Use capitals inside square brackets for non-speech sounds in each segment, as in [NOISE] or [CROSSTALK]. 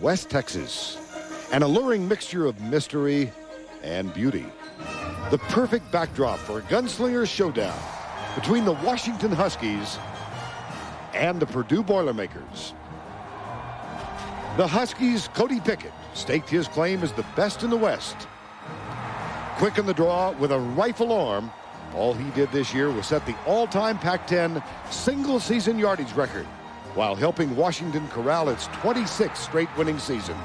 West Texas. An alluring mixture of mystery and beauty. The perfect backdrop for a gunslinger showdown between the Washington Huskies and the Purdue Boilermakers. The Huskies' Cody Pickett staked his claim as the best in the West. Quick in the draw with a rifle arm, all he did this year was set the all-time Pac-10 single-season yardage record while helping Washington corral its 26th straight winning season.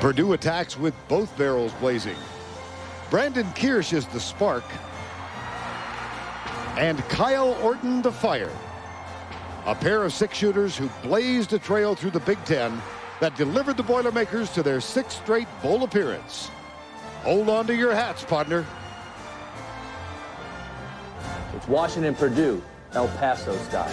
Purdue attacks with both barrels blazing. Brandon Kirsch is the spark. And Kyle Orton the fire. A pair of six shooters who blazed a trail through the Big Ten that delivered the Boilermakers to their sixth straight bowl appearance. Hold on to your hats, partner. It's Washington Purdue, El Paso style.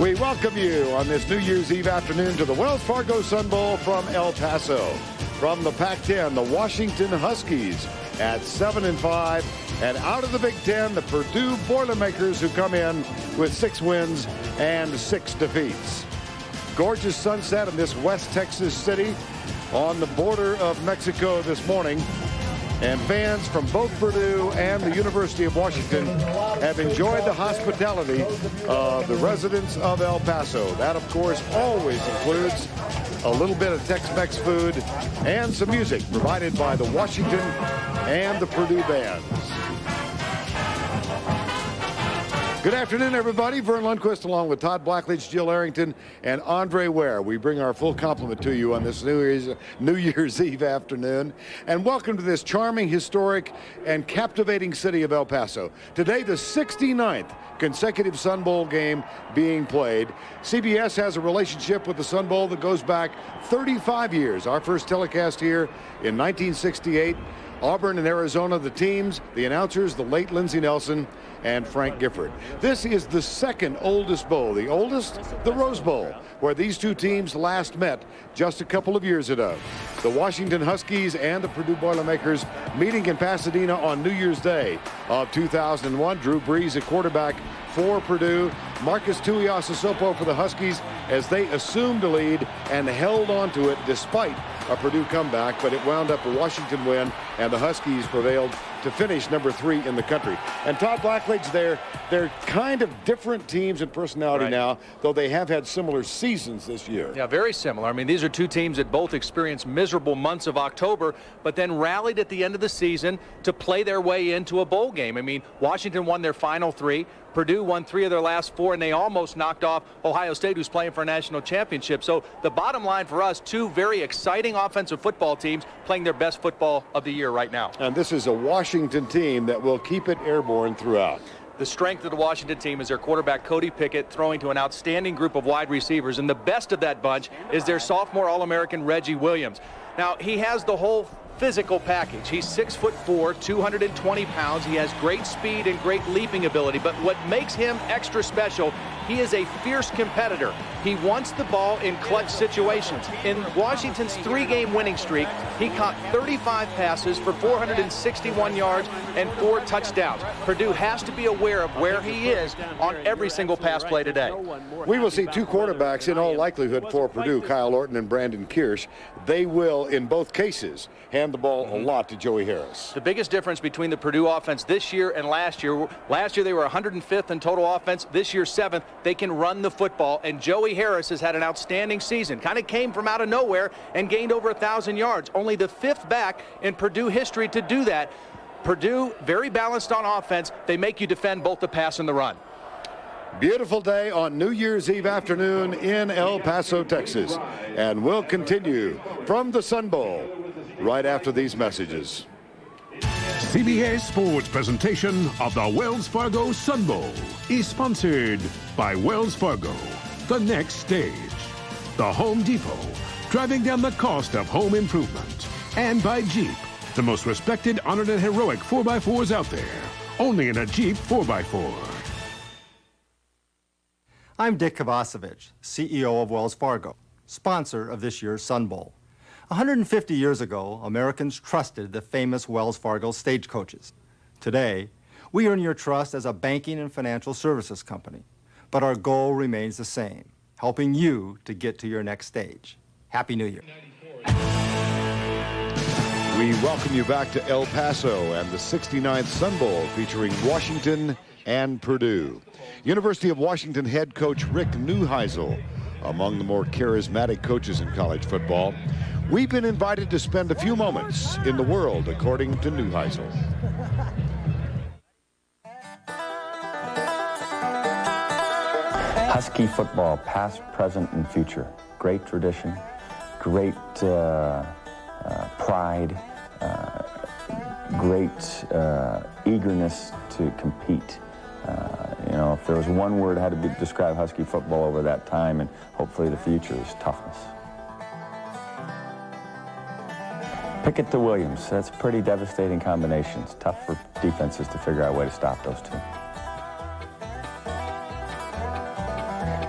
We welcome you on this New Year's Eve afternoon to the Wells Fargo Sun Bowl from El Paso. From the Pac-10, the Washington Huskies at 7 and 5. And out of the Big Ten, the Purdue Boilermakers who come in with six wins and six defeats. Gorgeous sunset in this West Texas city on the border of Mexico this morning. And fans from both Purdue and the University of Washington have enjoyed the hospitality of the residents of El Paso. That, of course, always includes a little bit of Tex-Mex food and some music provided by the Washington and the Purdue bands. Good afternoon, everybody. Vern Lundquist along with Todd Blackledge, Jill Arrington, and Andre Ware. We bring our full complement to you on this New Year's, New Year's [LAUGHS] Eve afternoon. And welcome to this charming, historic, and captivating city of El Paso. Today, the 69th consecutive Sun Bowl game being played. CBS has a relationship with the Sun Bowl that goes back 35 years. Our first telecast here in 1968. Auburn and Arizona, the teams, the announcers, the late Lindsey Nelson, and Frank Gifford. This is the second oldest bowl. The oldest, the Rose Bowl, where these two teams last met just a couple of years ago. The Washington Huskies and the Purdue Boilermakers meeting in Pasadena on New Year's Day of 2001. Drew Brees at quarterback for Purdue. Marcus Tuiasosopo for the Huskies as they assumed a lead and held on to it despite a Purdue comeback, but it wound up a Washington win, and the Huskies prevailed to finish number three in the country. And Todd Blackledge, they're, they're kind of different teams in personality Right. now, though they have had similar seasons this year. Yeah, very similar. I mean, these are two teams that both experienced miserable months of October, but then rallied at the end of the season to play their way into a bowl game. I mean, Washington won their final three. Purdue won three of their last four, and they almost knocked off Ohio State, who's playing for a national championship. So the bottom line for us, two very exciting offensive football teams playing their best football of the year right now. And this is a Washington team that will keep it airborne throughout. The strength of the Washington team is their quarterback Cody Pickett throwing to an outstanding group of wide receivers, and the best of that bunch is their sophomore All-American Reggie Williams. Now he has the whole physical package. He's six foot four, 220 pounds. He has great speed and great leaping ability. But what makes him extra special, he is a fierce competitor. He wants the ball in clutch situations. In Washington's three-game winning streak, he caught 35 passes for 461 yards and four touchdowns. Purdue has to be aware of where he is on every single pass play today. We will see two quarterbacks in all likelihood for Purdue, Kyle Orton and Brandon Kirsch. They will, in both cases, hand the ball a mm-hmm. lot to Joey Harris. The biggest difference between the Purdue offense this year and last year, last year they were 105th in total offense, this year 7th. They can run the football, and Joey Harris has had an outstanding season. Kind of came from out of nowhere and gained over 1,000 yards. Only the fifth back in Purdue history to do that. Purdue, very balanced on offense. They make you defend both the pass and the run. Beautiful day on New Year's Eve afternoon in El Paso, Texas. And we'll continue from the Sun Bowl right after these messages. CBS Sports presentation of the Wells Fargo Sun Bowl is sponsored by Wells Fargo, the next stage, the Home Depot, driving down the cost of home improvement, and by Jeep, the most respected, honored, and heroic 4x4s out there. Only in a Jeep 4x4. I'm Dick Kovacevich, CEO of Wells Fargo, sponsor of this year's Sun Bowl. 150 years ago, Americans trusted the famous Wells Fargo stagecoaches. Today, we earn your trust as a banking and financial services company, but our goal remains the same, helping you to get to your next stage. Happy New Year. We welcome you back to El Paso and the 69th Sun Bowl featuring Washington and Purdue. University of Washington head coach Rick Neuheisel, among the more charismatic coaches in college football. We've been invited to spend a few moments in the world, according to Neuheisel. Husky football, past, present, and future. Great tradition, great uh, uh, pride, uh, great uh, eagerness to compete. Uh, you know, if there was one word had to be, describe Husky football over that time and hopefully the future is toughness. Pickett to Williams, that's pretty devastating combination. It's tough for defenses to figure out a way to stop those two.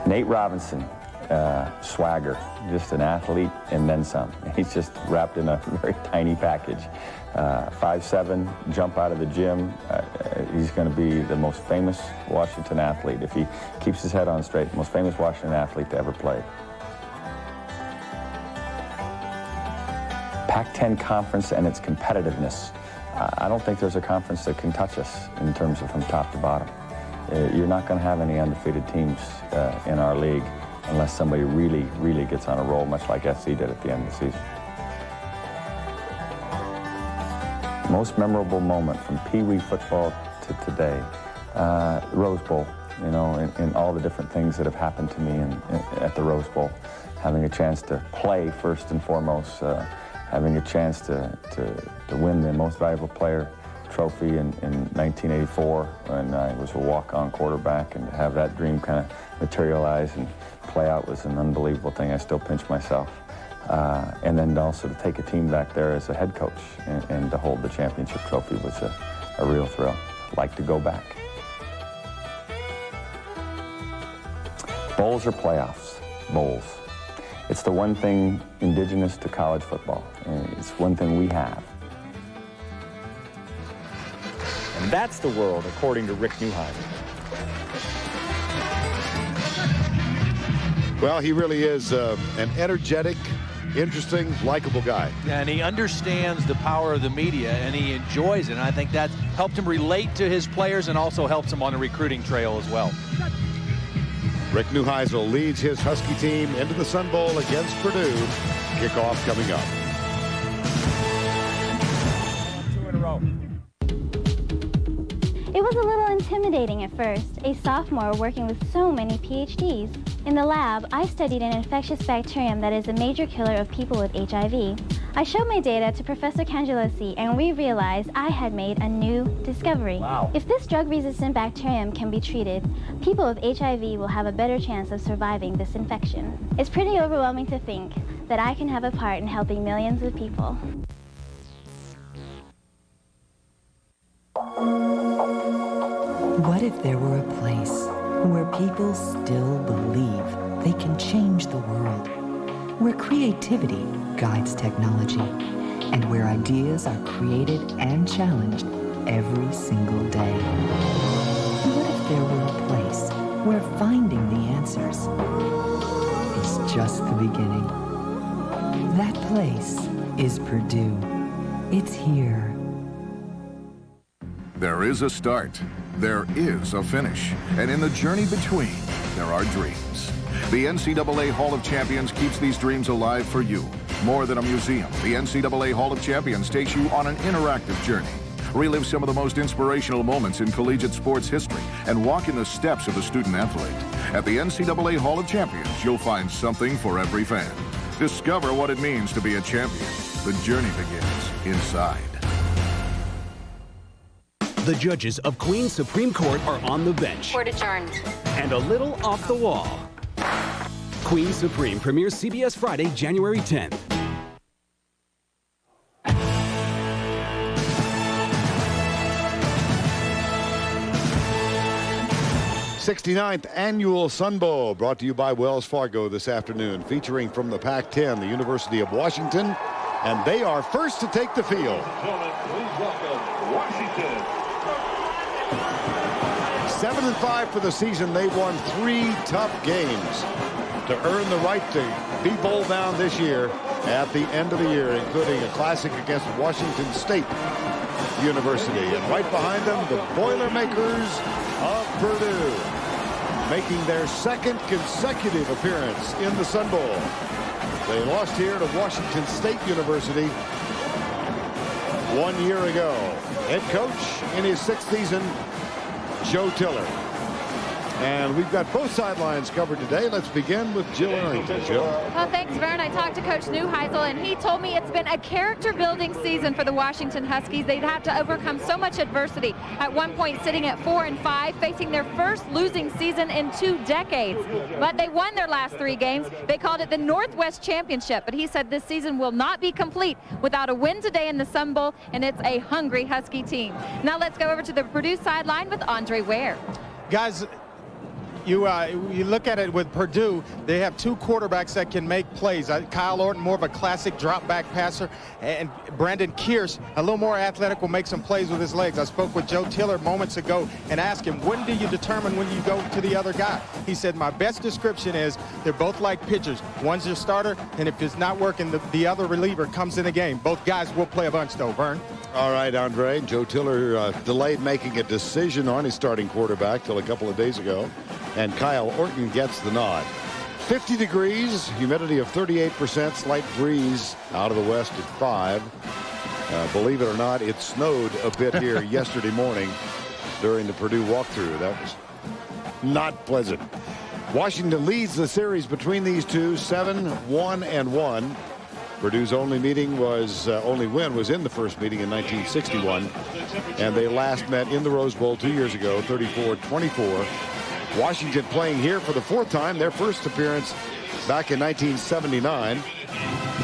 Nate Robinson, uh, swagger, just an athlete and then some. [LAUGHS] He's just wrapped in a very tiny package. Uh, 5'7", jump out of the gym. Uh, he's going to be the most famous Washington athlete. If he keeps his head on straight, most famous Washington athlete to ever play. Pac-10 conference and its competitiveness. I don't think there's a conference that can touch us in terms of from top to bottom. Uh, you're not going to have any undefeated teams uh, in our league unless somebody really, really gets on a roll, much like SC did at the end of the season. Most memorable moment from Pee Wee football to today, uh, Rose Bowl, you know, and, all the different things that have happened to me in, in, at the Rose Bowl. Having a chance to play first and foremost, uh, having a chance to, to, to win the most valuable player trophy in, in 1984 when I was a walk-on quarterback and to have that dream kind of materialize and play out was an unbelievable thing. I still pinch myself. Uh, and then also to take a team back there as a head coach and, and to hold the championship trophy was a, a real thrill. Like to go back. Bowls or playoffs? Bowls. It's the one thing indigenous to college football. It's one thing we have. And that's the world, according to Rick Neuheisel. Well, he really is uh, an energetic, interesting, likable guy. And he understands the power of the media, and he enjoys it. And I think that helped him relate to his players and also helps him on the recruiting trail as well. Rick Neuheisel leads his Husky team into the Sun Bowl against Purdue. Kickoff coming up. It was a little intimidating at first, a sophomore working with so many PhDs. In the lab, I studied an infectious bacterium that is a major killer of people with HIV. I showed my data to Professor Cangelosi and we realized I had made a new discovery. Wow. If this drug-resistant bacterium can be treated, people with HIV will have a better chance of surviving this infection. It's pretty overwhelming to think that I can have a part in helping millions of people. What if there were a place where people still believe they can change the world, where creativity guides technology, and where ideas are created and challenged every single day. What if there were a place where finding the answers is just the beginning? That place is Purdue. It's here. There is a start there is a finish. And in the journey between, there are dreams. The NCAA Hall of Champions keeps these dreams alive for you. More than a museum, the NCAA Hall of Champions takes you on an interactive journey. Relive some of the most inspirational moments in collegiate sports history and walk in the steps of a student athlete. At the NCAA Hall of Champions, you'll find something for every fan. Discover what it means to be a champion. The journey begins inside. The judges of Queens Supreme Court are on the bench. Court adjourned. And a little off the wall. Queens Supreme premieres CBS Friday, January 10th. Sixty-ninth annual Sun Bowl brought to you by Wells Fargo this afternoon featuring from the Pac-10 the University of Washington And they are first to take the field. Seven and five for the season. They've won three tough games to earn the right to be bowl bound this year at the end of the year, including a classic against Washington State University. And right behind them, the Boilermakers of Purdue, making their second consecutive appearance in the Sun Bowl. They lost here to Washington State University one year ago. Head coach in his sixth season, Joe Tiller. And we've got both sidelines covered today. Let's begin with Jill Arrington. Jill. Well, thanks, Vern. I talked to Coach Neuheisel, and he told me it's been a character-building season for the Washington Huskies. They'd have to overcome so much adversity. At one point, sitting at four and five, facing their first losing season in two decades. But they won their last three games. They called it the Northwest Championship. But he said this season will not be complete without a win today in the Sun Bowl, and it's a hungry Husky team. Now let's go over to the Purdue sideline with Andre Ware. Guys, you uh, you look at it with Purdue, they have two quarterbacks that can make plays. Uh, Kyle Orton, more of a classic drop back passer, and Brandon Kirsch, a little more athletic, will make some plays with his legs. I spoke with Joe Tiller moments ago and asked him, when do you determine when you go to the other guy? He said, my best description is they're both like pitchers. One's your starter, and if it's not working, the, the other reliever comes in the game. Both guys will play a bunch, though, Vern. All right, Andre. Joe Tiller uh, delayed making a decision on his starting quarterback till a couple of days ago and Kyle Orton gets the nod. 50 degrees, humidity of 38%, slight breeze out of the west at 5. Uh, believe it or not, it snowed a bit here [LAUGHS] yesterday morning during the Purdue walkthrough. That was not pleasant. Washington leads the series between these two, 7 1 and 1. Purdue's only meeting was uh, only win was in the first meeting in 1961 and they last met in the Rose Bowl two years ago 34-24 Washington playing here for the fourth time, their first appearance back in 1979.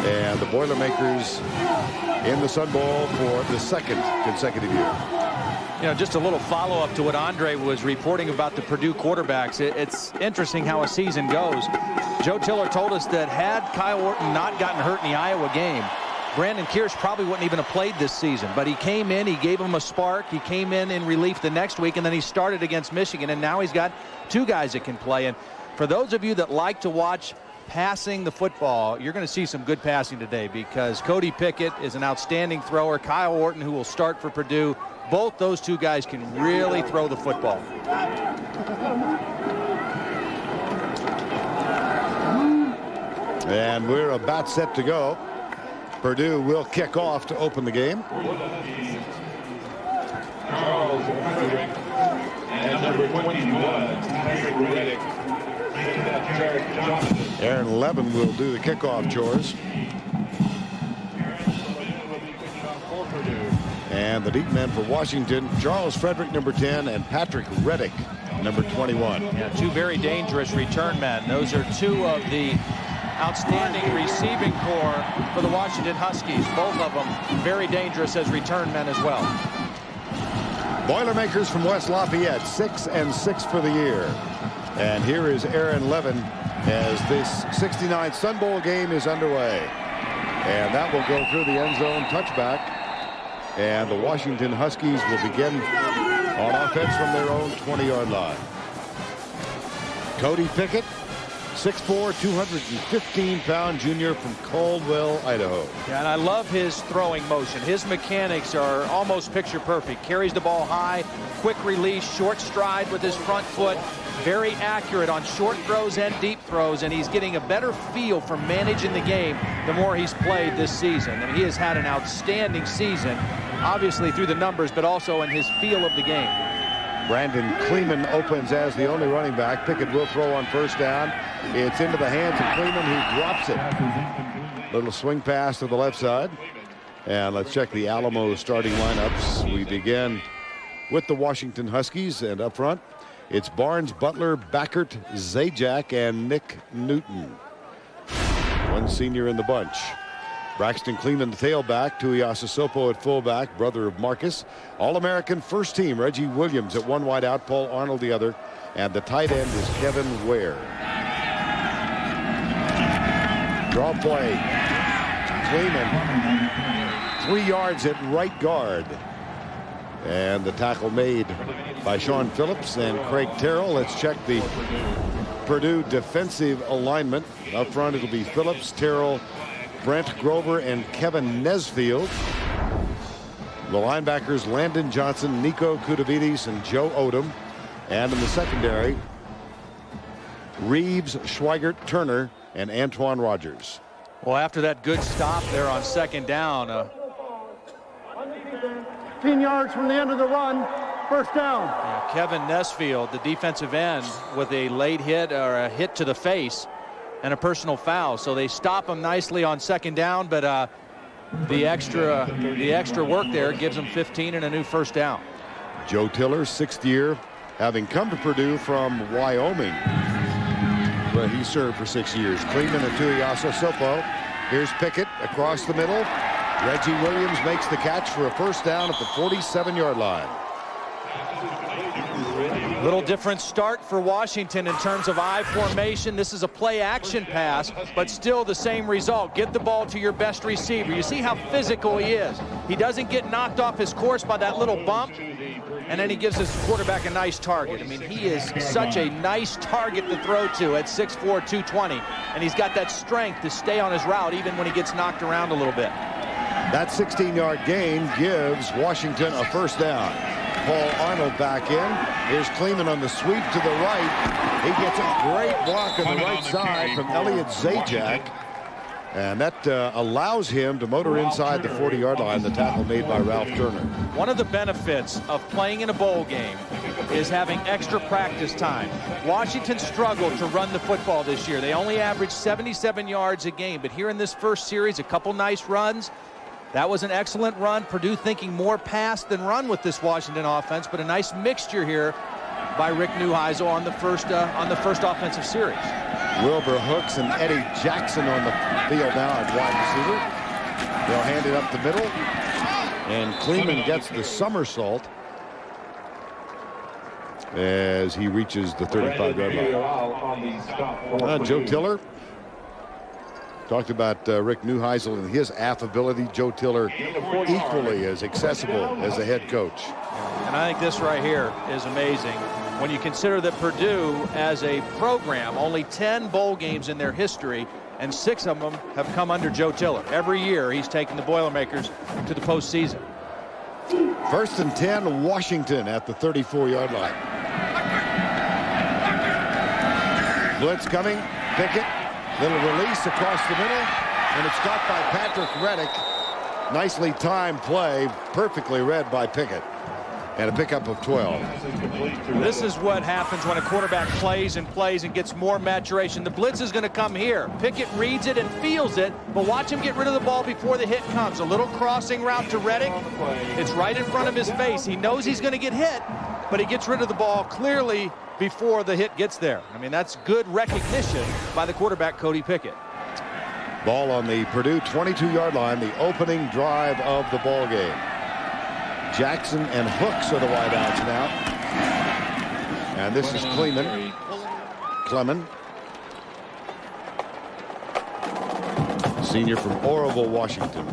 And the Boilermakers in the Sun Bowl for the second consecutive year. You know, just a little follow-up to what Andre was reporting about the Purdue quarterbacks. it's interesting how a season goes. Joe Tiller told us that had Kyle Orton not gotten hurt in the Iowa game, Brandon Kirsch probably wouldn't even have played this season, but he came in, he gave him a spark, he came in in relief the next week, and then he started against Michigan, and now he's got two guys that can play. And for those of you that like to watch passing the football, you're going to see some good passing today because Cody Pickett is an outstanding thrower. Kyle Orton, who will start for Purdue, both those two guys can really throw the football. And we're about set to go. Purdue will kick off to open the game. Charles and number 21, Aaron Levin will do the kickoff chores. And the deep men for Washington, Charles Frederick, number 10, and Patrick Reddick, number 21. Yeah, two very dangerous return men. Those are two of the outstanding receiving corps for the Washington Huskies. Both of them very dangerous as return men as well. Boilermakers from West Lafayette, six and six for the year. And here is Aaron Levin as this 69th Sun Bowl game is underway. And that will go through the end zone touchback. And the Washington Huskies will begin on offense from their own 20-yard line. Cody Pickett 6'4", 215-pound junior from Caldwell, Idaho. Yeah, and I love his throwing motion. His mechanics are almost picture perfect. Carries the ball high, quick release, short stride with his front foot. Very accurate on short throws and deep throws, and he's getting a better feel for managing the game the more he's played this season. I mean, he has had an outstanding season, obviously through the numbers, but also in his feel of the game. Brandon Cleman opens as the only running back. Pickett will throw on first down. It's into the hands of Cleman, who drops it. Little swing pass to the left side. And let's check the Alamo starting lineups. We begin with the Washington Huskies, and up front, it's Barnes, Butler, Backert, Zajac, and Nick Newton. One senior in the bunch. Braxton Cleman, the tailback. Tuiasosopo at fullback, brother of Marcus. All-American first team, Reggie Williams at one wide out, Paul Arnold the other. And the tight end is Kevin Ware. Draw play. Cleman, three yards at right guard. And the tackle made by Shaun Phillips and Craig Terrill. Let's check the Purdue defensive alignment. Up front, it'll be Phillips, Terrill, Brent Grover, and Kevin Nesfield. The linebackers, Landon Johnson, Niko Koutouvides, and Joe Odom. And in the secondary, Reeves, Schweigert, Turner, and Antoine Rogers. Well, after that good stop there on second down, uh, 15 yards from the end of the run, first down. Yeah, Kevin Nesfield, the defensive end, with a late hit or a hit to the face and a personal foul. So they stop him nicely on second down, but uh, the extra the extra work there gives them 15 and a new first down. Joe Tiller, sixth year, having come to Purdue from Wyoming. But he served for six years. Cleman and Tuiasosopo. Here's Pickett across the middle. Reggie Williams makes the catch for a first down at the 47-yard line. Little different start for Washington in terms of I formation. This is a play action pass, but still the same result. Get the ball to your best receiver. You see how physical he is. He doesn't get knocked off his course by that little bump, and then he gives his quarterback a nice target. I mean, he is such a nice target to throw to at 6'4", 220, and he's got that strength to stay on his route even when he gets knocked around a little bit. That 16-yard gain gives Washington a first down. Paul Arnold back in. Here's Cleman on the sweep to the right. He gets a great block on the right side from Elliot Zajac. And that uh, allows him to motor inside the 40-yard line, the tackle made by Ralph Turner. One of the benefits of playing in a bowl game is having extra practice time. Washington struggled to run the football this year. They only averaged 77 yards a game, but here in this first series, a couple nice runs, that was an excellent run. Purdue thinking more pass than run with this Washington offense, but a nice mixture here by Rick Neuheisel on the first uh, on the first offensive series. Wilbur Hooks and Eddie Jackson on the field now at wide receiver. They'll hand it up the middle, and Cleman gets the somersault as he reaches the 35-yard line. Uh, Joe Tiller Talked about uh, Rick Neuheisel and his affability. Joe Tiller equally as accessible as a head coach. And I think this right here is amazing. When you consider that Purdue, as a program, only 10 bowl games in their history, and six of them have come under Joe Tiller. Every year, he's taken the Boilermakers to the postseason. First and 10, Washington at the 34-yard line. Blitz coming. Pickett Little release across the middle, and it's caught by Patrick Reddick. Nicely timed play, perfectly read by Pickett. And a pickup of 12. This is what happens when a quarterback plays and plays and gets more maturation. The blitz is going to come here. Pickett reads it and feels it, but watch him get rid of the ball before the hit comes. A little crossing route to Reddick. It's right in front of his face. He knows he's going to get hit, but he gets rid of the ball clearly before the hit gets there. I mean, that's good recognition by the quarterback, Cody Pickett. Ball on the Purdue 22-yard line, the opening drive of the ball game. Jackson and Hooks are the wideouts now. And this is Cleman. Cleman. Senior from Oroville, Washington.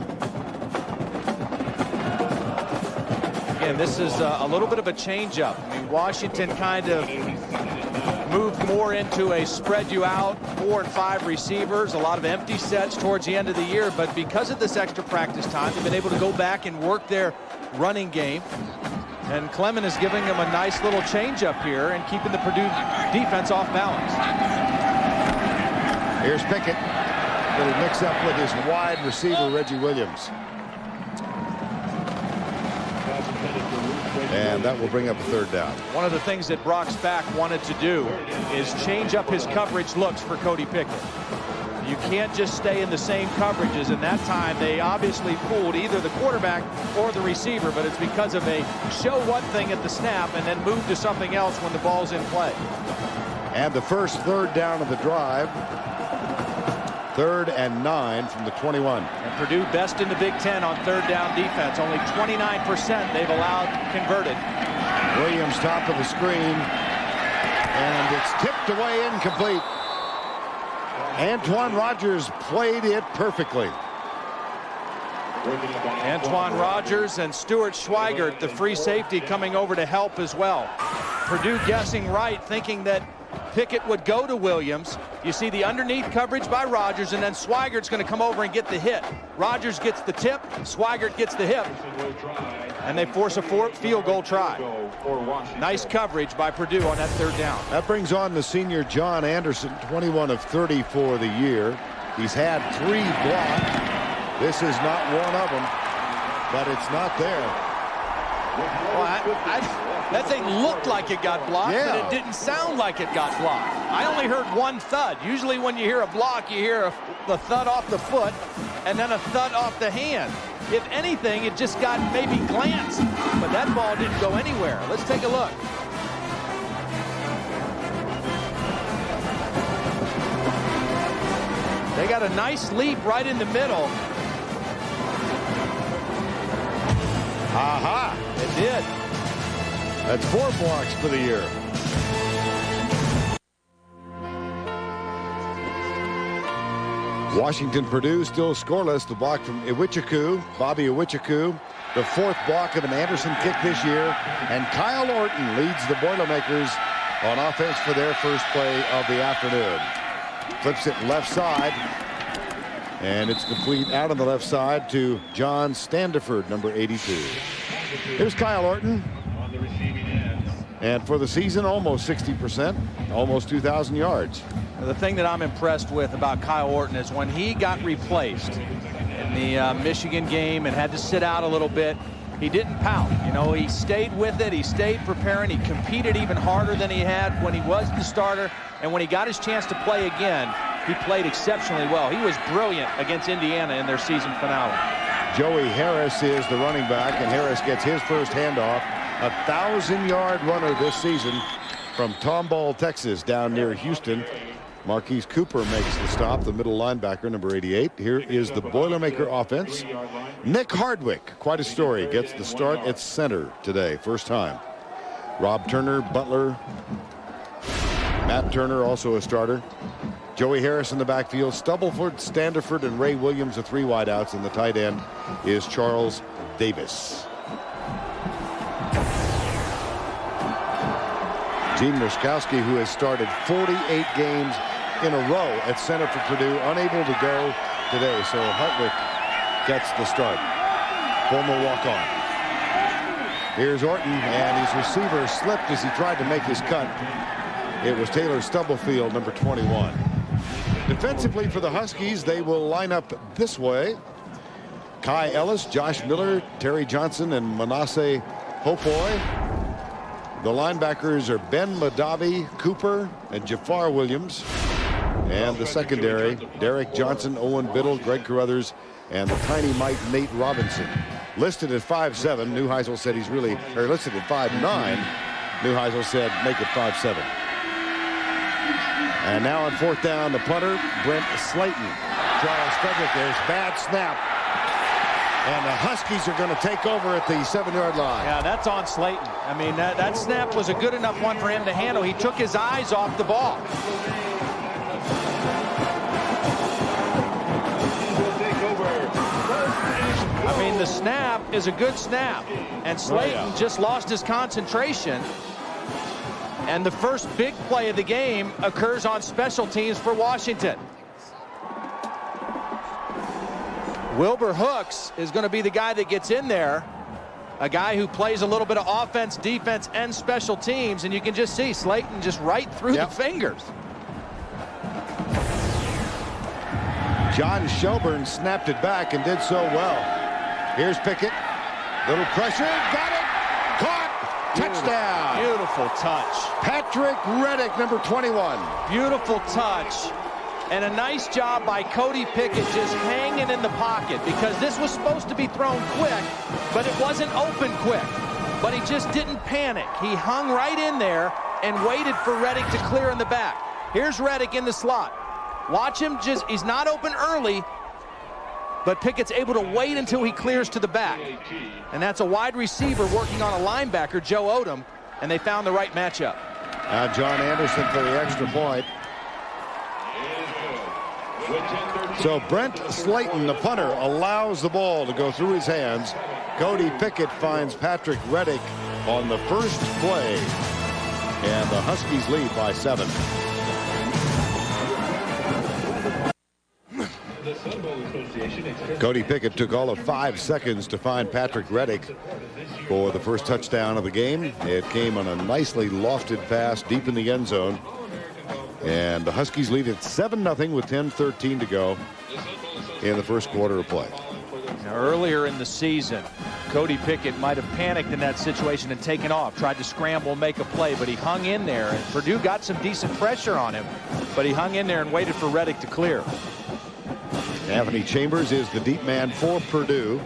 Again, this is a, a little bit of a changeup. Washington kind of moved more into a spread you out, four and five receivers, a lot of empty sets towards the end of the year. But because of this extra practice time, they've been able to go back and work their running game. And Cleman is giving them a nice little changeup here and keeping the Purdue defense off balance. Here's Pickett. Little mix up with his wide receiver, Reggie Williams. And that will bring up a third down. One of the things that Brock Spack wanted to do is change up his coverage looks for Cody Pickett. You can't just stay in the same coverages. And that time, they obviously pulled either the quarterback or the receiver, but it's because of a show one thing at the snap and then move to something else when the ball's in play. And the first third down of the drive. Third and nine from the 21. And Purdue best in the Big Ten on third down defense. Only 29% they've allowed converted. Williams top of the screen. And it's tipped away incomplete. Antoine Rogers played it perfectly. Antoine Rogers and Stuart Schweigert, the free safety, coming over to help as well. Purdue guessing right, thinking that Pickett would go to Williams. You see the underneath coverage by Rogers, and then Schweigert's going to come over and get the hit. Rogers gets the tip, Schweigert gets the hip, and they force a field goal try. Nice coverage by Purdue on that third down. That brings on the senior John Anderson, 21 of 30 for the year. He's had three blocked. This is not one of them, but it's not there. Well, I, I, that thing looked like it got blocked, yeah. but it didn't sound like it got blocked. I only heard one thud. Usually when you hear a block, you hear a, the thud off the foot and then a thud off the hand. If anything, it just got maybe glanced, but that ball didn't go anywhere. Let's take a look. They got a nice leap right in the middle. Aha! It did. That's four blocks for the year. Washington Purdue still scoreless. The block from Iwuchukwu, Bobby Iwuchukwu. The fourth block of an Anderson kick this year. And Kyle Orton leads the Boilermakers on offense for their first play of the afternoon. Flips it left side. And it's complete out on the left side to John Standeford, number 82. Here's Kyle Orton. And for the season, almost 60%, almost 2,000 yards. The thing that I'm impressed with about Kyle Orton is when he got replaced in the uh, Michigan game and had to sit out a little bit, he didn't pout. You know, he stayed with it. He stayed preparing. He competed even harder than he had when he was the starter. And when he got his chance to play again, he played exceptionally well. He was brilliant against Indiana in their season finale. Joey Harris is the running back, and Harris gets his first handoff. A thousand-yard runner this season from Tomball, Texas, down near Houston. Marquis Cooper makes the stop, the middle linebacker, number 88. Here is the Boilermaker offense. Nick Hardwick, quite a story, gets the start at center today, first time. Rob Turner, Butler, Matt Turner, also a starter. Joey Harris in the backfield, Stubblefield, Standeford, and Ray Williams, the three wideouts, and the tight end is Charles Davis. Gene Mruczkowski, who has started 48 games in a row at center for Purdue, unable to go today. So Hardwick gets the start. Former walk-on. Here's Orton, and his receiver slipped as he tried to make his cut. It was Taylor Stubblefield, number 21. Defensively for the Huskies, they will line up this way. Kai Ellis, Josh Miller, Terry Johnson, and Manase Hopoi. The linebackers are Ben Mahdavi, Cooper, and Jafar Williams. And the secondary, Derek Johnson, Owen Biddle, Greg Carothers, and the tiny Mike Nate Robinson. Listed at 5'7", Neuheisel said he's really, or listed at 5'9", Neuheisel said make it 5'7". And now on fourth down, the punter, Brent Slayton. Charles Frederick, there's bad snap. And the Huskies are going to take over at the seven-yard line. Yeah, that's on Slayton. I mean, that, that snap was a good enough one for him to handle. He took his eyes off the ball. I mean, the snap is a good snap. And oh, Slayton oh, yeah. just lost his concentration and the first big play of the game occurs on special teams for Washington. Wilbur Hooks is going to be the guy that gets in there. A guy who plays a little bit of offense, defense, and special teams. And you can just see Slayton just right through yep. the fingers. John Shelburne snapped it back and did so well. Here's Pickett. Little pressure. Got it. Caught. Touchdown. Beautiful touch. Patrick Reddick, number 21. Beautiful touch. And a nice job by Cody Pickett just hanging in the pocket because this was supposed to be thrown quick, but it wasn't open quick. But he just didn't panic. He hung right in there and waited for Reddick to clear in the back. Here's Reddick in the slot. Watch him just, he's not open early, but Pickett's able to wait until he clears to the back. And that's a wide receiver working on a linebacker, Joe Odom, and they found the right matchup. John Anderson for the extra point. So Brent Slayton, the punter, allows the ball to go through his hands. Cody Pickett finds Patrick Reddick on the first play. And the Huskies lead by seven. Cody Pickett took all of five seconds to find Patrick Reddick for the first touchdown of the game. It came on a nicely lofted pass deep in the end zone. And the Huskies lead at 7 0 with 10-13 to go in the first quarter of play. Now, earlier in the season, Cody Pickett might have panicked in that situation and taken off, tried to scramble make a play, but he hung in there. And Purdue got some decent pressure on him, but he hung in there and waited for Reddick to clear. Anthony Chambers is the deep man for Purdue.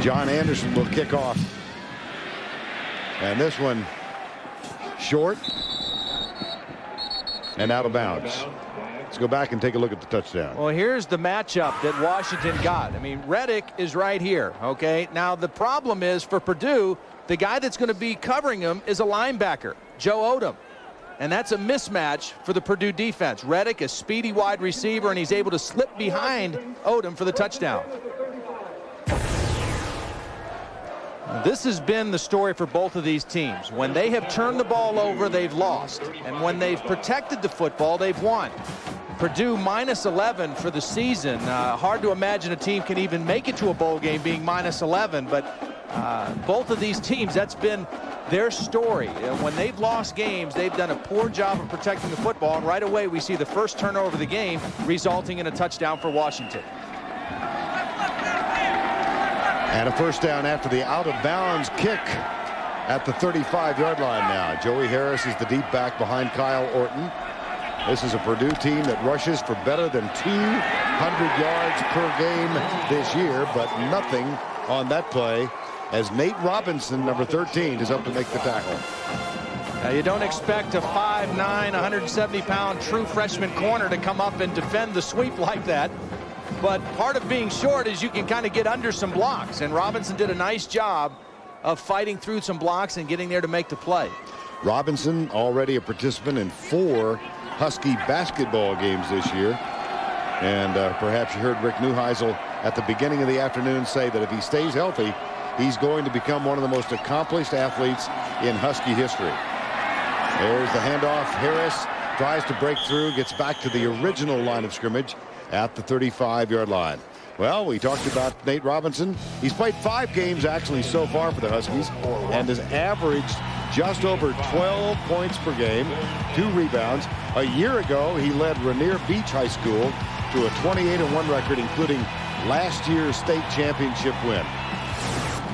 John Anderson will kick off. And this one short and out of bounds. Let's go back and take a look at the touchdown. Well, here's the matchup that Washington got. I mean, Reddick is right here, okay? Now, the problem is for Purdue, the guy that's going to be covering him is a linebacker, Joe Odom. And that's a mismatch for the Purdue defense. Reddick, a speedy wide receiver, and he's able to slip behind Odom for the touchdown. This has been the story for both of these teams. When they have turned the ball over, they've lost. And when they've protected the football, they've won. Purdue minus 11 for the season. Uh, hard to imagine a team can even make it to a bowl game being minus 11, but uh, both of these teams, that's been their story. And when they've lost games, they've done a poor job of protecting the football, and right away we see the first turnover of the game resulting in a touchdown for Washington. And a first down after the out-of-bounds kick at the 35-yard line now. Joey Harris is the deep back behind Kyle Orton. This is a Purdue team that rushes for better than 200 yards per game this year, but nothing on that play as Nate Robinson, number 13, is up to make the tackle. Now, you don't expect a 5'9", 170-pound true freshman corner to come up and defend the sweep like that. But part of being short is you can kind of get under some blocks. And Robinson did a nice job of fighting through some blocks and getting there to make the play. Robinson already a participant in four Husky basketball games this year. And uh, perhaps you heard Rick Neuheisel at the beginning of the afternoon say that if he stays healthy, he's going to become one of the most accomplished athletes in Husky history. There's the handoff. Harris tries to break through, gets back to the original line of scrimmage at the 35-yard line. Well, we talked about Nate Robinson. He's played five games actually so far for the Huskies and has averaged just over 12 points per game, two rebounds. A year ago, he led Rainier Beach High School to a 28-1 record, including last year's state championship win.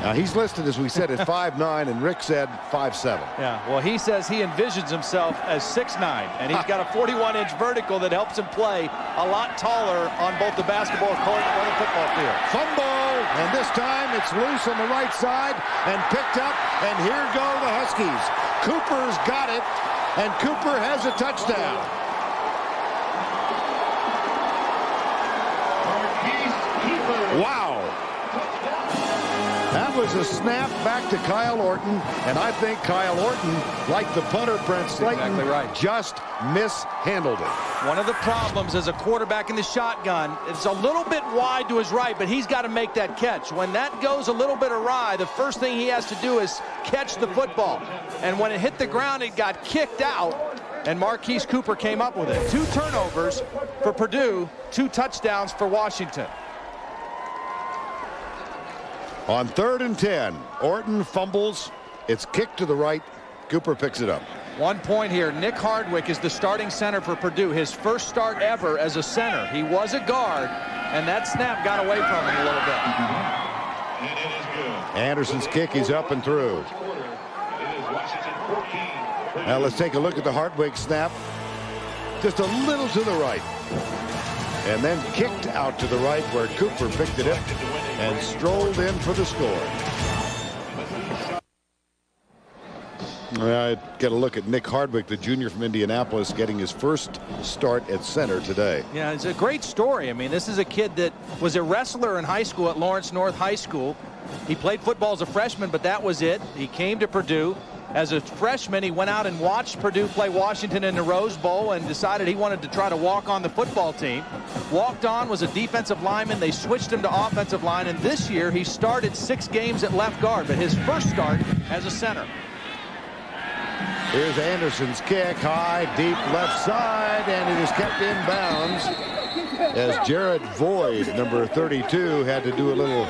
Now, he's listed, as we said, at 5'9", and Rick said 5'7". Yeah, well, he says he envisions himself as 6'9", and he's got a 41-inch vertical that helps him play a lot taller on both the basketball court and the football field. Fumble, and this time it's loose on the right side and picked up, and here go the Huskies. Cooper's got it, and Cooper has a touchdown. Wow. Was a snap back to Kyle Orton, and I think Kyle Orton, like the punter Brent Slayton, exactly right. just mishandled it. One of the problems as a quarterback in the shotgun, it's a little bit wide to his right, but he's got to make that catch. When that goes a little bit awry, the first thing he has to do is catch the football. And when it hit the ground, it got kicked out, and Marquis Cooper came up with it. Two turnovers for Purdue, two touchdowns for Washington. On third and 10, Orton fumbles. It's kicked to the right. Cooper picks it up. One point here. Nick Hardwick is the starting center for Purdue. His first start ever as a center. He was a guard, and that snap got away from him a little bit. Anderson's kick is up and through. Now let's take a look at the Hardwick snap. Just a little to the right. And then kicked out to the right where Cooper picked it up and strolled in for the score. I get a look at Nick Hardwick, the junior from Indianapolis, getting his first start at center today. Yeah, it's a great story. I mean, this is a kid that was a wrestler in high school at Lawrence North High School. He played football as a freshman, but that was it. He came to Purdue, As a freshman, he went out and watched Purdue play Washington in the Rose Bowl and decided he wanted to try to walk on the football team. Walked on, was a defensive lineman. They switched him to offensive line, and this year he started six games at left guard, but his first start as a center. Here's Anderson's kick, high, deep left side, and it is kept in bounds as Jared Voigt, number 32, had to do a little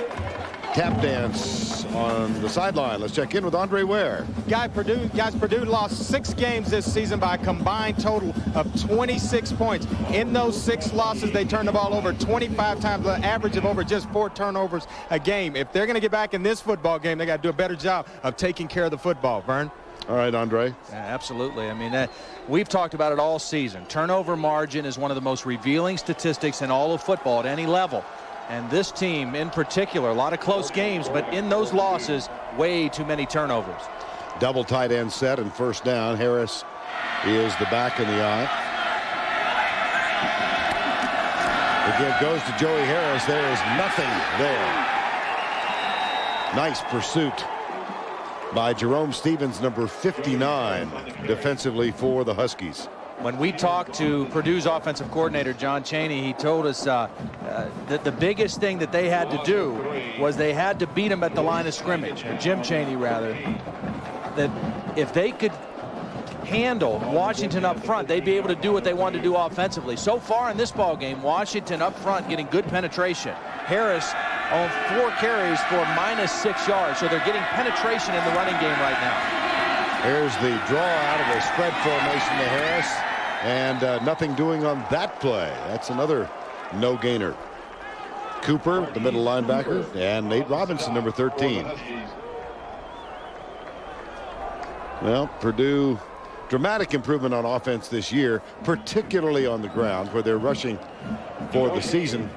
tap dance on the sideline. Let's check in with Andre Ware. Guy Purdue, guys, Purdue lost six games this season by a combined total of 26 points. In those six losses, they turned the ball over 25 times, an average of over just four turnovers a game. If they're going to get back in this football game, they got to do a better job of taking care of the football. Vern. All right, Andre. Yeah, absolutely. I mean, uh, we've talked about it all season. Turnover margin is one of the most revealing statistics in all of football at any level. And this team in particular, a lot of close games, but in those losses, way too many turnovers. Double tight end set and first down. Harris is the back in the eye. Again, goes to Joey Harris. There is nothing there. Nice pursuit by Jerome Stevens, number 59, defensively for the Huskies. When we talked to Purdue's offensive coordinator, John Chaney, he told us uh, uh, that the biggest thing that they had to do was they had to beat him at the line of scrimmage, or Jim Chaney, rather, that if they could handle Washington up front, they'd be able to do what they wanted to do offensively. So far in this ball game, Washington up front getting good penetration. Harris on four carries for minus six yards, so they're getting penetration in the running game right now. Here's the draw out of a spread formation to Harris. And uh, nothing doing on that play. That's another no gainer. Cooper, the middle linebacker, and Nate Robinson, number 13. Well, Purdue, dramatic improvement on offense this year, particularly on the ground where they're rushing for the season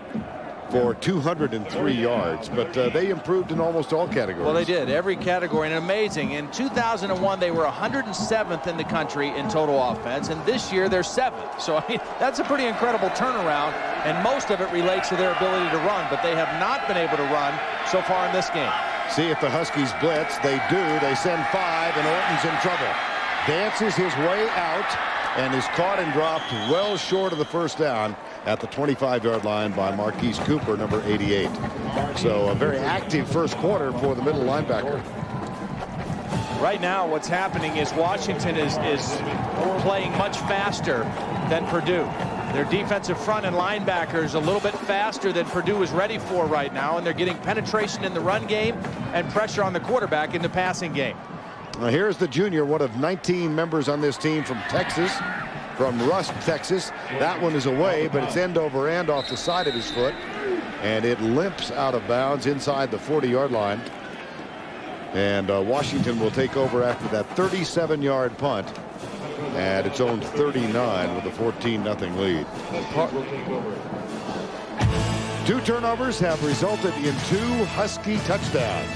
for 203 yards, but uh, they improved in almost all categories. Well, they did. Every category, and amazing. In 2001, they were 107th in the country in total offense, and this year they're seventh. So, I mean, [LAUGHS] that's a pretty incredible turnaround, and most of it relates to their ability to run, but they have not been able to run so far in this game. See if the Huskies blitz. They do. They send five, and Orton's in trouble. Dances his way out and is caught and dropped well short of the first down at the 25-yard line by Marquis Cooper, number 88. So a very active first quarter for the middle linebacker. Right now, what's happening is Washington is, is playing much faster than Purdue. Their defensive front and linebackers a little bit faster than Purdue is ready for right now, and they're getting penetration in the run game and pressure on the quarterback in the passing game. Now here's the junior, one of 19 members on this team from Texas, from Rust, Texas. That one is away, but it's end over end off the side of his foot, and it limps out of bounds inside the 40-yard line. And uh, Washington will take over after that 37-yard punt at its own 39 with a 14-0 lead. Two turnovers have resulted in two Husky touchdowns.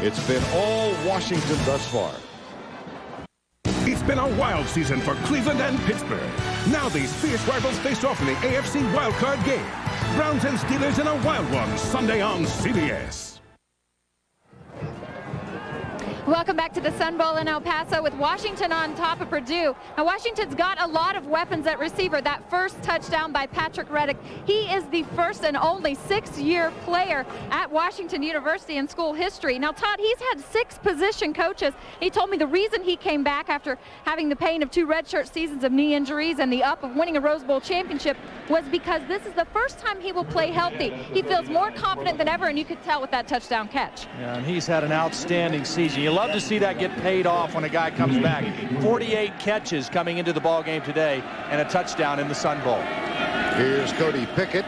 It's been all Washington thus far. It's been a wild season for Cleveland and Pittsburgh. Now these fierce rivals face off in the AFC wildcard game. Browns and Steelers in a wild one Sunday on CBS. Welcome back to the Sun Bowl in El Paso with Washington on top of Purdue. Now, Washington's got a lot of weapons at receiver. That first touchdown by Patrick Reddick, he is the first and only six-year player at Washington University in school history. Now, Todd, he's had six position coaches. He told me the reason he came back after having the pain of two redshirt seasons of knee injuries and the up of winning a Rose Bowl championship was because this is the first time he will play healthy. He feels more confident than ever, and you could tell with that touchdown catch. Yeah, and he's had an outstanding season. You love to see that get paid off when a guy comes back. 48 catches coming into the ball game today and a touchdown in the Sun Bowl. Here's Cody Pickett.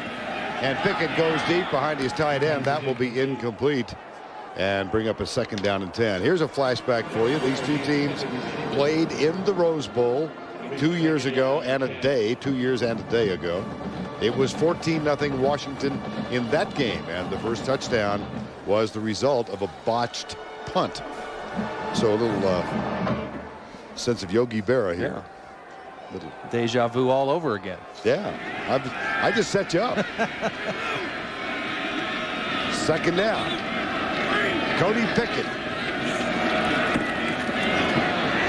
And Pickett goes deep behind his tight end. That will be incomplete and bring up a second down and 10. Here's a flashback for you. These two teams played in the Rose Bowl two years ago and a day, two years and a day ago. It was 14-0 Washington in that game, and the first touchdown was the result of a botched punt. So a little uh, sense of Yogi Berra here. Yeah. Little deja vu all over again. Yeah, I, I just set you up. [LAUGHS] Second down. Cody Pickett.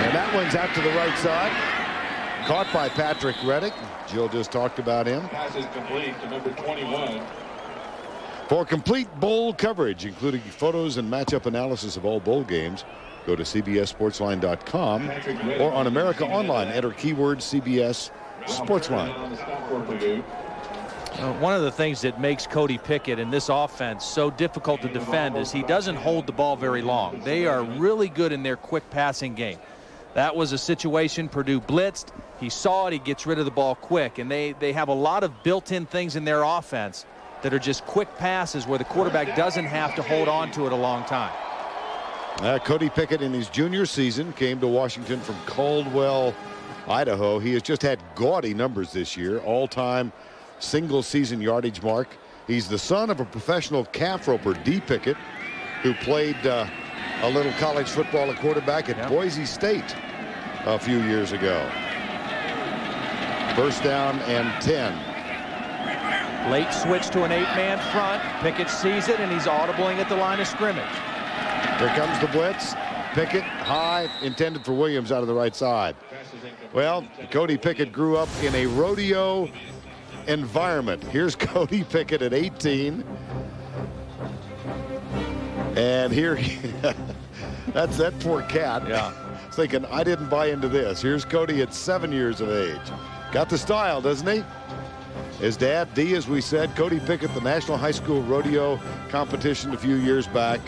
And that one's out to the right side. Caught by Patrick Reddick. Jill just talked about him. Pass is complete to number 21. For complete bowl coverage, including photos and matchup analysis of all bowl games, go to CBSSportsline.com or on America Online. Enter keyword CBS Sportsline. Uh, one of the things that makes Cody Pickett in this offense so difficult to defend is he doesn't hold the ball very long. They are really good in their quick passing game. That was a situation Purdue blitzed. He saw it. He gets rid of the ball quick. And they, they have a lot of built-in things in their offense that are just quick passes where the quarterback doesn't have to hold on to it a long time. Uh, Cody Pickett in his junior season came to Washington from Caldwell, Idaho. He has just had gaudy numbers this year, all-time single season yardage mark. He's the son of a professional calf roper, Dee Pickett, who played uh, a little college football at quarterback at Boise State a few years ago. First down and 10. Late switch to an eight-man front. Pickett sees it, and he's audibling at the line of scrimmage. Here comes the blitz. Pickett high, intended for Williams out of the right side. Well, Cody Pickett grew up in a rodeo environment. Here's [LAUGHS] Cody Pickett at 18. And here, [LAUGHS] that's that poor cat. Yeah. Thinking, I didn't buy into this. Here's Cody at seven years of age. Got the style, doesn't he? His dad, Dee, as we said, Cody Pickett, the National High School Rodeo competition a few years back.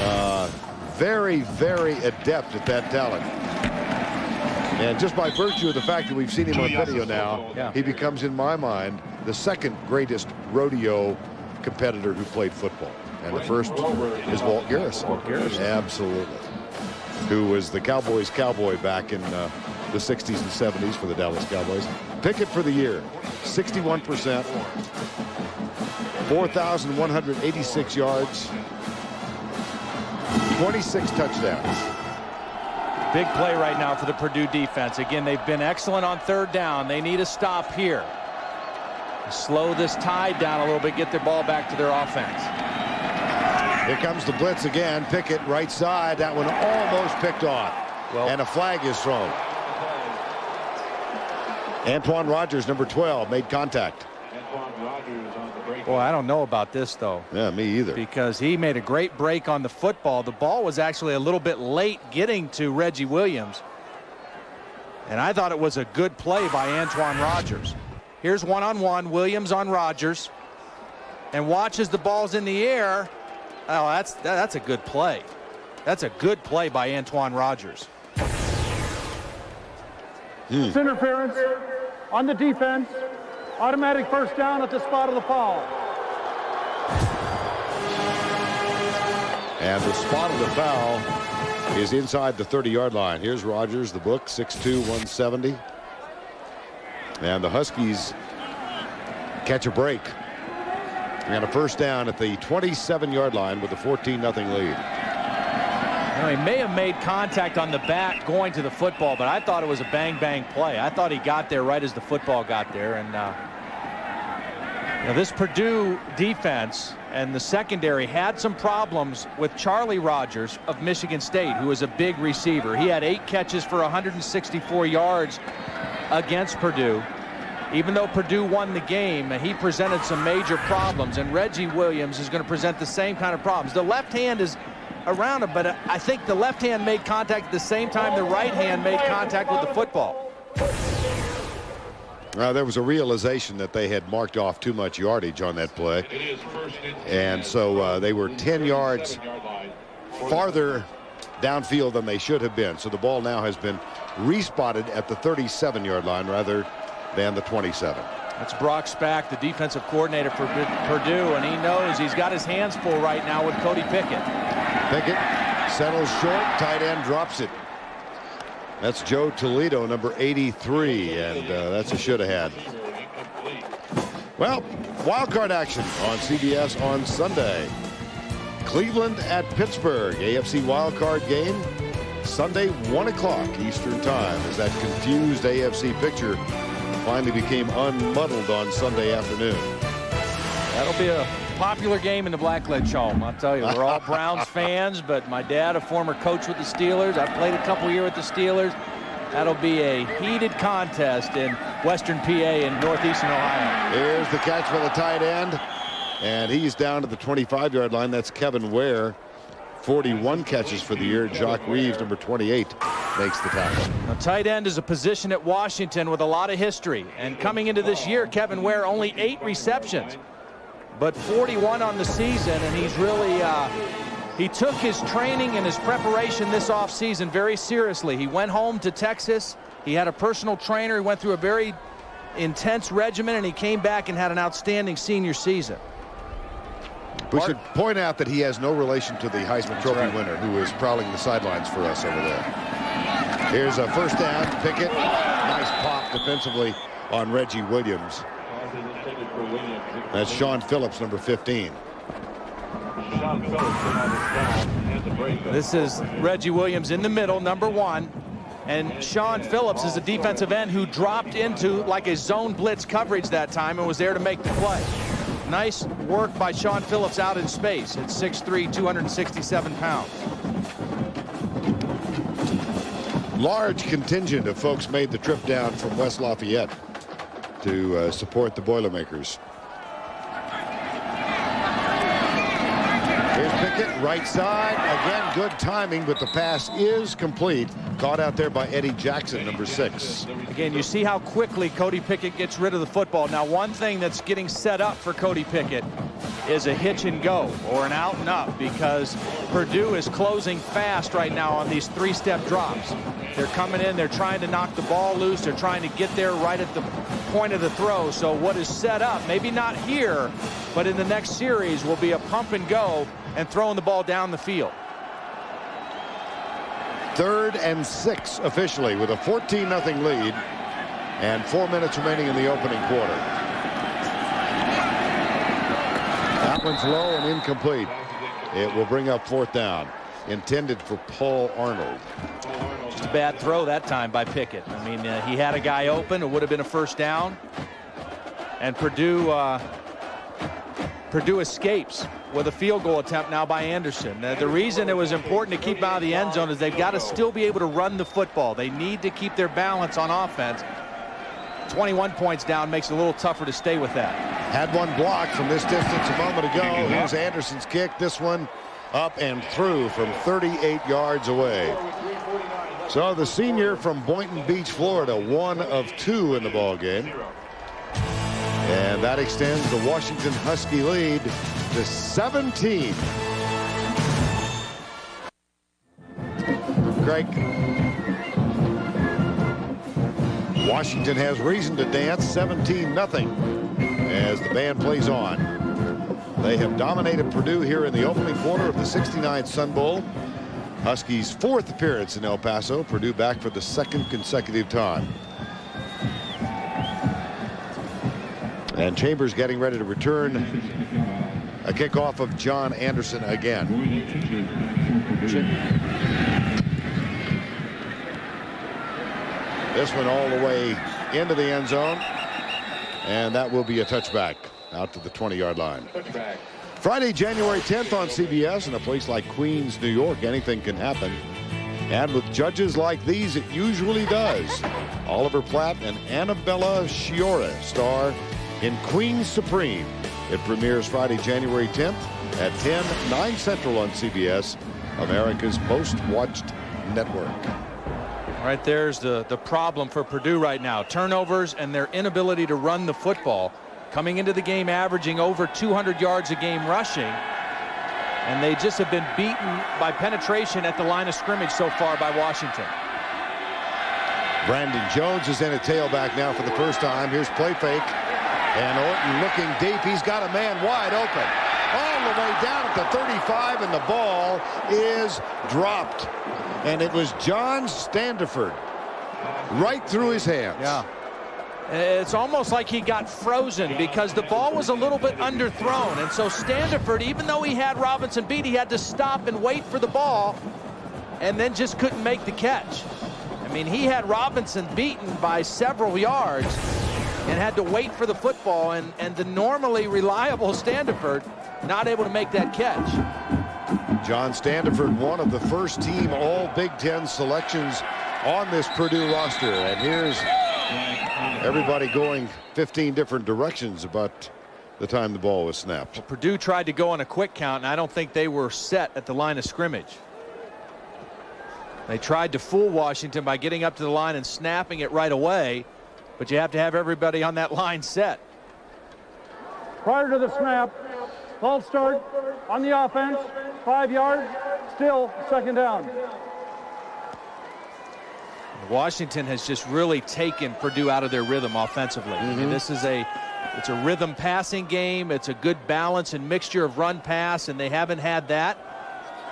Uh, very, very adept at that talent. And just by virtue of the fact that we've seen him on video now, Yeah. he becomes, in my mind, the second greatest rodeo competitor who played football. And the first is Walt Garrison. Walt Garrison. Absolutely. Who was the Cowboys cowboy back in uh, the 60s and 70s for the Dallas Cowboys. Pickett for the year, 61%, 4,186 yards, 26 touchdowns. Big play right now for the Purdue defense. Again, they've been excellent on third down. They need a stop here. Slow this tide down a little bit, get their ball back to their offense. Here comes the blitz again. Pickett right side. That one almost picked off. Well, and a flag is thrown. Antoine Rogers, number 12, made contact. Well, I don't know about this, though. Yeah, me either. Because he made a great break on the football. The ball was actually a little bit late getting to Reggie Williams. And I thought it was a good play by Antoine Rogers. Here's one-on-one, -on -one, Williams on Rogers. And watches the ball's in the air. Oh, that's, that, that's a good play. That's a good play by Antoine Rogers. It's interference on the defense. Automatic first down at the spot of the foul. And the spot of the foul is inside the 30-yard line. Here's Rogers, the book, 6'2", 170. And the Huskies catch a break. And a first down at the 27-yard line with a 14-0 lead. He may have made contact on the back going to the football, but I thought it was a bang-bang play. I thought he got there right as the football got there. And uh, this Purdue defense and the secondary had some problems with Charlie Rogers of Michigan State, who is a big receiver. He had eight catches for 164 yards against Purdue. Even though Purdue won the game, he presented some major problems, and Reggie Williams is going to present the same kind of problems. The left hand is around him, but I think the left hand made contact at the same time the right hand made contact with the football. Uh, there was a realization that they had marked off too much yardage on that play. And so uh, they were 10 yards farther downfield than they should have been. So the ball now has been respotted at the 37-yard line rather than the 27. That's Brock Spack, the defensive coordinator for Purdue, and he knows he's got his hands full right now with Cody Pickett. Pickett settles short, tight end drops it. That's Joe Toledo, number 83, and uh, that's a should have had. Well, wild card action on CBS on Sunday. Cleveland at Pittsburgh, AFC wild card game, Sunday, 1 o'clock Eastern Time, as that confused AFC picture finally became unmuddled on Sunday afternoon. That'll be a popular game in the Blackledge home. I'll tell you, we're all Browns [LAUGHS] fans, but my dad, a former coach with the Steelers. I played a couple year with the Steelers. That'll be a heated contest in Western PA and Northeastern Ohio. Here's the catch for the tight end. And he's down to the 25-yard line. That's Kevin Ware. 41 catches for the year. Jacques Reeves, number 28, makes the tackle. Now, tight end is a position at Washington with a lot of history. And coming into this year, Kevin Ware only eight receptions, but 41 on the season. And he's really, uh, he took his training and his preparation this offseason very seriously. He went home to Texas. He had a personal trainer. He went through a very intense regimen, and he came back and had an outstanding senior season. We should point out that he has no relation to the Heisman Trophy right. winner who is prowling the sidelines for us over there. Here's a first down. Pickett. Nice pop defensively on Reggie Williams. That's Shaun Phillips, number 15. This is Reggie Williams in the middle, number one. And Shaun Phillips is a defensive end who dropped into like a zone blitz coverage that time and was there to make the play. Nice work by Shaun Phillips out in space at 6'3", 267 pounds. Large contingent of folks made the trip down from West Lafayette to uh, support the Boilermakers. Right side. Again, good timing, but the pass is complete. Caught out there by Eddie Jackson, number six. Again, you see how quickly Cody Pickett gets rid of the football. Now, one thing that's getting set up for Cody Pickett is a hitch and go or an out and up because Purdue is closing fast right now on these three-step drops. They're coming in, they're trying to knock the ball loose, they're trying to get there right at the point of the throw. So what is set up, maybe not here, but in the next series will be a pump and go and throwing the ball down the field. Third and six officially with a 14-0 lead and four minutes remaining in the opening quarter. That one's low and incomplete. It will bring up fourth down. Intended for Paul Arnold. Just a bad throw that time by Pickett. I mean, uh, he had a guy open. It would have been a first down. And Purdue uh, Purdue escapes with a field goal attempt now by Anderson. The reason it was important to keep out of the end zone is they've got to still be able to run the football. They need to keep their balance on offense. 21 points down makes it a little tougher to stay with that. Had one blocked from this distance a moment ago. Here's Anderson's kick. This one up and through from 38 yards away. So the senior from Boynton Beach, Florida, one of two in the ball game. And that extends the Washington Husky lead to 17. Greg. Washington has reason to dance 17 nothing as the band plays on. They have dominated Purdue here in the opening quarter of the 69 Sun Bowl. Huskies fourth appearance in El Paso. Purdue back for the second consecutive time. And Chambers getting ready to return a kickoff of John Anderson again. This one all the way into the end zone. And that will be a touchback out to the 20-yard line. Friday, January 10th on CBS in a place like Queens, New York, anything can happen. And with judges like these, it usually does. Oliver Platt and Annabella Sciorra star in Queens Supreme. It premieres Friday, January 10th at 10, 9 Central on CBS, America's most watched network. Right there's the, the problem for Purdue right now. Turnovers and their inability to run the football. Coming into the game averaging over 200 yards a game rushing. And they just have been beaten by penetration at the line of scrimmage so far by Washington. Brandon Jones is in a tailback now for the first time. Here's play fake. And Orton looking deep. He's got a man wide open. All the way down at the 35, and the ball is dropped. And it was John Standeford right through his hands. Yeah. It's almost like he got frozen because the ball was a little bit underthrown. And so Standeford, even though he had Robinson beat, he had to stop and wait for the ball and then just couldn't make the catch. I mean, he had Robinson beaten by several yards and had to wait for the football, and, and the normally reliable Standeford not able to make that catch. John Standeford, one of the first team all Big Ten selections on this Purdue roster. And here's everybody going 15 different directions about the time the ball was snapped. Well, Purdue tried to go on a quick count, and I don't think they were set at the line of scrimmage. They tried to fool Washington by getting up to the line and snapping it right away, but you have to have everybody on that line set. Prior to the snap, false start on the offense, five yards, still second down. Washington has just really taken Purdue out of their rhythm offensively. Mm -hmm. I mean, mm-hmm. this is a it's a rhythm passing game. It's a good balance and mixture of run pass, and they haven't had that.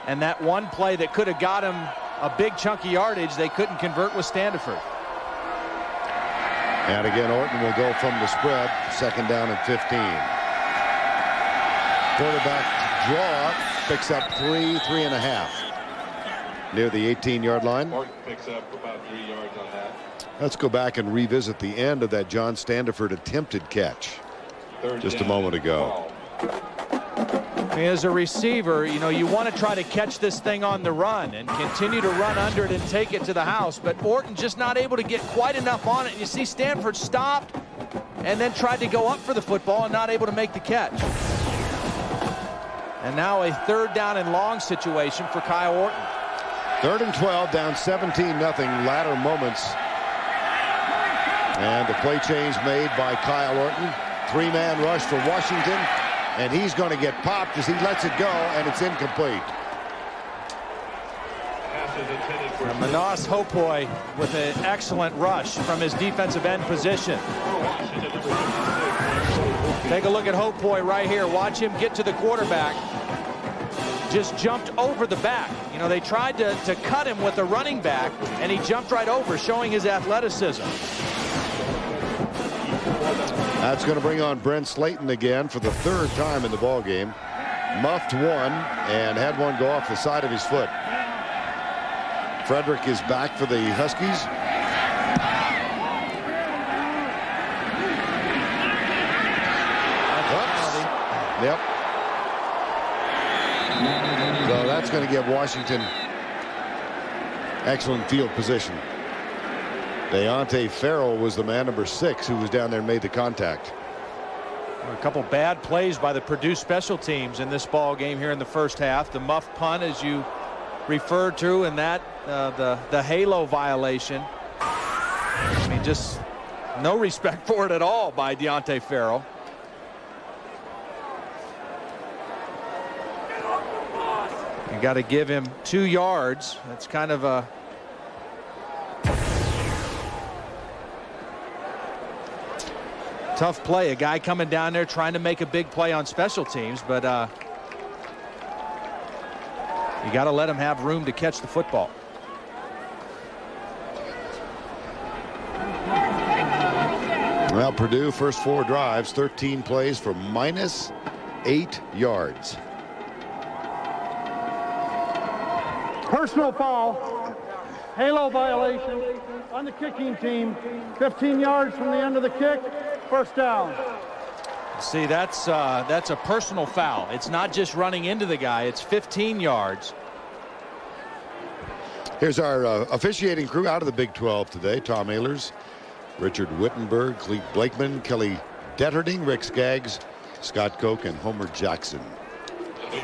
And that one play that could have got them a big chunky yardage, they couldn't convert with Standeford. And again, Orton will go from the spread, second down and 15. Quarterback draw picks up three, three and a half. Near the 18-yard line. Orton picks up about three yards on that. Let's go back and revisit the end of that John Standeford attempted catch Third just a moment ago. As a receiver, you know, you want to try to catch this thing on the run and continue to run under it and take it to the house. But Orton just not able to get quite enough on it. And you see Standeford stopped and then tried to go up for the football and not able to make the catch. And now a third down and long situation for Kyle Orton. Third and 12, down 17 nothing. latter moments. And the play change made by Kyle Orton. Three-man rush for Washington. And he's going to get popped as he lets it go, and it's incomplete. Manase Hopoi with an excellent rush from his defensive end position. Take a look at Hoopoe right here. Watch him get to the quarterback. Just jumped over the back. You know, they tried to, to cut him with a running back, and he jumped right over, showing his athleticism. That's going to bring on Brent Slayton again for the third time in the ball game. Muffed one and had one go off the side of his foot. Frederick is back for the Huskies. Yep. So that's going to give Washington excellent field position. Deontay Farrell was the man number six who was down there and made the contact. A couple bad plays by the Purdue special teams in this ball game here in the first half. The muff punt, as you referred to, and that uh, the the halo violation. I mean, just no respect for it at all by Deontay Farrell. You got to give him two yards. That's kind of a tough play. A guy coming down there trying to make a big play on special teams, but uh, you got to let him have room to catch the football. Well, Purdue first four drives, 13 plays for minus eight yards. Personal foul, halo violation on the kicking team, 15 yards from the end of the kick. First down. See, that's uh, that's a personal foul. It's not just running into the guy. It's 15 yards. Here's our uh, officiating crew out of the Big 12 today. Tom Ahlers, Richard Wittenberg, Clete Blakeman, Kelly Detterding, Rick Skaggs, Scott Koch, and Homer Jackson.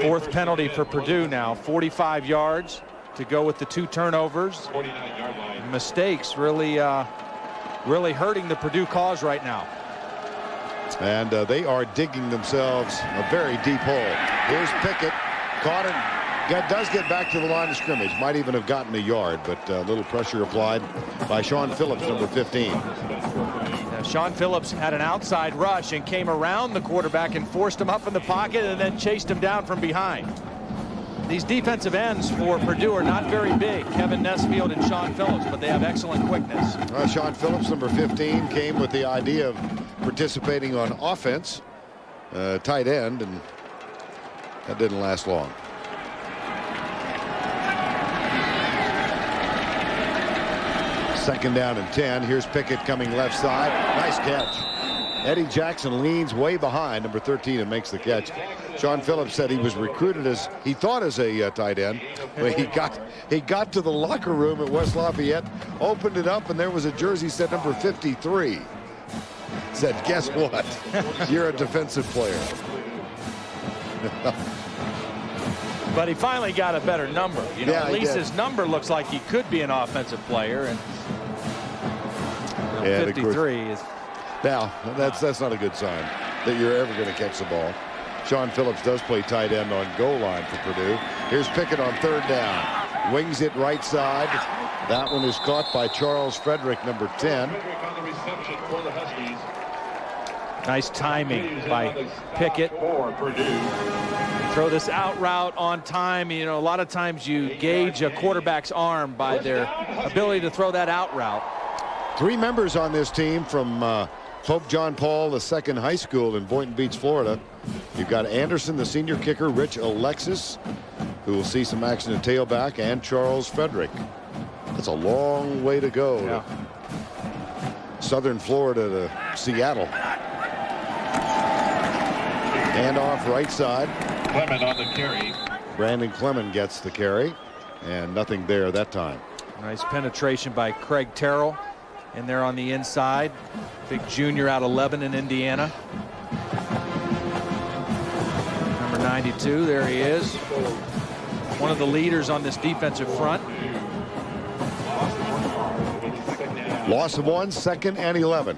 Fourth penalty for Purdue now. 45 yards to go with the two turnovers. Mistakes really, uh, really hurting the Purdue cause right now. And uh, they are digging themselves a very deep hole. Here's Pickett. Caught it. does get back to the line of scrimmage. Might even have gotten a yard, but a uh, little pressure applied by Shaun Phillips, number 15. Now, Shaun Phillips had an outside rush and came around the quarterback and forced him up in the pocket and then chased him down from behind. These defensive ends for Purdue are not very big, Kevin Nesfield and Shaun Phillips, but they have excellent quickness. Well, Shaun Phillips, number 15, came with the idea of participating on offense, uh, tight end, and that didn't last long. Second down and 10. Here's Pickett coming left side. Nice catch. Eddie Jackson leans way behind number 13 and makes the catch. Shaun Phillips said he was recruited as he thought as a uh, tight end, but he got he got to the locker room at West Lafayette, opened it up, and there was a jersey set number 53. Said, guess what? You're a defensive player. [LAUGHS] but he finally got a better number. You know, Yeah, at least his number looks like he could be an offensive player. And course- 53 is Now, that's that's not a good sign that you're ever going to catch the ball. Shaun Phillips does play tight end on goal line for Purdue. Here's Pickett on third down. Wings it right side. That one is caught by Charles Frederick, number 10. On the reception for the Huskies. nice timing by Pickett. Throw this out route on time. You know, a lot of times you gauge a quarterback's arm by their ability to throw that out route. Three members on this team from uh, Pope John Paul II High School in Boynton Beach, Florida. You've got Anderson, the senior kicker, Rich Alexis, who will see some action at tailback, and Charles Frederick. That's a long way to go. to Southern Florida to Seattle. Hand off right side. Cleman on the carry. Brandon Cleman gets the carry, and nothing there that time. Nice penetration by Craig Terrill. And there on the inside. Big junior out of Lebanon, Indiana. Number 92, there he is. One of the leaders on this defensive front. Loss of one, second and 11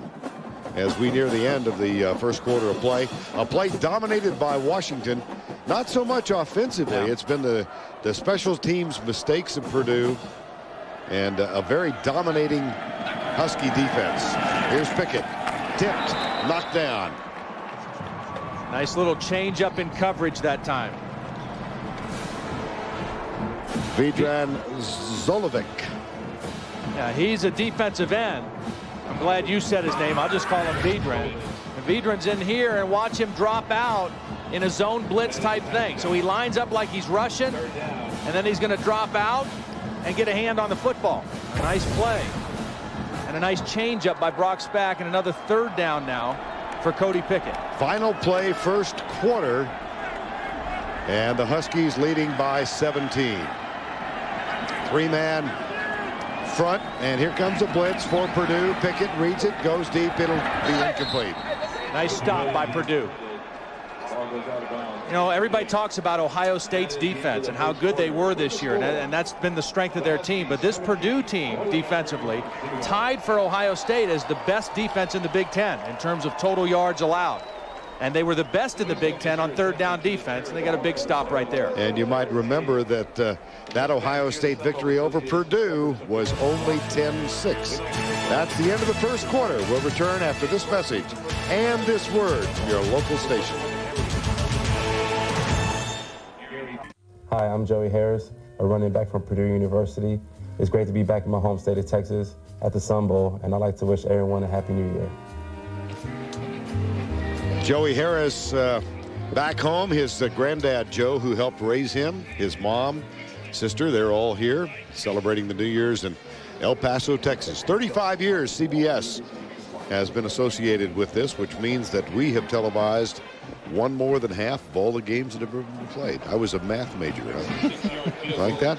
as we near the end of the uh, first quarter of play. A play dominated by Washington. Not so much offensively. It's been the, the special teams mistakes of Purdue and uh, a very dominating Husky defense. Here's Pickett. Tipped. Knocked down. Nice little change up in coverage that time. Vedran Zolovic. Yeah, he's a defensive end. I'm glad you said his name. I'll just call him Vedran. And Vedran's in here and watch him drop out in a zone blitz type thing. So he lines up like he's rushing, and then he's going to drop out and get a hand on the football. Nice play. And a nice change up by Brock Spack and another third down now for Cody Pickett. Final play, first quarter. And the Huskies leading by 17. Three-man front, and here comes a blitz for Purdue. Pickett reads it, goes deep. It'll be incomplete. Nice stop by Purdue. You know, everybody talks about Ohio State's defense and how good they were this year, and, that's been the strength of their team. But this Purdue team, defensively, tied for Ohio State as the best defense in the Big Ten in terms of total yards allowed. And they were the best in the Big Ten on third down defense, and they got a big stop right there. And you might remember that uh, that Ohio State victory over Purdue was only 10-6. That's the end of the first quarter. We'll return after this message and this word from your local station. Hi, I'm Joey Harris, a running back from Purdue University. It's great to be back in my home state of Texas at the Sun Bowl, and I'd like to wish everyone a Happy New Year. Joey Harris uh, back home. His uh, granddad, Joe, who helped raise him, his mom, sister, they're all here celebrating the New Year's in El Paso, Texas. 35 years CBS has been associated with this, which means that we have televised one more than half of all the games that have ever been played. I was a math major. Huh? like that?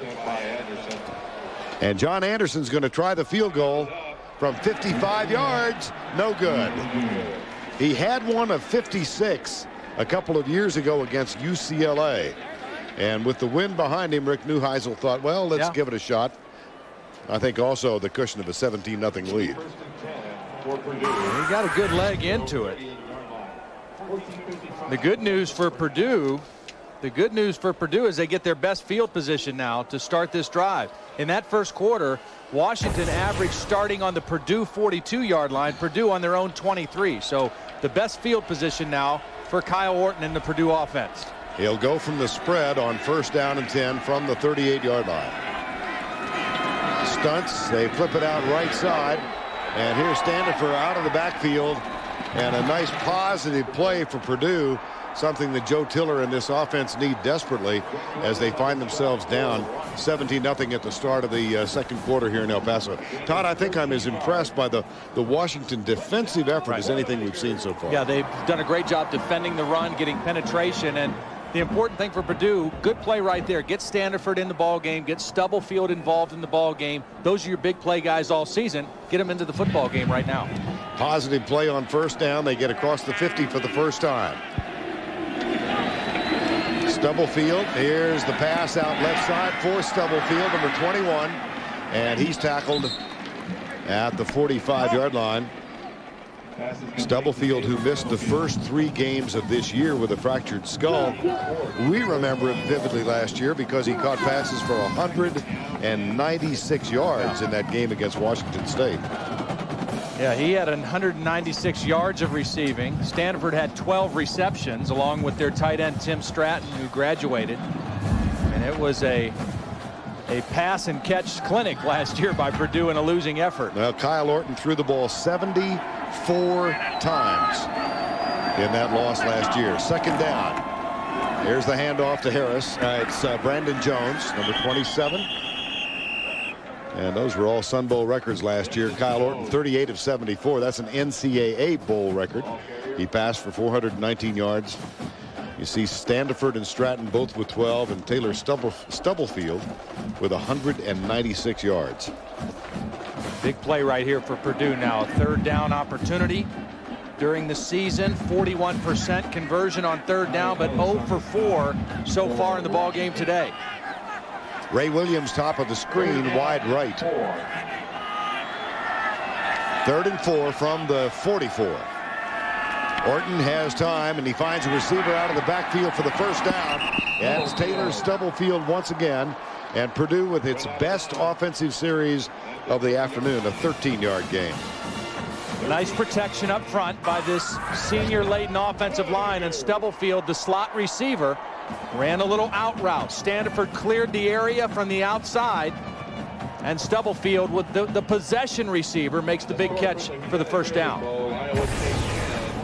And John Anderson's going to try the field goal from 55 yards. No good. He had one of 56 a couple of years ago against UCLA. And with the wind behind him, Rick Neuheisel thought, well, let's Yeah. give it a shot. I think also the cushion of a 17 nothing lead. He got a good leg into it. The good news for Purdue, the good news for Purdue is they get their best field position now to start this drive. In that first quarter, Washington averaged starting on the Purdue 42-yard line, Purdue on their own 23. So the best field position now for Kyle Orton in the Purdue offense. He'll go from the spread on first down and 10 from the 38-yard line. Stunts, they flip it out right side. And here's Standeford out of the backfield And a nice positive play for Purdue, something that Joe Tiller and this offense need desperately as they find themselves down 17-0 at the start of the uh, second quarter here in El Paso. Todd, I think I'm as impressed by the, the Washington defensive effort as anything we've seen so far. Yeah, they've done a great job defending the run, getting penetration, and the important thing for Purdue, good play right there. Get Standeford in the ball game. Get Stubblefield involved in the ball game. Those are your big play guys all season. Get them into the football game right now. Positive play on first down. They get across the 50 for the first time. Stubblefield. Here's the pass out left side for Stubblefield, number 21. And he's tackled at the 45-yard line. Stubblefield, who missed the first three games of this year with a fractured skull. We remember him vividly last year because he caught passes for 196 yards in that game against Washington State. Yeah, he had 196 yards of receiving. Standeford had 12 receptions along with their tight end Tim Stratton who graduated. And it was a a pass and catch clinic last year by Purdue in a losing effort. Now Kyle Orton threw the ball 74 times in that loss last year. Second down. Here's the handoff to Harris. Uh, it's uh, Brandon Jones, number 27. And those were all Sun Bowl records last year. Kyle Orton, 38 of 74. That's an NCAA Bowl record. He passed for 419 yards. You see Standeford and Stratton both with 12 and Taylor Stubble, Stubblefield with 196 yards. Big play right here for Purdue now. A third down opportunity during the season. 41% conversion on third down, but 0 for 4 so far in the ball game today. Ray Williams top of the screen wide right. Third and four from the 44. Orton has time and he finds a receiver out of the backfield for the first down. And it's Taylor Stubblefield once again. And Purdue with its best offensive series of the afternoon, a 13-yard game. Nice protection up front by this senior-laden offensive line. And Stubblefield, the slot receiver, ran a little out route. Standeford cleared the area from the outside. And Stubblefield, with the, the possession receiver, makes the big catch for the first down.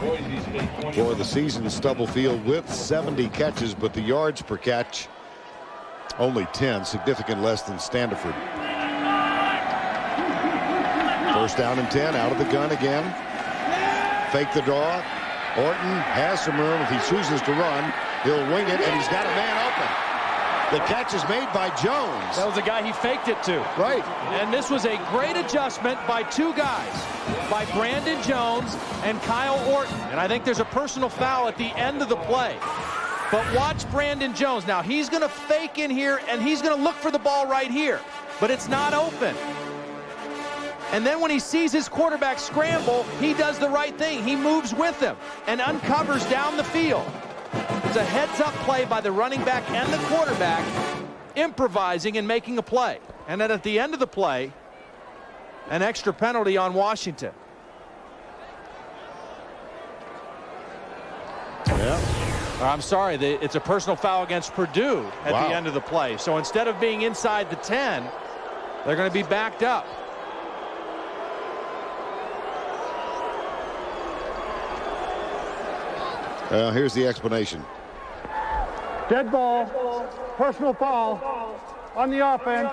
For the season, Stubblefield with 70 catches, but the yards per catch only 10, significant less than Standeford. First down and 10, out of the gun again. Fake the draw. Orton has some room if he chooses to run. He'll wing it, and he's got a man open. The catch is made by Jones. That was the guy he faked it to. Right. And this was a great adjustment by two guys, by Brandon Jones and Kyle Orton. And I think there's a personal foul at the end of the play. But watch Brandon Jones. Now, he's going to fake in here, and he's going to look for the ball right here. But it's not open. And then when he sees his quarterback scramble, he does the right thing. He moves with him and uncovers down the field. It's a heads-up play by the running back and the quarterback improvising and making a play. And then at the end of the play, an extra penalty on Washington. Yeah. I'm sorry, it's a personal foul against Purdue at wow. the end of the play. So instead of being inside the 10, they're going to be backed up. Uh, here's the explanation. Dead ball, personal foul on the offense.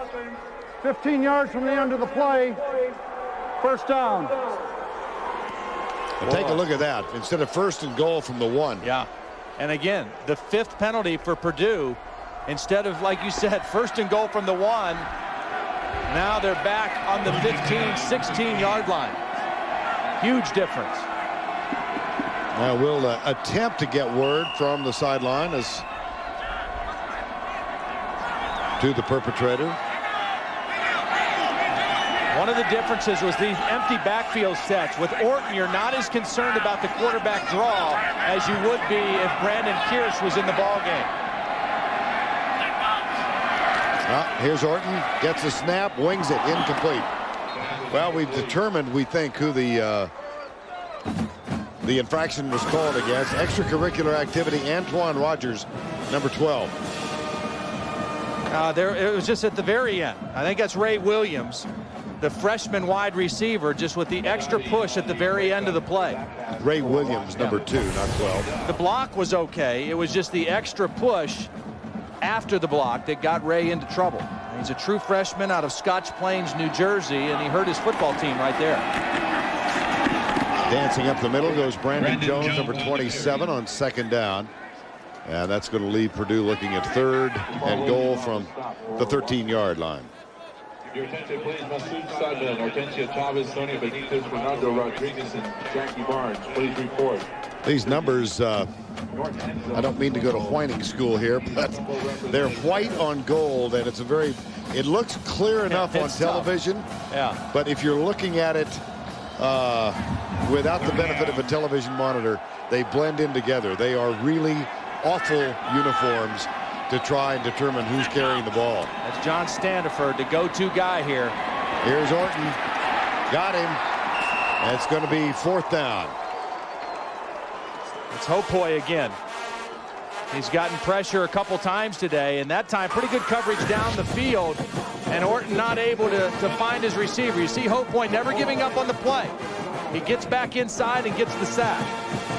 15 yards from the end of the play. First down. And take a look at that. Instead of first and goal from the one. Yeah. And again, the fifth penalty for Purdue. Instead of, like you said, first and goal from the one, now they're back on the 15, 16 yard line. Huge difference. Now we'll uh, attempt to get word from the sideline as to the perpetrator. One of the differences was these empty backfield sets. With Orton, you're not as concerned about the quarterback draw as you would be if Brandon Kirsch was in the ball game. Well, here's Orton, gets a snap, wings it, incomplete. Well, we've determined, we think, who the uh, the infraction was called against. Extracurricular activity, Antoine Rogers, number 12. Uh, there, it was just at the very end. I think that's Ray Williams. the freshman wide receiver just with the extra push at the very end of the play. Ray Williams, number two, not 12. The block was okay. It was just the extra push after the block that got Ray into trouble. He's a true freshman out of Scotch Plains, New Jersey, and he hurt his football team right there. Dancing up the middle goes Brandon, Brandon Jones, Jones. number 27 on second down. And that's going to leave Purdue looking at third and goal from the 13-yard line. Your attention, please. Masoud Sadman, Hortensia Chavez, Sonia Benitez, Fernando Rodriguez, and Jackie Barnes. Please report. These numbers, uh, I don't mean to go to whining school here, [LAUGHS] but they're white on gold, and it's a very, it looks clear enough on It's tough. television. Yeah. But if you're looking at it uh, without the benefit of a television monitor, they blend in together. They are really awful uniforms to try and determine who's carrying the ball. That's John Standeford, the go-to guy here. Here's Orton. Got him. And it's going to be fourth down. It's Hopoi again. He's gotten pressure a couple times today, and that time pretty good coverage down the field. And Orton not able to, to find his receiver. You see Hopoi never giving up on the play. He gets back inside and gets the sack.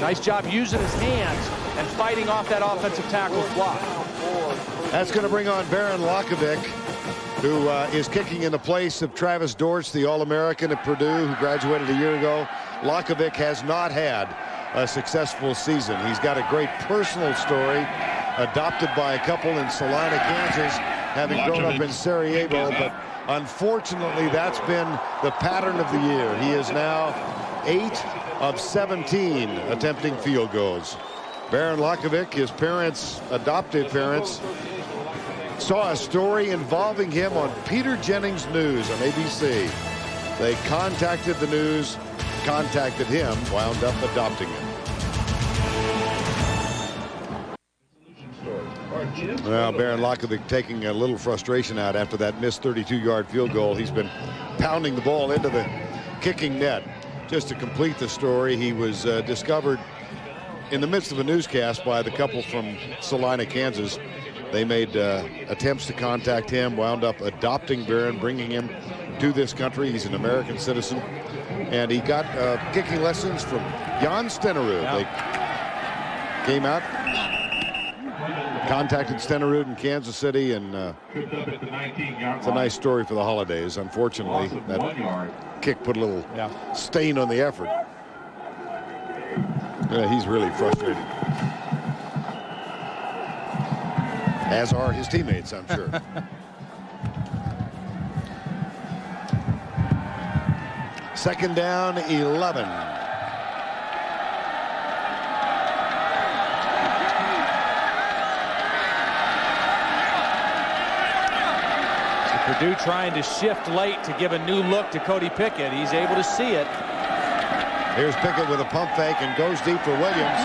Nice job using his hands and fighting off that offensive tackle's block. That's going to bring on Berin Lacevic, who uh, is kicking in the place of Travis Dorsch, the All-American at Purdue, who graduated a year ago. Lacevic has not had a successful season. He's got a great personal story, adopted by a couple in Salina, Kansas, having grown up in Sarajevo, but unfortunately that's been the pattern of the year. He is now 8 of 17 attempting field goals. Berin Lacevic, his parents, adoptive parents, saw a story involving him on Peter Jennings News on ABC. They contacted the news, contacted him, wound up adopting him. Well, Berin Lacevic taking a little frustration out after that missed 32-yard field goal. He's been pounding the ball into the kicking net. Just to complete the story, he was uh, discovered in the midst of a newscast by the couple from Salina, Kansas. They made uh, attempts to contact him, wound up adopting Berin, bringing him to this country. He's an American citizen. And he got uh, kicking lessons from Jan Stenerud. They came out, contacted Stenerud in Kansas City, and uh, it's a nice story for the holidays. Unfortunately, that kick put a little stain on the effort. Yeah, he's really frustrated. As are his teammates, I'm sure. [LAUGHS] Second down, 11. Purdue trying to shift late to give a new look to Cody Pickett. He's able to see it. Here's Pickett with a pump fake and goes deep for Williams.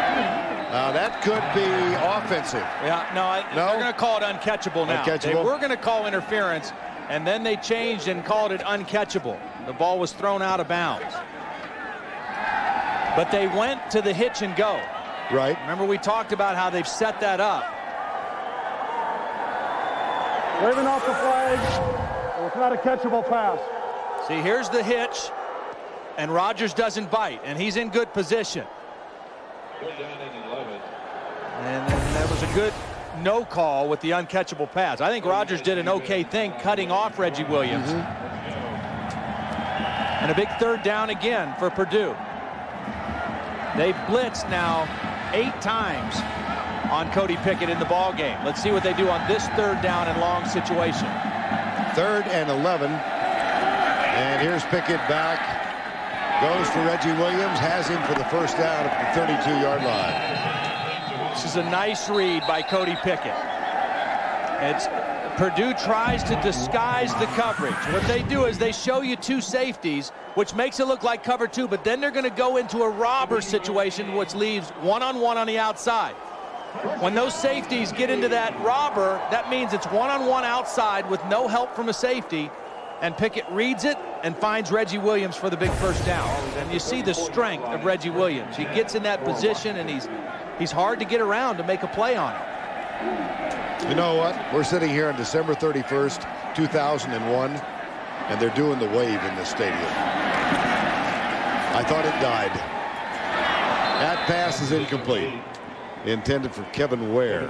Now that could be offensive. Yeah, no, I, No? they're going to call it uncatchable now. They Uncatchable? were going to call interference, and then they changed and called it uncatchable. The ball was thrown out of bounds. But they went to the hitch and go. Right. Remember we talked about how they've set that up. Waving off the flag. It's not a catchable pass. See, here's the hitch, and Rogers doesn't bite, and he's in good position. And then that was a good no call with the uncatchable pass. I think Rogers did an okay thing cutting off Reggie Williams. Mm-hmm. And a big third down again for Purdue. They've blitzed now eight times on Cody Pickett in the ball game. Let's see what they do on this third down and long situation. Third and 11. And here's Pickett back. Goes for Reggie Williams. Has him for the first down at the 32-yard line. This is a nice read by Cody Pickett. It's Purdue tries to disguise the coverage. What they do is they show you two safeties, which makes it look like cover two, but then they're going to go into a robber situation, which leaves one-on-one -on, the outside. When those safeties get into that robber, that means it's one-on-one outside with no help from a safety, and Pickett reads it and finds Reggie Williams for the big first down. And you see the strength of Reggie Williams. He gets in that position, and he's he's hard to get around to make a play on it. You know what? We're sitting here on December 31st, 2001. and they're doing the wave in this stadium. I thought it died. That pass is incomplete. Intended for Kevin Ware,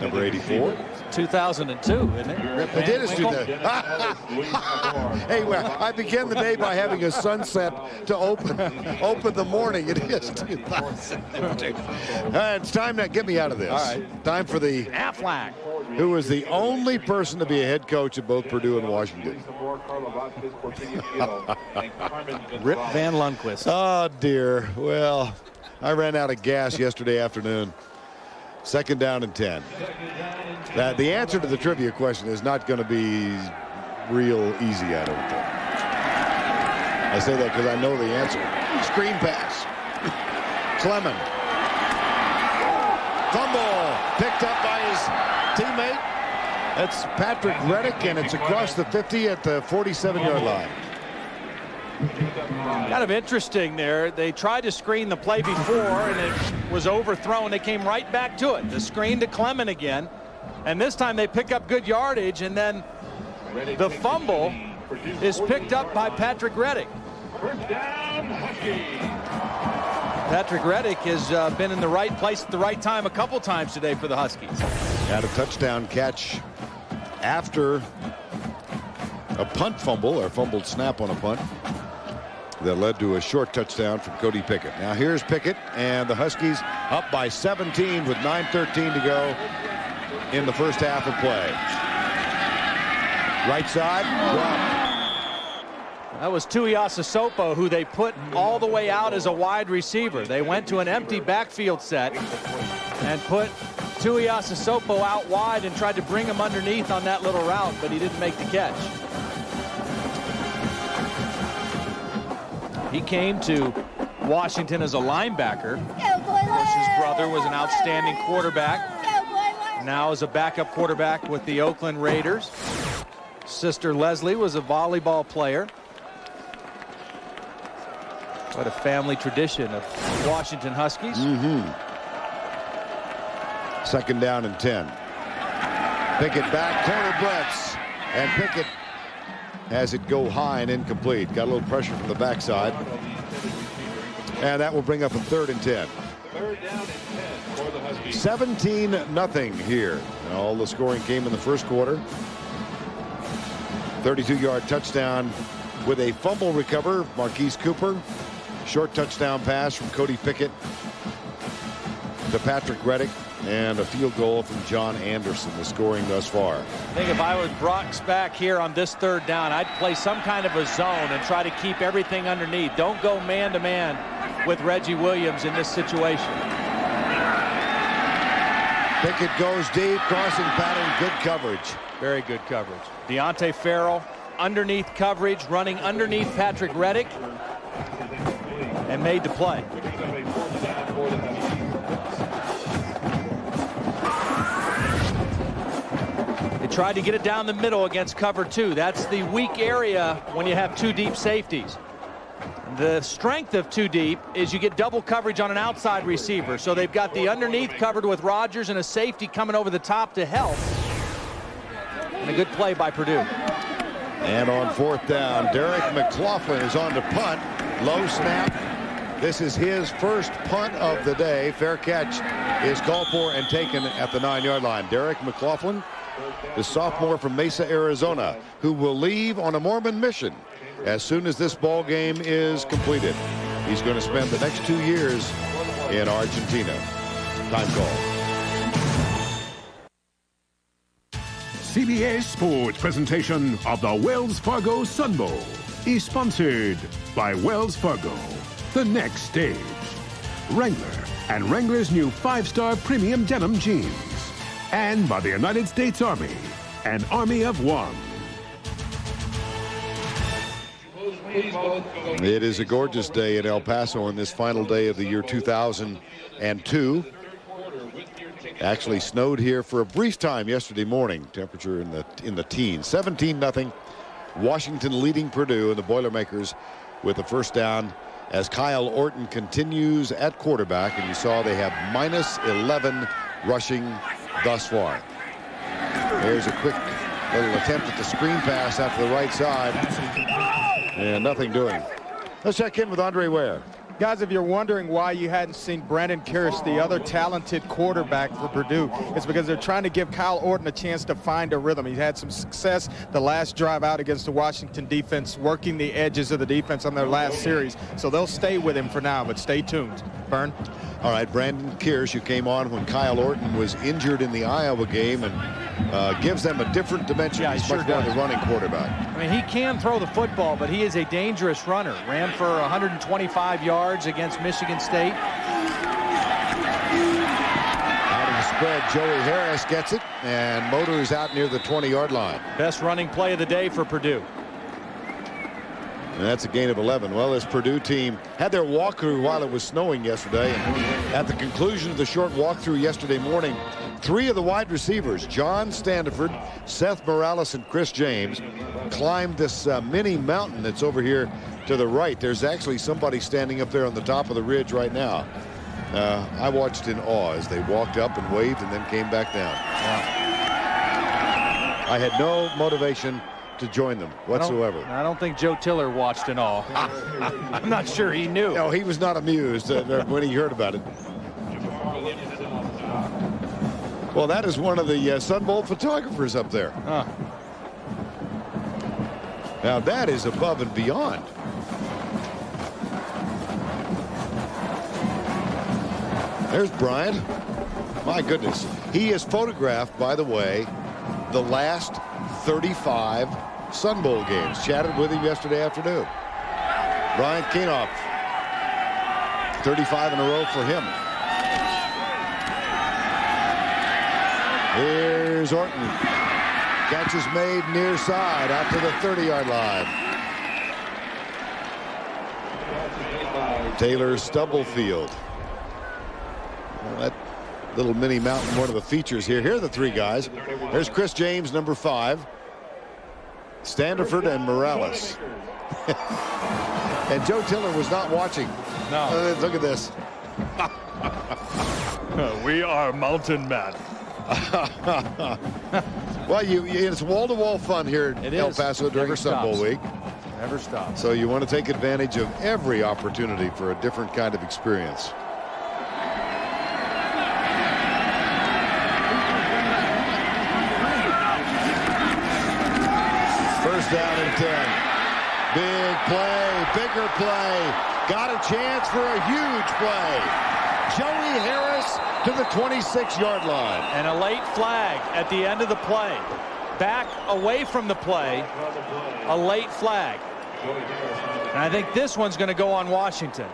number 84. 2002, isn't it? Rip It did is Van Winkle? 2000. hey, well, I began the day by having a sunset to open [LAUGHS] open the morning. It is 2000. All right, it's time to get me out of this. All right. Time for the Aflac. who was the only person to be a head coach at both Purdue and Washington. [LAUGHS] Rip Van Lundquist. Oh, dear. Well, I ran out of gas yesterday afternoon. Second down and 10. That, the answer to the trivia question is not going to be real easy, I don't think. I say that because I know the answer. Screen pass. [LAUGHS] Cleman. Fumble. Picked up by his teammate. That's Patrick Reddick, and it's across the 50 at the 47-yard line. Kind of interesting there. They tried to screen the play before, and it was overthrown. They came right back to it. The screen to Cleman again. And this time they pick up good yardage, and then the fumble is picked up by Patrick Reddick. Patrick Reddick has uh, been in the right place at the right time a couple times today for the Huskies. Had a touchdown catch after a punt fumble or fumbled snap on a punt that led to a short touchdown from Cody Pickett. Now here's Pickett and the Huskies up by 17 with 9.13 to go in the first half of play. Right side. That was Tuiasosopo, who they put all the way out as a wide receiver. They went to an empty backfield set and put Tuiasosopo out wide and tried to bring him underneath on that little route, but he didn't make the catch. He came to Washington as a linebacker. Of his brother was an outstanding quarterback. Now is a backup quarterback with the Oakland Raiders. Sister Leslie was a volleyball player. What a family tradition of Washington Huskies. Mm-hmm. Second down and 10. Pickett back, corner blitz. And Pickett has it go high and incomplete. Got a little pressure from the backside. And that will bring up a third and 10. 17 nothing here. All the scoring came in the first quarter. 32 yard touchdown with a fumble recover. Marquis Cooper. Short touchdown pass from Cody Pickett to Patrick Reddick. And a field goal from John Anderson, the scoring thus far. I think if I was Brock Spack here on this third down, I'd play some kind of a zone and try to keep everything underneath. Don't go man to man with Reggie Williams in this situation. Pickett goes deep, crossing pattern, good coverage. Very good coverage. Deontay Farrell underneath coverage, running underneath Patrick Reddick, and made the play. Tried to get it down the middle against cover two. That's the weak area when you have two deep safeties. The strength of two deep is you get double coverage on an outside receiver. So they've got the underneath covered with Rogers and a safety coming over the top to help. And a good play by Purdue. And on fourth down, Derek McLaughlin is on to punt. Low snap. This is his first punt of the day. Fair catch is called for and taken at the nine-yard line. Derek McLaughlin, the sophomore from Mesa, Arizona, who will leave on a Mormon mission as soon as this ball game is completed. He's going to spend the next two years in Argentina. Time call. CBS Sports presentation of the Wells Fargo Sun Bowl is sponsored by Wells Fargo. The next stage. Wrangler and Wrangler's new five-star premium denim jeans. And by the United States Army, an army of one. It is a gorgeous day in El Paso on this final day of the year 2002. Actually snowed here for a brief time yesterday morning. Temperature in the in the teens. 17 nothing. Washington leading Purdue and the Boilermakers with the first down as Kyle Orton continues at quarterback and you saw they have minus 11 rushing thus far. There's a quick Little attempt at the screen pass out to the right side. And nothing doing. Let's check in with Andre Ware. Guys, if you're wondering why you hadn't seen Brandon Kirsch, the other talented quarterback for Purdue, it's because they're trying to give Kyle Orton a chance to find a rhythm. He had some success the last drive out against the Washington defense, working the edges of the defense on their last series. So they'll stay with him for now, but stay tuned. Verne? All right, Brandon Kirsch, who came on when Kyle Orton was injured in the Iowa game and uh, gives them a different dimension. Yeah, he He's sure much more does. the running quarterback. I mean, he can throw the football, but he is a dangerous runner. Ran for 125 yards against Michigan State. Out of the spread, Joey Harris gets it and motors out near the 20-yard line. Best running play of the day for Purdue. And that's a gain of 11. Well, this Purdue team had their walkthrough while it was snowing yesterday. And at the conclusion of the short walkthrough yesterday morning, three of the wide receivers, John Standeford, Seth Morales, and Chris James, climbed this uh, mini mountain that's over here to the right. There's actually somebody standing up there on the top of the ridge right now. Uh, I watched in awe as they walked up and waved and then came back down. I had no motivation to join them whatsoever. I don't, I don't think Joe Tiller watched in all. [LAUGHS] I'm not sure he knew. No, he was not amused uh, when he heard about it. Well, that is one of the uh, Sun Bowl photographers up there. Now that is above and beyond. There's Bryant. My goodness. He is photographed, by the way, the last 35 Sun Bowl games. Chatted with him yesterday afternoon. Brian Kenoff. 35 in a row for him. Here's Orton. Catch is made near side out to the 30-yard line. Taylor Stubblefield. Well, that little mini mountain, one of the features here. Here are the three guys. There's Chris James, number five. Standeford and Morales. [LAUGHS] and Joe Tiller was not watching. No. Uh, look at this. [LAUGHS] we are mountain men. [LAUGHS] well, you, it's wall-to-wall fun here in El. Paso during Never Sun Bowl week. Never stops. So you want to take advantage of every opportunity for a different kind of experience. 10. Big play, bigger play. Got a chance for a huge play. Joey Harris to the 26-yard line. And a late flag at the end of the play. Back away from the play, a late flag. And I think this one's going to go on Washington.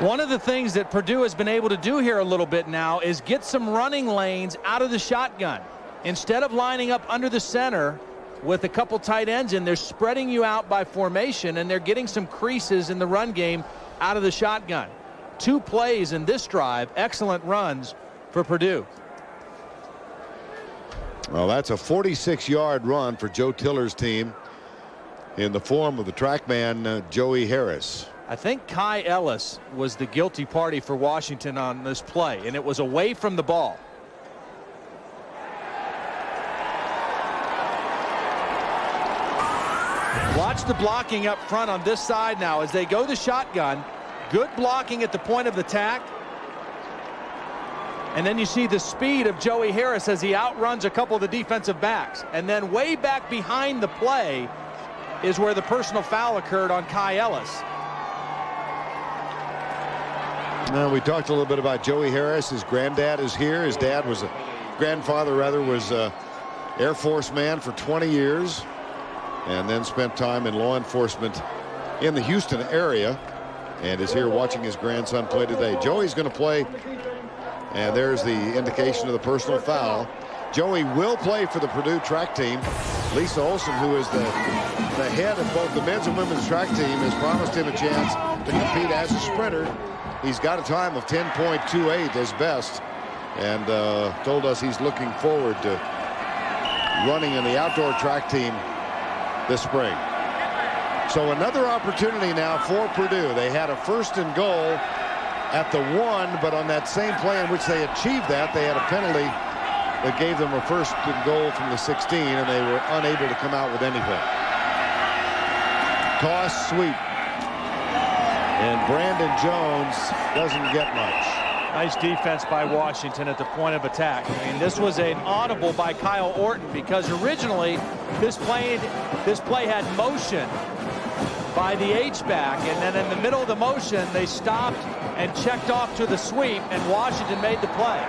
One of the things that Purdue has been able to do here a little bit now is get some running lanes out of the shotgun. Instead of lining up under the center with a couple tight ends in, they're spreading you out by formation and they're getting some creases in the run game out of the shotgun. Two plays in this drive, excellent runs for Purdue. Well, that's a 46-yard run for Joe Tiller's team in the form of the trackman uh, Joey Harris. I think Kai Ellis was the guilty party for Washington on this play, and it was away from the ball. Watch the blocking up front on this side now as they go the shotgun. Good blocking at the point of the tack. And then you see the speed of Joey Harris as he outruns a couple of the defensive backs. And then way back behind the play is where the personal foul occurred on Kai Ellis. Now, we talked a little bit about Joey Harris. His granddad is here. His dad was a grandfather, rather, was a Air Force man for 20 years and then spent time in law enforcement in the Houston area and is here watching his grandson play today. Joey's going to play, and there's the indication of the personal foul. Joey will play for the Purdue track team. Lisa Olson, who is the, the head of both the men's and women's track team, has promised him a chance to compete as a sprinter. He's got a time of 10.28 as best and uh, told us he's looking forward to running in the outdoor track team this spring. So another opportunity now for Purdue. They had a first and goal at the one, but on that same play in which they achieved that, they had a penalty that gave them a first and goal from the 16, and they were unable to come out with anything. Toss sweep. And Brandon Jones doesn't get much. Nice defense by Washington at the point of attack. I mean, this was an audible by Kyle Orton because originally this play, this play had motion by the H-back, and then in the middle of the motion, they stopped and checked off to the sweep, and Washington made the play.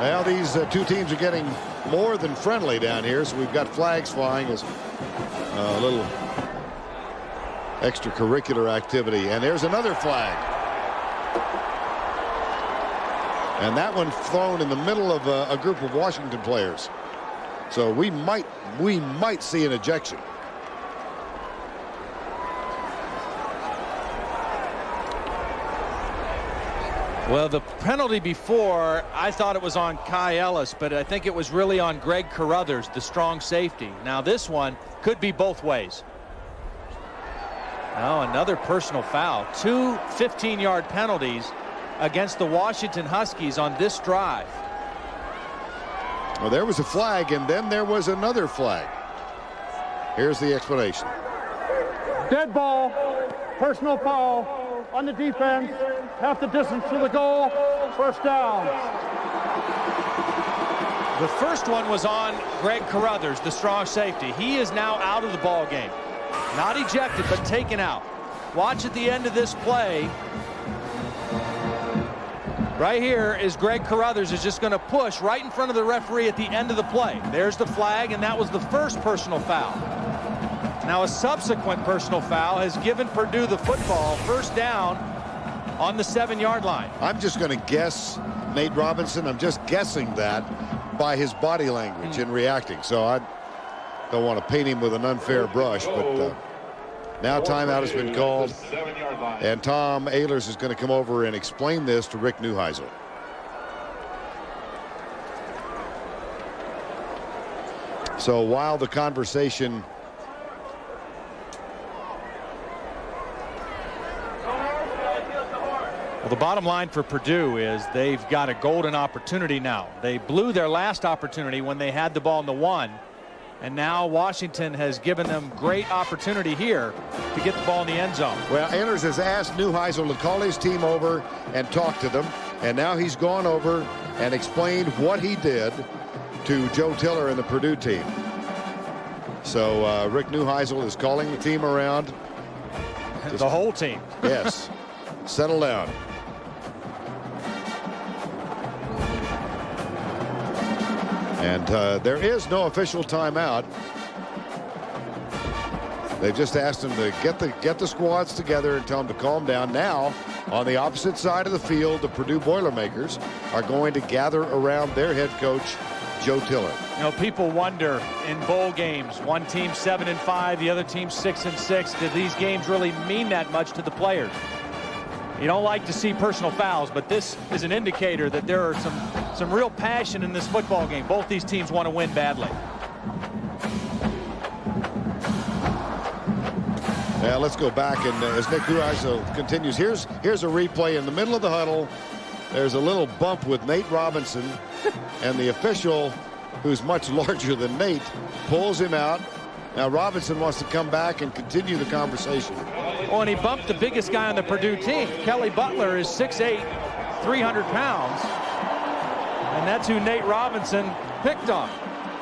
Well, these uh, two teams are getting more than friendly down here, so we've got flags flying as uh, a little extracurricular activity. And there's another flag. And that one thrown in the middle of a, a group of Washington players. So we might we might see an ejection. Well, the penalty before, I thought it was on Kai Ellis, but I think it was really on Greg Carothers, the strong safety. Now, this one could be both ways. Now, another personal foul. Two 15-yard penalties against the Washington Huskies on this drive. Well, there was a flag, and then there was another flag. Here's the explanation. Dead ball, personal foul on the defense, half the distance to the goal, first down. The first one was on Greg Carothers, the strong safety. He is now out of the ball game. Not ejected, but taken out. Watch at the end of this play. Right here is Greg Carothers is just going to push right in front of the referee at the end of the play. There's the flag, and that was the first personal foul. Now a subsequent personal foul has given Purdue the football first down on the seven-yard line. I'm just going to guess Nate Robinson. I'm just guessing that by his body language mm. in reacting. So I don't want to paint him with an unfair brush, but uh, now timeout has been called. And Tom Ahlers is going to come over and explain this to Rick Neuheisel. So while the conversation Well, the bottom line for Purdue is they've got a golden opportunity now. They blew their last opportunity when they had the ball in the one. And now Washington has given them great opportunity here to get the ball in the end zone. Well, Anders has asked Neuheisel to call his team over and talk to them. And now he's gone over and explained what he did to Joe Tiller and the Purdue team. So uh, Rick Neuheisel is calling the team around. the whole team. yes. [LAUGHS] Settle down. And uh, there is no official timeout. They've just asked them to get the get the squads together and tell them to calm down. Now, on the opposite side of the field, the Purdue Boilermakers are going to gather around their head coach, Joe Tiller. You know, people wonder in bowl games, one team seven and five, the other team six and six. Do these games really mean that much to the players? You don't like to see personal fouls, but this is an indicator that there are some, some real passion in this football game. Both these teams want to win badly. Yeah, let's go back and uh, as Nick Neuheisel continues, here's here's a replay in the middle of the huddle. There's a little bump with Nate Robinson, and the official, who's much [LAUGHS] larger than Nate, pulls him out. Now Robinson wants to come back and continue the conversation. Oh, and he bumped the biggest guy on the Purdue team. Kelly Butler is 6'8", 300 pounds. And that's who Nate Robinson picked on.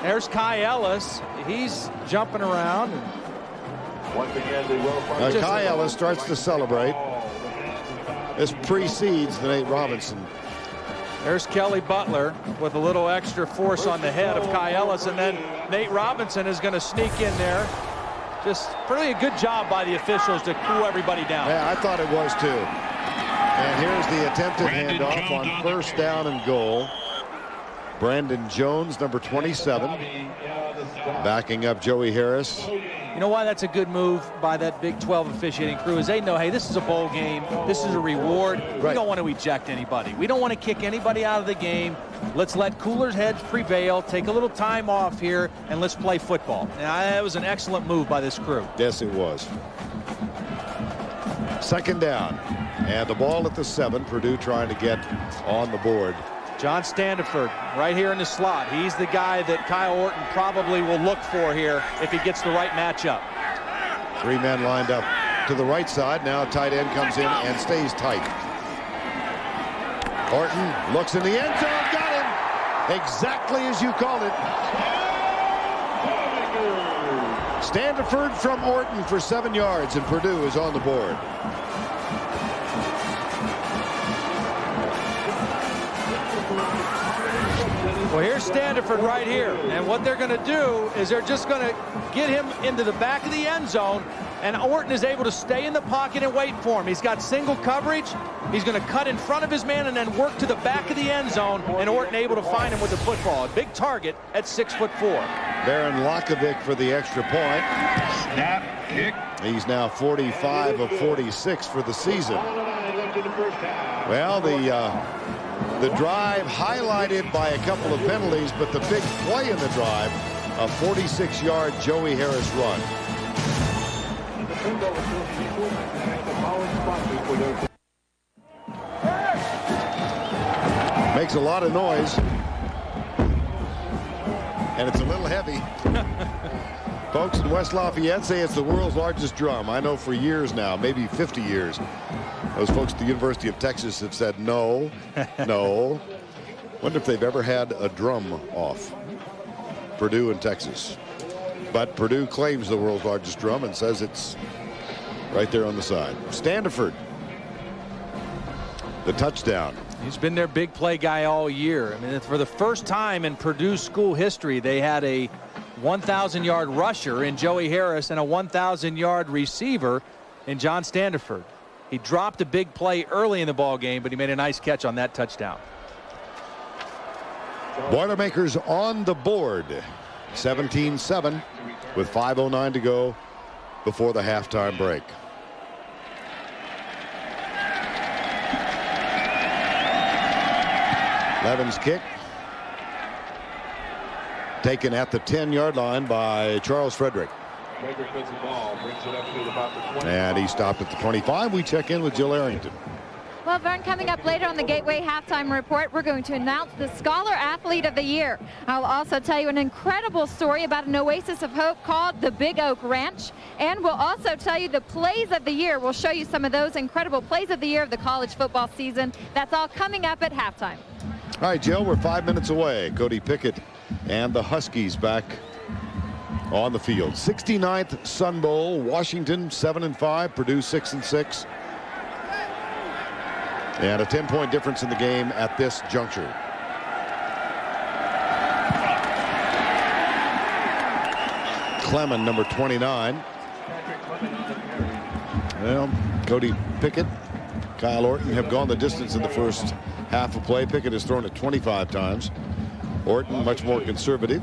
There's Kai Ellis. He's jumping around. Once again, now, Kai Ellis starts to celebrate. This precedes the Nate Robinson. There's Kelly Butler with a little extra force on the head of Kai Ellis, and then Nate Robinson is going to sneak in there just pretty a good job by the officials to cool everybody down. Yeah, I thought it was too. And here's the attempted Brandon handoff on first down and goal. Brandon Jones, number 27, backing up Joey Harris. You know why that's a good move by that Big 12 officiating crew is they know, hey, this is a bowl game. This is a reward. Right. We don't want to eject anybody. We don't want to kick anybody out of the game. Let's let cooler heads prevail, take a little time off here, and let's play football. And that was an excellent move by this crew. Yes, it was. Second down. And the ball at the seven. Purdue trying to get on the board. John Standeford right here in the slot. He's the guy that Kyle Orton probably will look for here if he gets the right matchup. Three men lined up to the right side. Now tight end comes in and stays tight. Orton looks in the end zone. Got him. Exactly as you called it. Standeford from Orton for seven yards, and Purdue is on the board. Well, here's Standeford right here. And what they're going to do is they're just going to get him into the back of the end zone. And Orton is able to stay in the pocket and wait for him. He's got single coverage. He's going to cut in front of his man and then work to the back of the end zone. And Orton able to find him with the football. A big target at six foot four. Berin Lacevic for the extra point. Snap, kick. He's now 45 of 46 for the season. Well, the uh, the drive highlighted by a couple of penalties, but the big play in the drive, a 46-yard Joey Harris run. Makes a lot of noise. And it's a little heavy. [LAUGHS] Folks in West Lafayette say it's the world's largest drum. I know for years now, maybe 50 years. Those folks at the University of Texas have said no, [LAUGHS] no. Wonder if they've ever had a drum off. Purdue and Texas. But Purdue claims the world's largest drum and says it's right there on the side. Standeford. The touchdown. He's been their big play guy all year. I mean, for the first time in Purdue school history, they had a 1,000 yard rusher in Joey Harris and a 1,000 yard receiver in John Standeford. He dropped a big play early in the ball game, but he made a nice catch on that touchdown. Boilermakers on the board. 17-7 with 5.09 to go before the halftime break. Levin's kick. Taken at the 10-yard line by Charles Frederick. Frederick gets the ball, brings it up to about the 20. And he stopped at the 25. We check in with Jill Arrington. Well, Verne, coming up later on the Gateway Halftime Report, we're going to announce the Scholar Athlete of the Year. I'll also tell you an incredible story about an oasis of hope called the Big Oak Ranch. And we'll also tell you the plays of the year. We'll show you some of those incredible plays of the year of the college football season. That's all coming up at halftime. All right, Jill, we're five minutes away. Cody Pickett and the Huskies back on the field. 69th Sun Bowl, Washington 7 and 5, Purdue 6 and 6. And a 10 point difference in the game at this juncture. Cleman, number 29. Well, Cody Pickett, Kyle Orton have gone the distance in the first half of play. Pickett has thrown it 25 times. Orton much more conservative.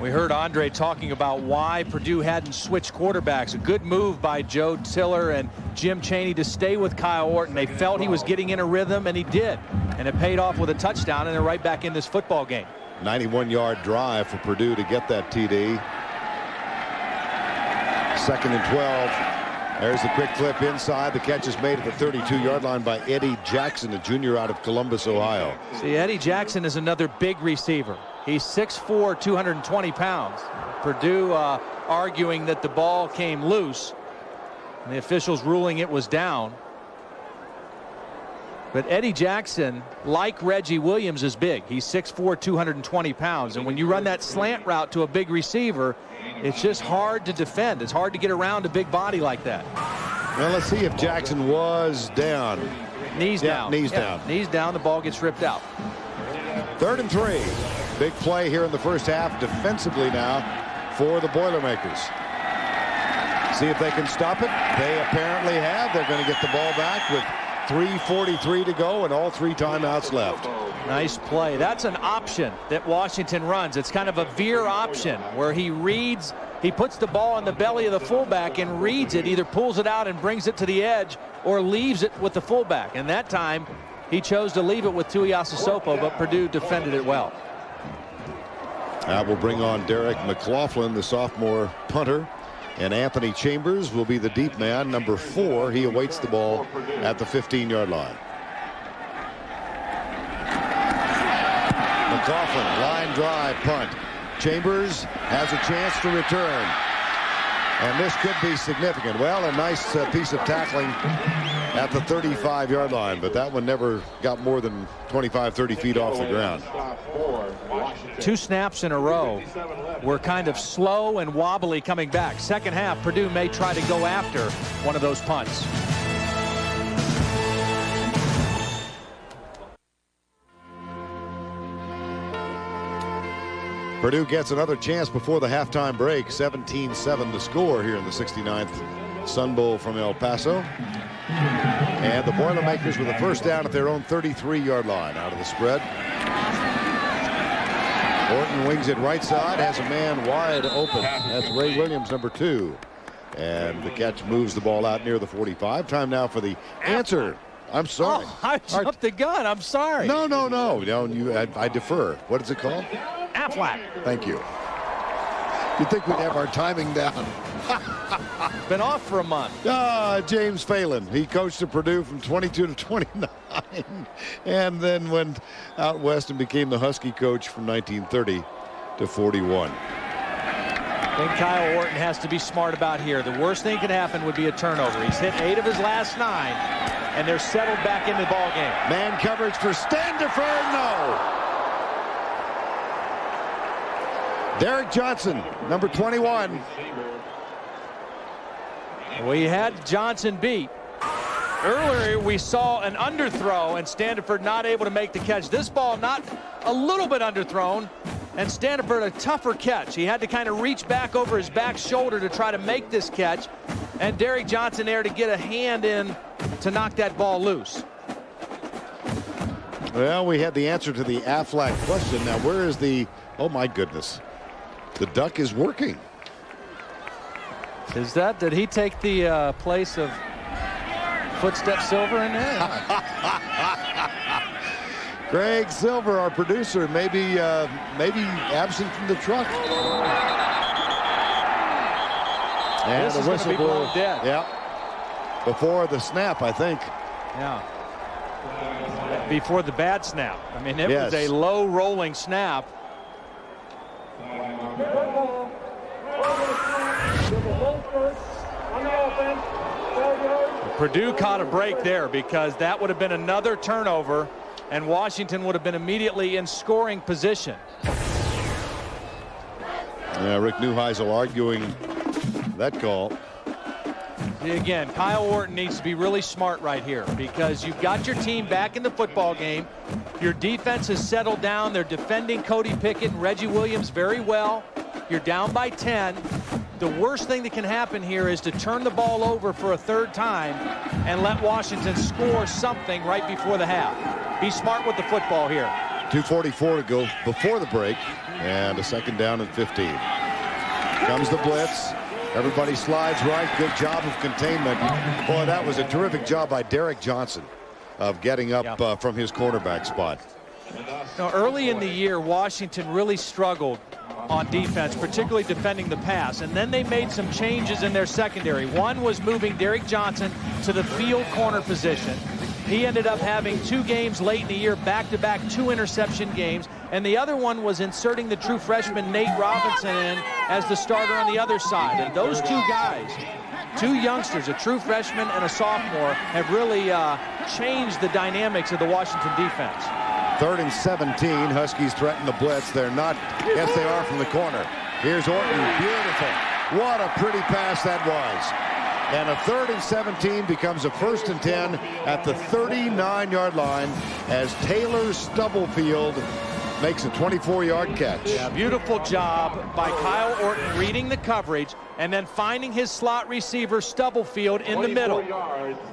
We heard Andre talking about why Purdue hadn't switched quarterbacks. A good move by Joe Tiller and Jim Chaney to stay with Kyle Orton. They felt he was getting in a rhythm, and he did. And it paid off with a touchdown, and they're right back in this football game. 91-yard drive for Purdue to get that TD. Second and 12. There's the quick flip inside. The catch is made at the 32-yard line by Eddie Jackson, a junior out of Columbus, Ohio. See, Eddie Jackson is another big receiver. He's 6'4", 220 pounds. Purdue uh, arguing that the ball came loose. And the officials ruling it was down. But Eddie Jackson, like Reggie Williams, is big. He's 6'4", 220 pounds. And when you run that slant route to a big receiver, it's just hard to defend. It's hard to get around a big body like that. Well, let's see if Jackson was down. Knees Yeah, down. knees Yeah, down. Knees down. The ball gets ripped out. Third and three. Big play here in the first half defensively now for the Boilermakers. See if they can stop it. They apparently have. They're going to get the ball back with 3.43 to go and all three timeouts left. Nice play. That's an option that Washington runs. It's kind of a veer option where he reads, he puts the ball in the belly of the fullback and reads it, either pulls it out and brings it to the edge or leaves it with the fullback. And that time he chose to leave it with Tuiasosopo, but Purdue defended it well. That will bring on Derek McLaughlin, the sophomore punter. And Anthony Chambers will be the deep man, number four. He awaits the ball at the 15-yard line. McLaughlin, line drive, punt. Chambers has a chance to return. And this could be significant. Well, a nice uh, piece of tackling at the 35-yard line, but that one never got more than 25, 30 feet off the ground. Two snaps in a row were kind of slow and wobbly coming back. Second half, Purdue may try to go after one of those punts. Purdue gets another chance before the halftime break. 17-7 to score here in the 69th Sun Bowl from El Paso. And the Boilermakers with a first down at their own 33-yard line out of the spread. Orton wings it right side, has a man wide open. That's Ray Williams, number two. And the catch moves the ball out near the 45. Time now for the answer. I'm sorry. Oh, I jumped the gun. I'm sorry. No, no, no. No, you, I, I defer. What is it called? Aflac. Thank you. You'd think we'd have our timing down. [LAUGHS] Been off for a month. Ah, James Phelan. He coached at Purdue from 22 to 29 [LAUGHS] and then went out west and became the Husky coach from 1930 to 41. I think Kyle Orton has to be smart about here. The worst thing could happen would be a turnover. He's hit eight of his last nine, and they're settled back into the ball game. Man coverage for Standeford. No. Derek Johnson, number 21. We had Johnson beat. Earlier, we saw an underthrow, and Standeford not able to make the catch. This ball not a little bit underthrown, and Standeford a tougher catch. He had to kind of reach back over his back shoulder to try to make this catch, and Derek Johnson there to get a hand in to knock that ball loose. Well, we had the answer to the Aflac question. Now, where is the, oh my goodness. The duck is working. Is that, did he take the uh, place of Footstep Silver in there? [LAUGHS] Greg Silver, our producer, maybe uh, maybe absent from the truck. And this the is whistle be blown dead. Yeah. Before the snap, I think. Yeah. Before the bad snap. I mean, it Yes. was a low rolling snap. Purdue caught a break there because that would have been another turnover and Washington would have been immediately in scoring position. Yeah, Rick Neuheisel arguing that call. Again, Kyle Orton needs to be really smart right here because you've got your team back in the football game. Your defense has settled down. They're defending Cody Pickett and Reggie Williams very well. You're down by 10. The worst thing that can happen here is to turn the ball over for a third time and let Washington score something right before the half. Be smart with the football here. 2.44 to go before the break. And a second down and 15. Comes the blitz. Everybody slides right. Good job of containment. Boy, that was a terrific job by Derek Johnson of getting up uh, from his cornerback spot. Now, early in the year, Washington really struggled on defense, particularly defending the pass. And then they made some changes in their secondary. One was moving Derek Johnson to the field corner position. He ended up having two games late in the year, back-to-back two interception games. And the other one was inserting the true freshman Nate Robinson in as the starter on the other side. And those two guys, two youngsters, a true freshman and a sophomore, have really uh, changed the dynamics of the Washington defense. Third and 17. Huskies threaten the blitz. They're not. Yes, they are from the corner. Here's Orton. Beautiful. What a pretty pass that was. And a third and 17 becomes a first and 10 at the 39-yard line as Taylor Stubblefield makes a 24-yard catch. Yeah, beautiful job by Kyle Orton reading the coverage and then finding his slot receiver Stubblefield in the middle.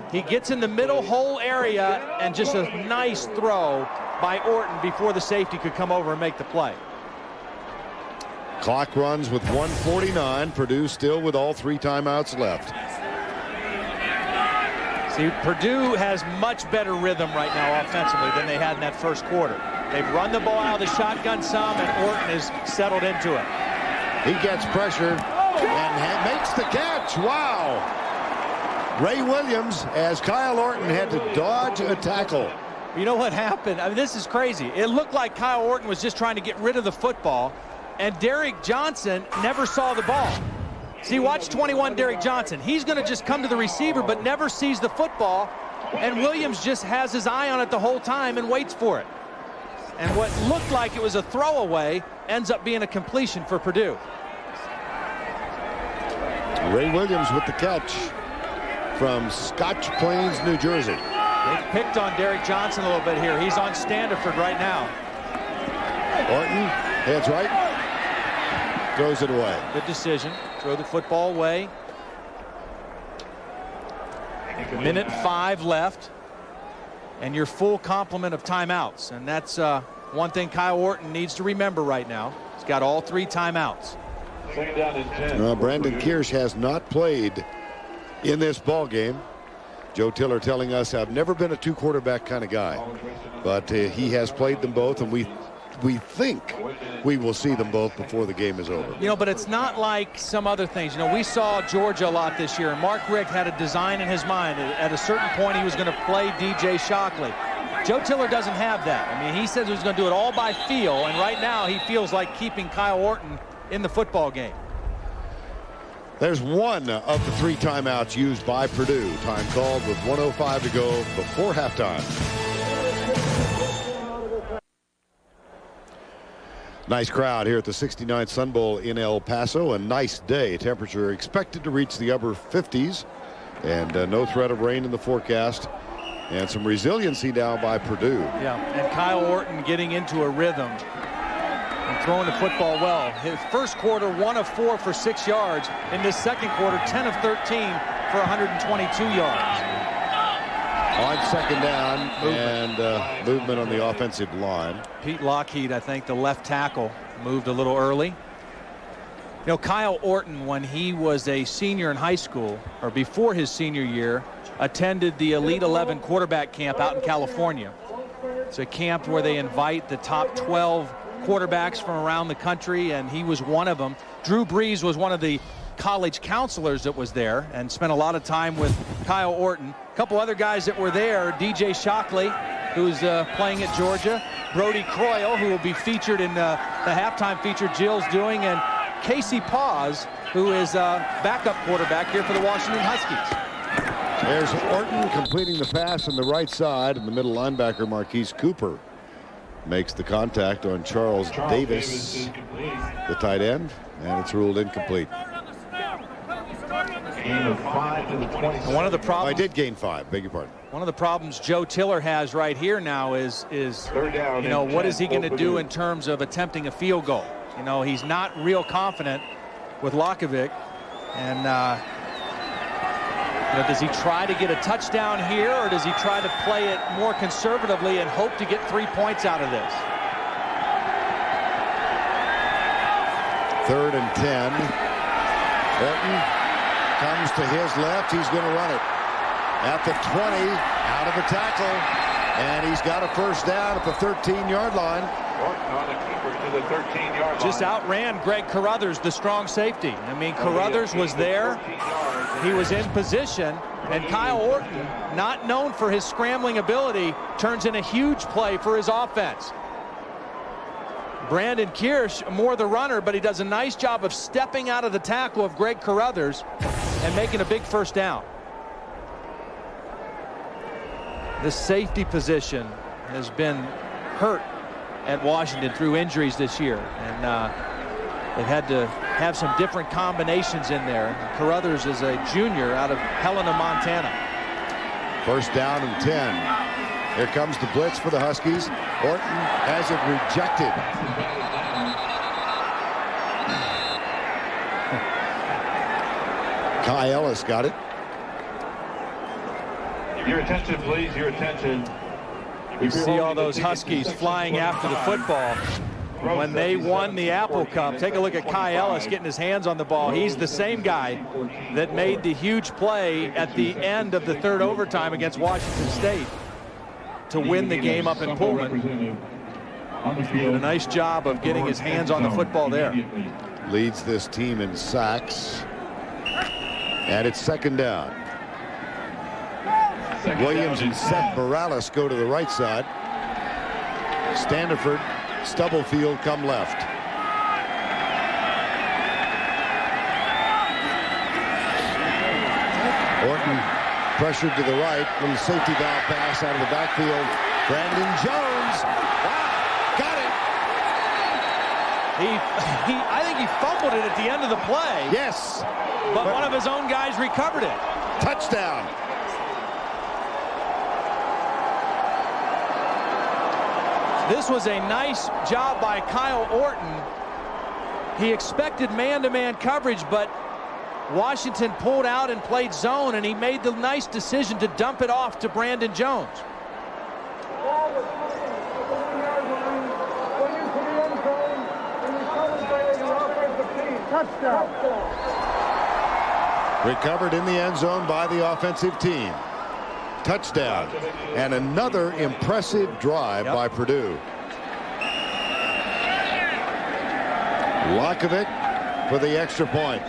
He gets in the middle hole area and just a nice throw by Orton before the safety could come over and make the play. Clock runs with 149. Purdue still with all three timeouts left. See, Purdue has much better rhythm right now offensively than they had in that first quarter. They've run the ball out of the shotgun some, and Orton has settled into it. He gets pressure And makes the catch. Wow. Ray Williams, as Kyle Orton had to dodge a tackle. You know what happened? I mean, this is crazy. It looked like Kyle Orton was just trying to get rid of the football, and Derek Johnson never saw the ball. See, watch 21 Derek Johnson. He's going to just come to the receiver, but never sees the football, and Williams just has his eye on it the whole time and waits for it. And what looked like it was a throwaway ends up being a completion for Purdue. Ray Williams with the catch from Scotch Plains, New Jersey. They've picked on Derek Johnson a little bit here. He's on Standeford right now. Orton, heads right. Throws it away. Good decision. Throw the football away. Minute five left. And your full complement of timeouts. And that's uh, one thing Kyle Orton needs to remember right now. He's got all three timeouts. Uh, Brandon Kirsch has not played in this ball game. Joe Tiller telling us I've never been a two quarterback kind of guy, but uh, he has played them both, and we we think we will see them both before the game is over. You know, but it's not like some other things. You know, we saw Georgia a lot this year, and Mark Richt had a design in his mind. At a certain point, he was going to play DJ Shockley. Joe Tiller doesn't have that. I mean, he says he was going to do it all by feel, and right now he feels like keeping Kyle Orton in the football game. There's one of the three timeouts used by Purdue. Time called with 105 to go before halftime. Nice crowd here at the 69th Sun Bowl in El Paso. A nice day. Temperature expected to reach the upper 50s and uh, no threat of rain in the forecast. And some resiliency now by Purdue. Yeah, and Kyle Orton getting into a rhythm and throwing the football well. His first quarter, one of four for six yards. In this second quarter, 10 of 13 for 122 yards. On second down movement. and uh, movement on the offensive line. Pete Lockheed, I think, the left tackle, moved a little early. You know, Kyle Orton, when he was a senior in high school, or before his senior year, attended the Elite 11 quarterback camp out in California. It's a camp where they invite the top 12 quarterbacks from around the country, and he was one of them. Drew Brees was one of the college counselors that was there and spent a lot of time with Kyle Orton. A couple other guys that were there, DJ Shockley, who's uh, playing at Georgia, Brody Croyle, who will be featured in uh, the halftime feature Jill's doing, and Casey Paus, who is uh, backup quarterback here for the Washington Huskies. There's Orton completing the pass on the right side, and the middle linebacker, Marquis Cooper, makes the contact on Charles, Charles Davis, Davis the tight end, and it's ruled incomplete. One of the problems. Oh, I did gain five. Beg your pardon. One of the problems Joe Tiller has right here now is is you know what is he going to do in terms of attempting a field goal? You know he's not real confident with Lacevic, and uh, does he try to get a touchdown here, or does he try to play it more conservatively and hope to get three points out of this? Third and 10. Orton comes to his left. He's going to run it. At the 20, out of the tackle. And he's got a first down at the 13-yard line. Just outran Greg Carothers, the strong safety. I mean, Carothers was there. He was in position. And Kyle Orton, not known for his scrambling ability, turns in a huge play for his offense. Brandon Kirsch, more the runner, but he does a nice job of stepping out of the tackle of Greg Carothers and making a big first down. The safety position has been hurt at Washington through injuries this year. And uh, they've had to have some different combinations in there. Carothers is a junior out of Helena, Montana. First down and 10. Here comes the blitz for the Huskies. Orton has it rejected. Kai Ellis got it. Your attention, please. Your attention. You see all those Huskies flying after the football. When they won the Apple Cup, take a look at Kai Ellis getting his hands on the ball. He's the same guy that made the huge play at the end of the third overtime against Washington State to win the game up in Pullman. Did a nice job of getting his hands on the football there. leads this team in sacks. And it's second down. Williams and Seth Morales go to the right side. Standeford, Stubblefield come left. Orton pressured to the right. Little safety valve pass out of the backfield. Brandon Jones. Wow, got it. He, he, I think he fumbled it at the end of the play. Yes. But, but one of his own guys recovered it. Touchdown. This was a nice job by Kyle Orton. He expected man-to-man -man coverage, but Washington pulled out and played zone, and he made the nice decision to dump it off to Brandon Jones. Touchdown. Recovered in the end zone by the offensive team touchdown. And another impressive drive yep. by Purdue. Lacevic for the extra point.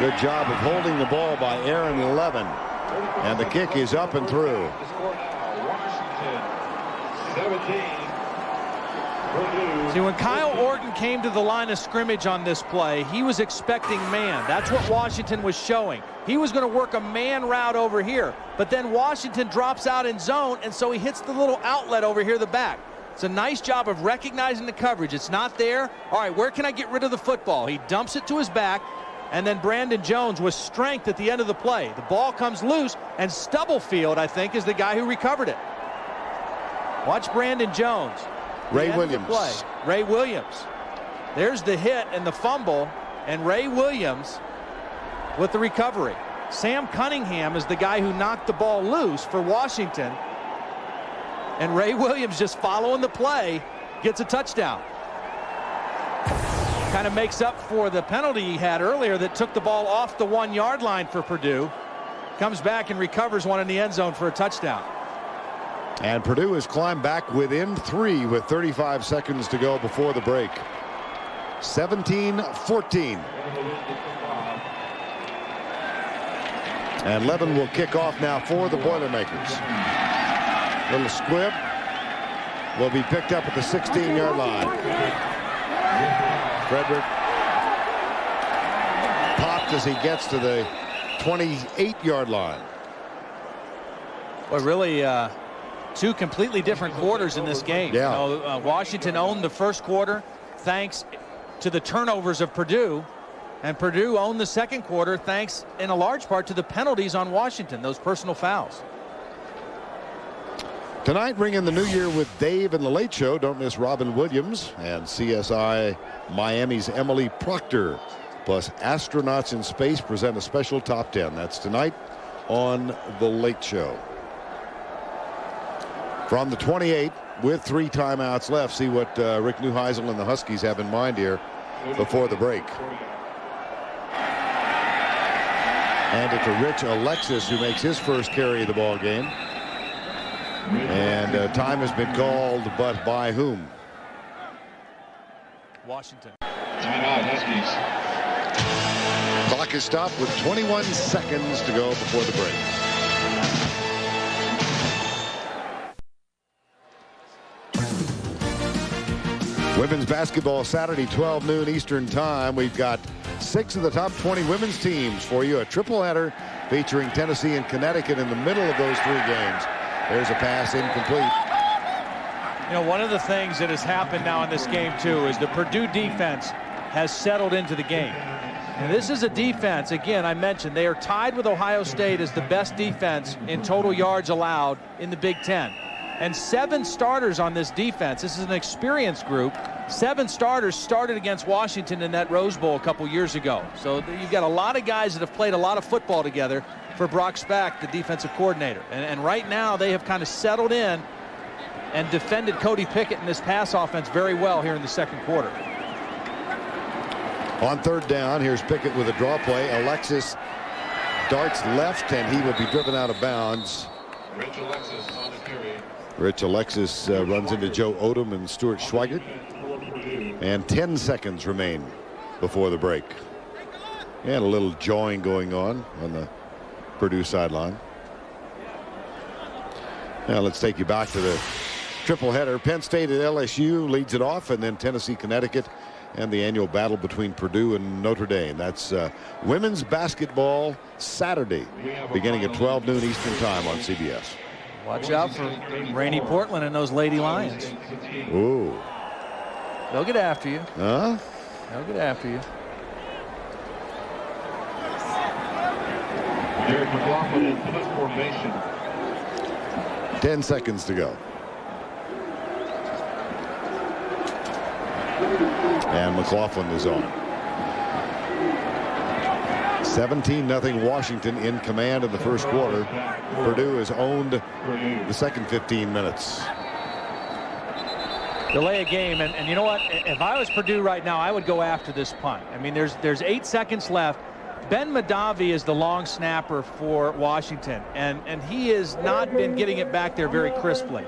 Good job of holding the ball by Aaron Levin. And the kick is up and through. 17. See, when Kyle Orton came to the line of scrimmage on this play, he was expecting man. That's what Washington was showing. He was going to work a man route over here. But then Washington drops out in zone, and so he hits the little outlet over here, the back. It's a nice job of recognizing the coverage. It's not there. All right, where can I get rid of the football? He dumps it to his back, and then Brandon Jones with strength at the end of the play. The ball comes loose, and Stubblefield, I think, is the guy who recovered it. Watch Brandon Jones. Ray Williams. Play. Ray Williams. There's the hit and the fumble, and Ray Williams with the recovery. Sam Cunningham is the guy who knocked the ball loose for Washington. And Ray [LAUGHS] Williams just following the play gets a touchdown. Kind of makes up for the penalty he had earlier that took the ball off the one yard line for Purdue. Comes back and recovers one in the end zone for a touchdown. And Purdue has climbed back within three with 35 seconds to go before the break. 17-14. And Levin will kick off now for the Boilermakers. Little squib will be picked up at the 16-yard line. Frederick popped as he gets to the 28-yard line. Well, really, uh, two completely different quarters in this game. Yeah. You know, uh, Washington owned the first quarter thanks to the turnovers of Purdue. And Purdue owned the second quarter thanks in a large part to the penalties on Washington, those personal fouls. Tonight, ringing the new year with Dave and the Late Show. Don't miss Robin Williams and CSI Miami's Emily Procter. Plus, Astronauts in Space present a special top 10. That's tonight on The Late Show from the 28 with three timeouts left. See what uh, Rick Neuheisel and the Huskies have in mind here before the break. And it's a Rich Alexis who makes his first carry of the ball game. And uh, time has been called, but by whom? Washington. Timeout, Huskies. Clock is stopped with 21 seconds to go before the break. Women's basketball Saturday 12 noon Eastern time. We've got six of the top 20 women's teams for you. A triple header featuring Tennessee and Connecticut in the middle of those three games. There's a pass incomplete. You know, one of the things that has happened now in this game, too, is the Purdue defense has settled into the game. And this is a defense, again, I mentioned, they are tied with Ohio State as the best defense in total yards allowed in the Big Ten and seven starters on this defense. This is an experienced group. Seven starters started against Washington in that Rose Bowl a couple years ago. So you've got a lot of guys that have played a lot of football together for Brock Spack, the defensive coordinator. And, and right now they have kind of settled in and defended Cody Pickett in this pass offense very well here in the second quarter. On third down, here's Pickett with a draw play. Alexis darts left, and he will be driven out of bounds. Rich Alexis on the carry. Rich Alexis uh, runs into Joe Odom and Stuart Schweigert. And 10 seconds remain before the break. And a little jawing going on on the Purdue sideline. Now let's take you back to the triple header. Penn State at LSU leads it off, and then Tennessee, Connecticut, and the annual battle between Purdue and Notre Dame. That's uh, women's basketball Saturday, beginning at 12 noon Eastern Time on CBS. Watch out for Rene Portland and those Lady Lions. Ooh. They'll get after you. Huh? They'll get after you. Derek McLaughlin in punt formation. 10 seconds to go. And McLaughlin is on. 17 0 Washington in command in the first quarter. Purdue has owned the second 15 minutes. delay a game and, and you know what? If I was Purdue right now I would go after this punt. I mean there's there's eight seconds left. Ben Mahdavi is the long snapper for Washington and and he has not been getting it back there very crisply.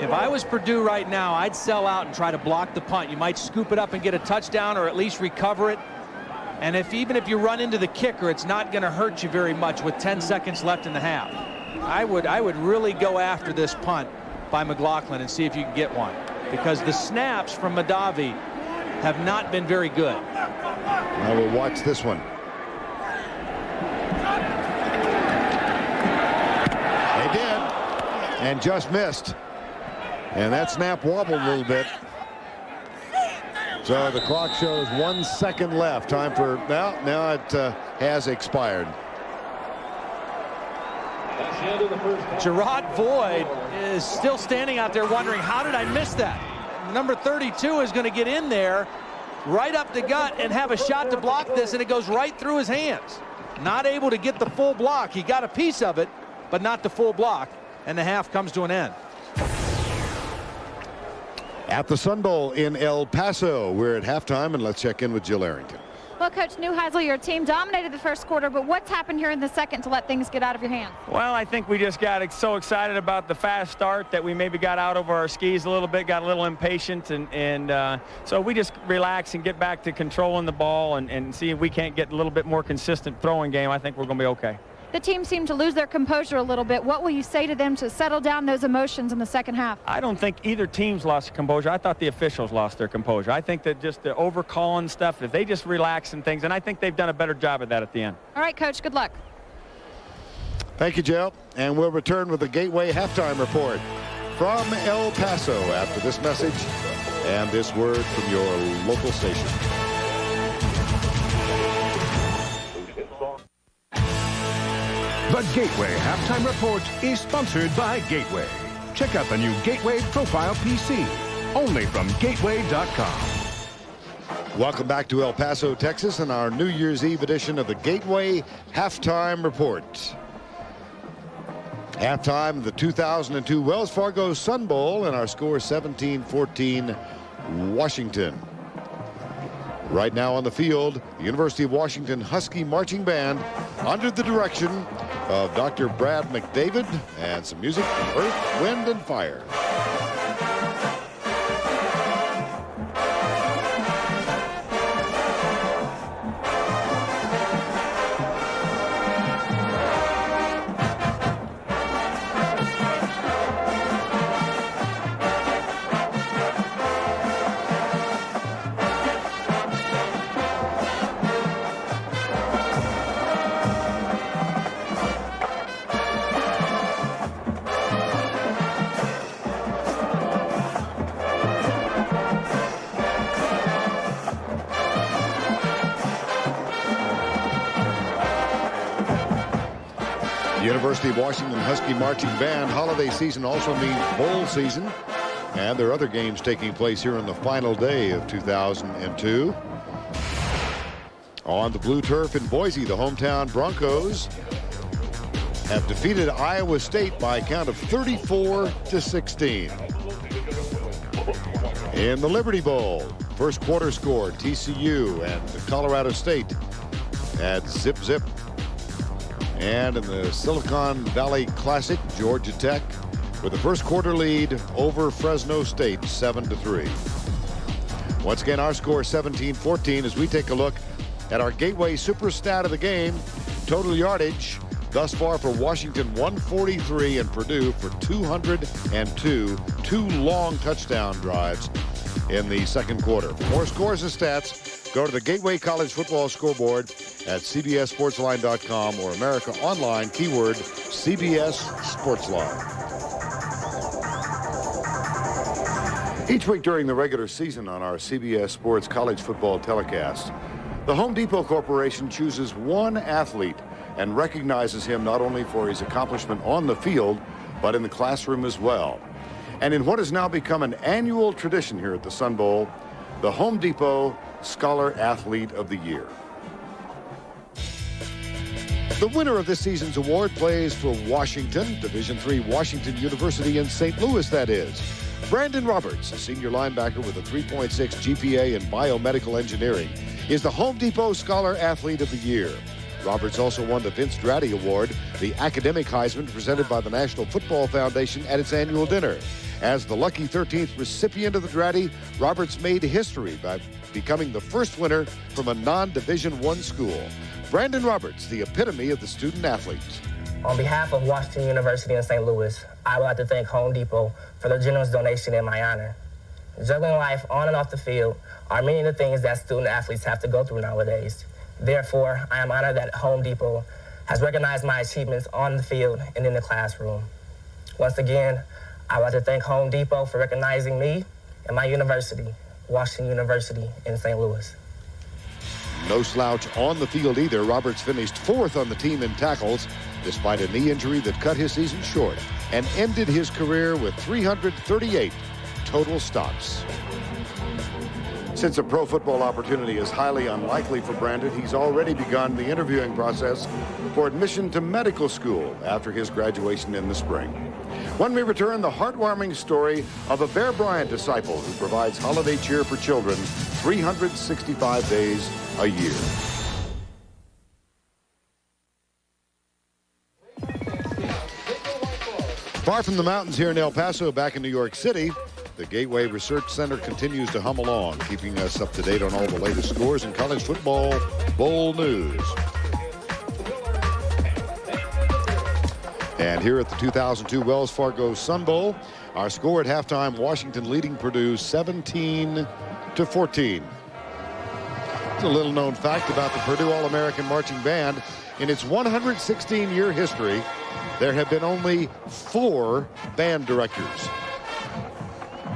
If I was Purdue right now I'd sell out and try to block the punt. You might scoop it up and get a touchdown or at least recover it and if even if you run into the kicker it's not going to hurt you very much with 10 seconds left in the half I would I would really go after this punt by McLaughlin and see if you can get one because the snaps from Mahdavi have not been very good. Now we'll watch this one. They did and just missed and that snap wobbled a little bit. So the clock shows one second left. Time for now. Now it uh, has expired. Gerard Void is still standing out there wondering how did I miss that? Number 32 is going to get in there right up the gut and have a shot to block this and it goes right through his hands. Not able to get the full block. He got a piece of it but not the full block and the half comes to an end. At the Sun Bowl in El Paso, we're at halftime and let's check in with Jill Arrington. Well, Coach Neuheisel, your team dominated the first quarter, but what's happened here in the second to let things get out of your hands? Well, I think we just got so excited about the fast start that we maybe got out over our skis a little bit, got a little impatient, and, and uh, so we just relax and get back to controlling the ball and, and see if we can't get a little bit more consistent throwing game. I think we're going to be okay. The team seemed to lose their composure a little bit. What will you say to them to settle down those emotions in the second half? I don't think either team's lost composure. I thought the officials lost their composure. I think that just the overcalling stuff, if they just relax and things, and I think they've done a better job of that at the end. All right, Coach, good luck. Thank you, Jill. And we'll return with the Gateway halftime report from El Paso after this message and this word from your local station. The Gateway Halftime Report is sponsored by Gateway. Check out the new Gateway Profile PC, only from gateway.com. Welcome back to El Paso, Texas, and our New Year's Eve edition of the Gateway Halftime Report. Halftime of the 2002 Wells Fargo Sun Bowl, and our score 17-14 Washington. Right now on the field, the University of Washington Husky Marching Band under the direction of Dr. Brad McDavid and some music from Earth, Wind, and Fire. Of Washington Husky Marching Band holiday season also means bowl season. And there are other games taking place here on the final day of 2002. On the blue turf in Boise, the hometown Broncos have defeated Iowa State by a count of 34 to 16. In the Liberty Bowl, first quarter score, TCU and Colorado State at zip zip. And in the Silicon Valley Classic, Georgia Tech with the first quarter lead over Fresno State, 7 to 3. Once again, our score 17-14 as we take a look at our gateway super stat of the game. Total yardage thus far for Washington 143 and Purdue for 202. Two long touchdown drives in the second quarter. More scores and stats, go to the Gateway College Football Scoreboard at CBSSportsline.com or America Online, keyword CBS Sportsline. Each week during the regular season on our CBS Sports College Football telecast, the Home Depot Corporation chooses one athlete and recognizes him not only for his accomplishment on the field, but in the classroom as well. And in what has now become an annual tradition here at the Sun Bowl, the Home Depot Scholar Athlete of the Year. The winner of this season's award plays for Washington, Division III Washington University in St. Louis, that is. Brandon Roberts, a senior linebacker with a 3.6 GPA in biomedical engineering, is the Home Depot Scholar Athlete of the Year. Roberts also won the Vince Draddy Award, the academic Heisman presented by the National Football Foundation at its annual dinner. As the lucky 13th recipient of the Draddy, Roberts made history by becoming the first winner from a non-Division One school. Brandon Roberts, the epitome of the student athlete. On behalf of Washington University in St. Louis, I would like to thank Home Depot for their generous donation in my honor. Juggling life on and off the field are many of the things that student athletes have to go through nowadays. Therefore, I am honored that Home Depot has recognized my achievements on the field and in the classroom. Once again, I would like to thank Home Depot for recognizing me and my university, Washington University in St. Louis. No slouch on the field either. Roberts finished fourth on the team in tackles despite a knee injury that cut his season short and ended his career with 338 total stops. Since a pro football opportunity is highly unlikely for Brandon, he's already begun the interviewing process for admission to medical school after his graduation in the spring. When we return, the heartwarming story of a Bear Bryant disciple who provides holiday cheer for children 365 days a year. Far from the mountains here in El Paso, back in New York City, the Gateway Research Center continues to hum along, keeping us up to date on all the latest scores in college football bowl news. And here at the 2002 Wells Fargo Sun Bowl, our score at halftime, Washington leading Purdue 17 to 14. It's a little known fact about the Purdue All-American Marching Band. In its 116-year history, there have been only four band directors.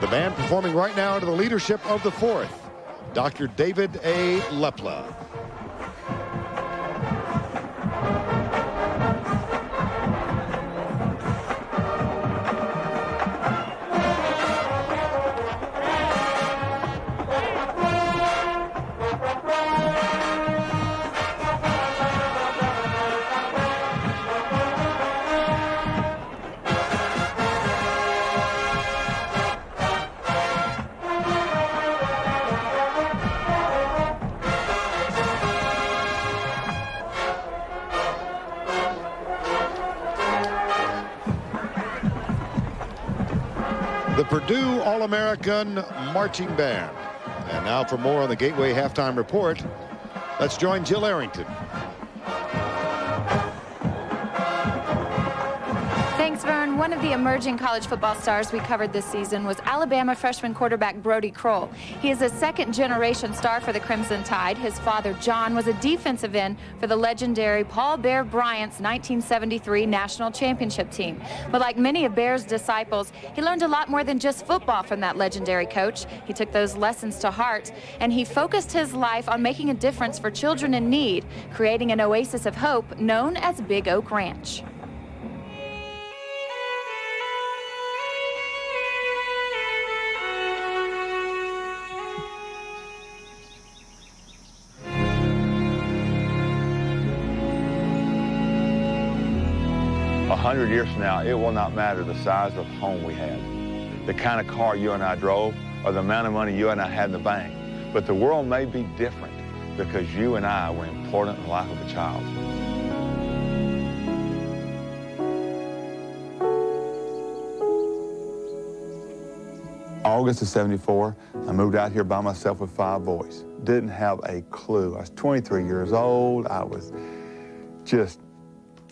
The band performing right now under the leadership of the fourth, Dr. David A. Leppla. Marching Band. And now for more on the Gateway Halftime Report, let's join Jill Arrington. One of the emerging college football stars we covered this season was Alabama freshman quarterback Brody Croyle. He is a second-generation star for the Crimson Tide. His father, John, was a defensive end for the legendary Paul Bear Bryant's 1973 national championship team. But like many of Bear's disciples, he learned a lot more than just football from that legendary coach. He took those lessons to heart, and he focused his life on making a difference for children in need, creating an oasis of hope known as Big Oak Ranch. 100 years from now, it will not matter the size of home we had, the kind of car you and I drove, or the amount of money you and I had in the bank. But the world may be different because you and I were important in the life of a child. August of 74, I moved out here by myself with five boys. Didn't have a clue. I was 23 years old. I was just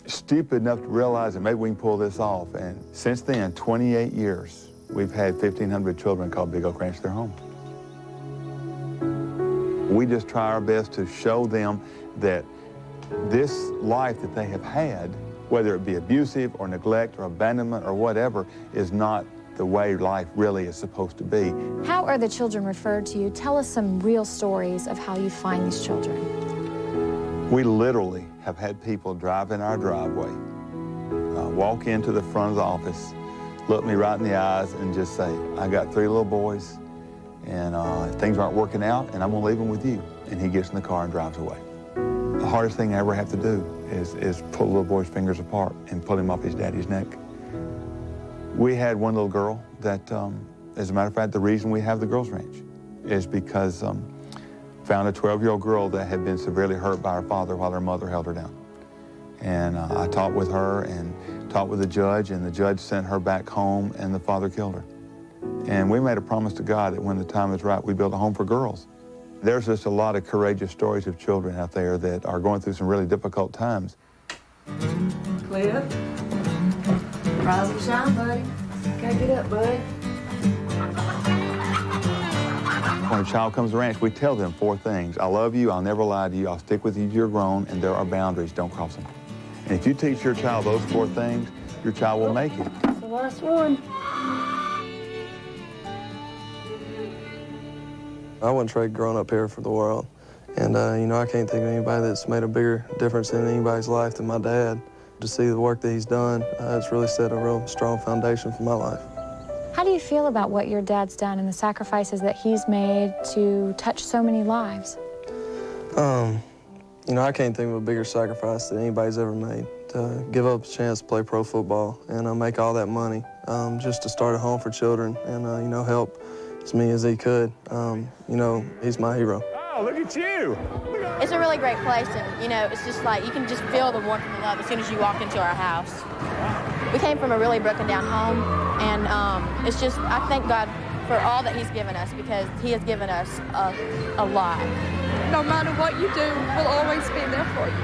stupid enough to realize that maybe we can pull this off. And since then, 28 years, we've had 1,500 children called Big Oak Ranch their home. We just try our best to show them that this life that they have had, whether it be abusive or neglect or abandonment or whatever, is not the way life really is supposed to be. How are the children referred to you? Tell us some real stories of how you find these children. We literally have had people drive in our driveway, uh, walk into the front of the office, look me right in the eyes and just say, I got three little boys and uh, things aren't working out and I'm gonna leave them with you. And he gets in the car and drives away. The hardest thing I ever have to do is, is pull little boy's fingers apart and pull him off his daddy's neck. We had one little girl that, um, as a matter of fact, the reason we have the girls' ranch is because um, found a 12-year-old girl that had been severely hurt by her father while her mother held her down. And uh, I talked with her and talked with the judge, and the judge sent her back home, and the father killed her. And we made a promise to God that when the time is right, we build a home for girls. There's just a lot of courageous stories of children out there that are going through some really difficult times. Cliff. Rise and shine, buddy. Gotta get up, bud. When a child comes to ranch, we tell them four things. I love you, I'll never lie to you, I'll stick with you till you're grown, and there are boundaries, don't cross them. And if you teach your child those four things, your child will make it. That's The last one. I wouldn't trade growing up here for the world. And, uh, you know, I can't think of anybody that's made a bigger difference in anybody's life than my dad. To see the work that he's done, uh, it's really set a real strong foundation for my life. How do you feel about what your dad's done and the sacrifices that he's made to touch so many lives? Um, you know, I can't think of a bigger sacrifice that anybody's ever made. To give up a chance to play pro football and uh, make all that money um, just to start a home for children and, uh, you know, help as many as he could. Um, you know, he's my hero. Oh, look at you. It's a really great place, and you know, it's just like you can just feel the warmth and the love as soon as you walk into our house. We came from a really broken down home, and um, it's just I thank God for all that He's given us because He has given us a, a lot. No matter what you do, we'll always be there for you,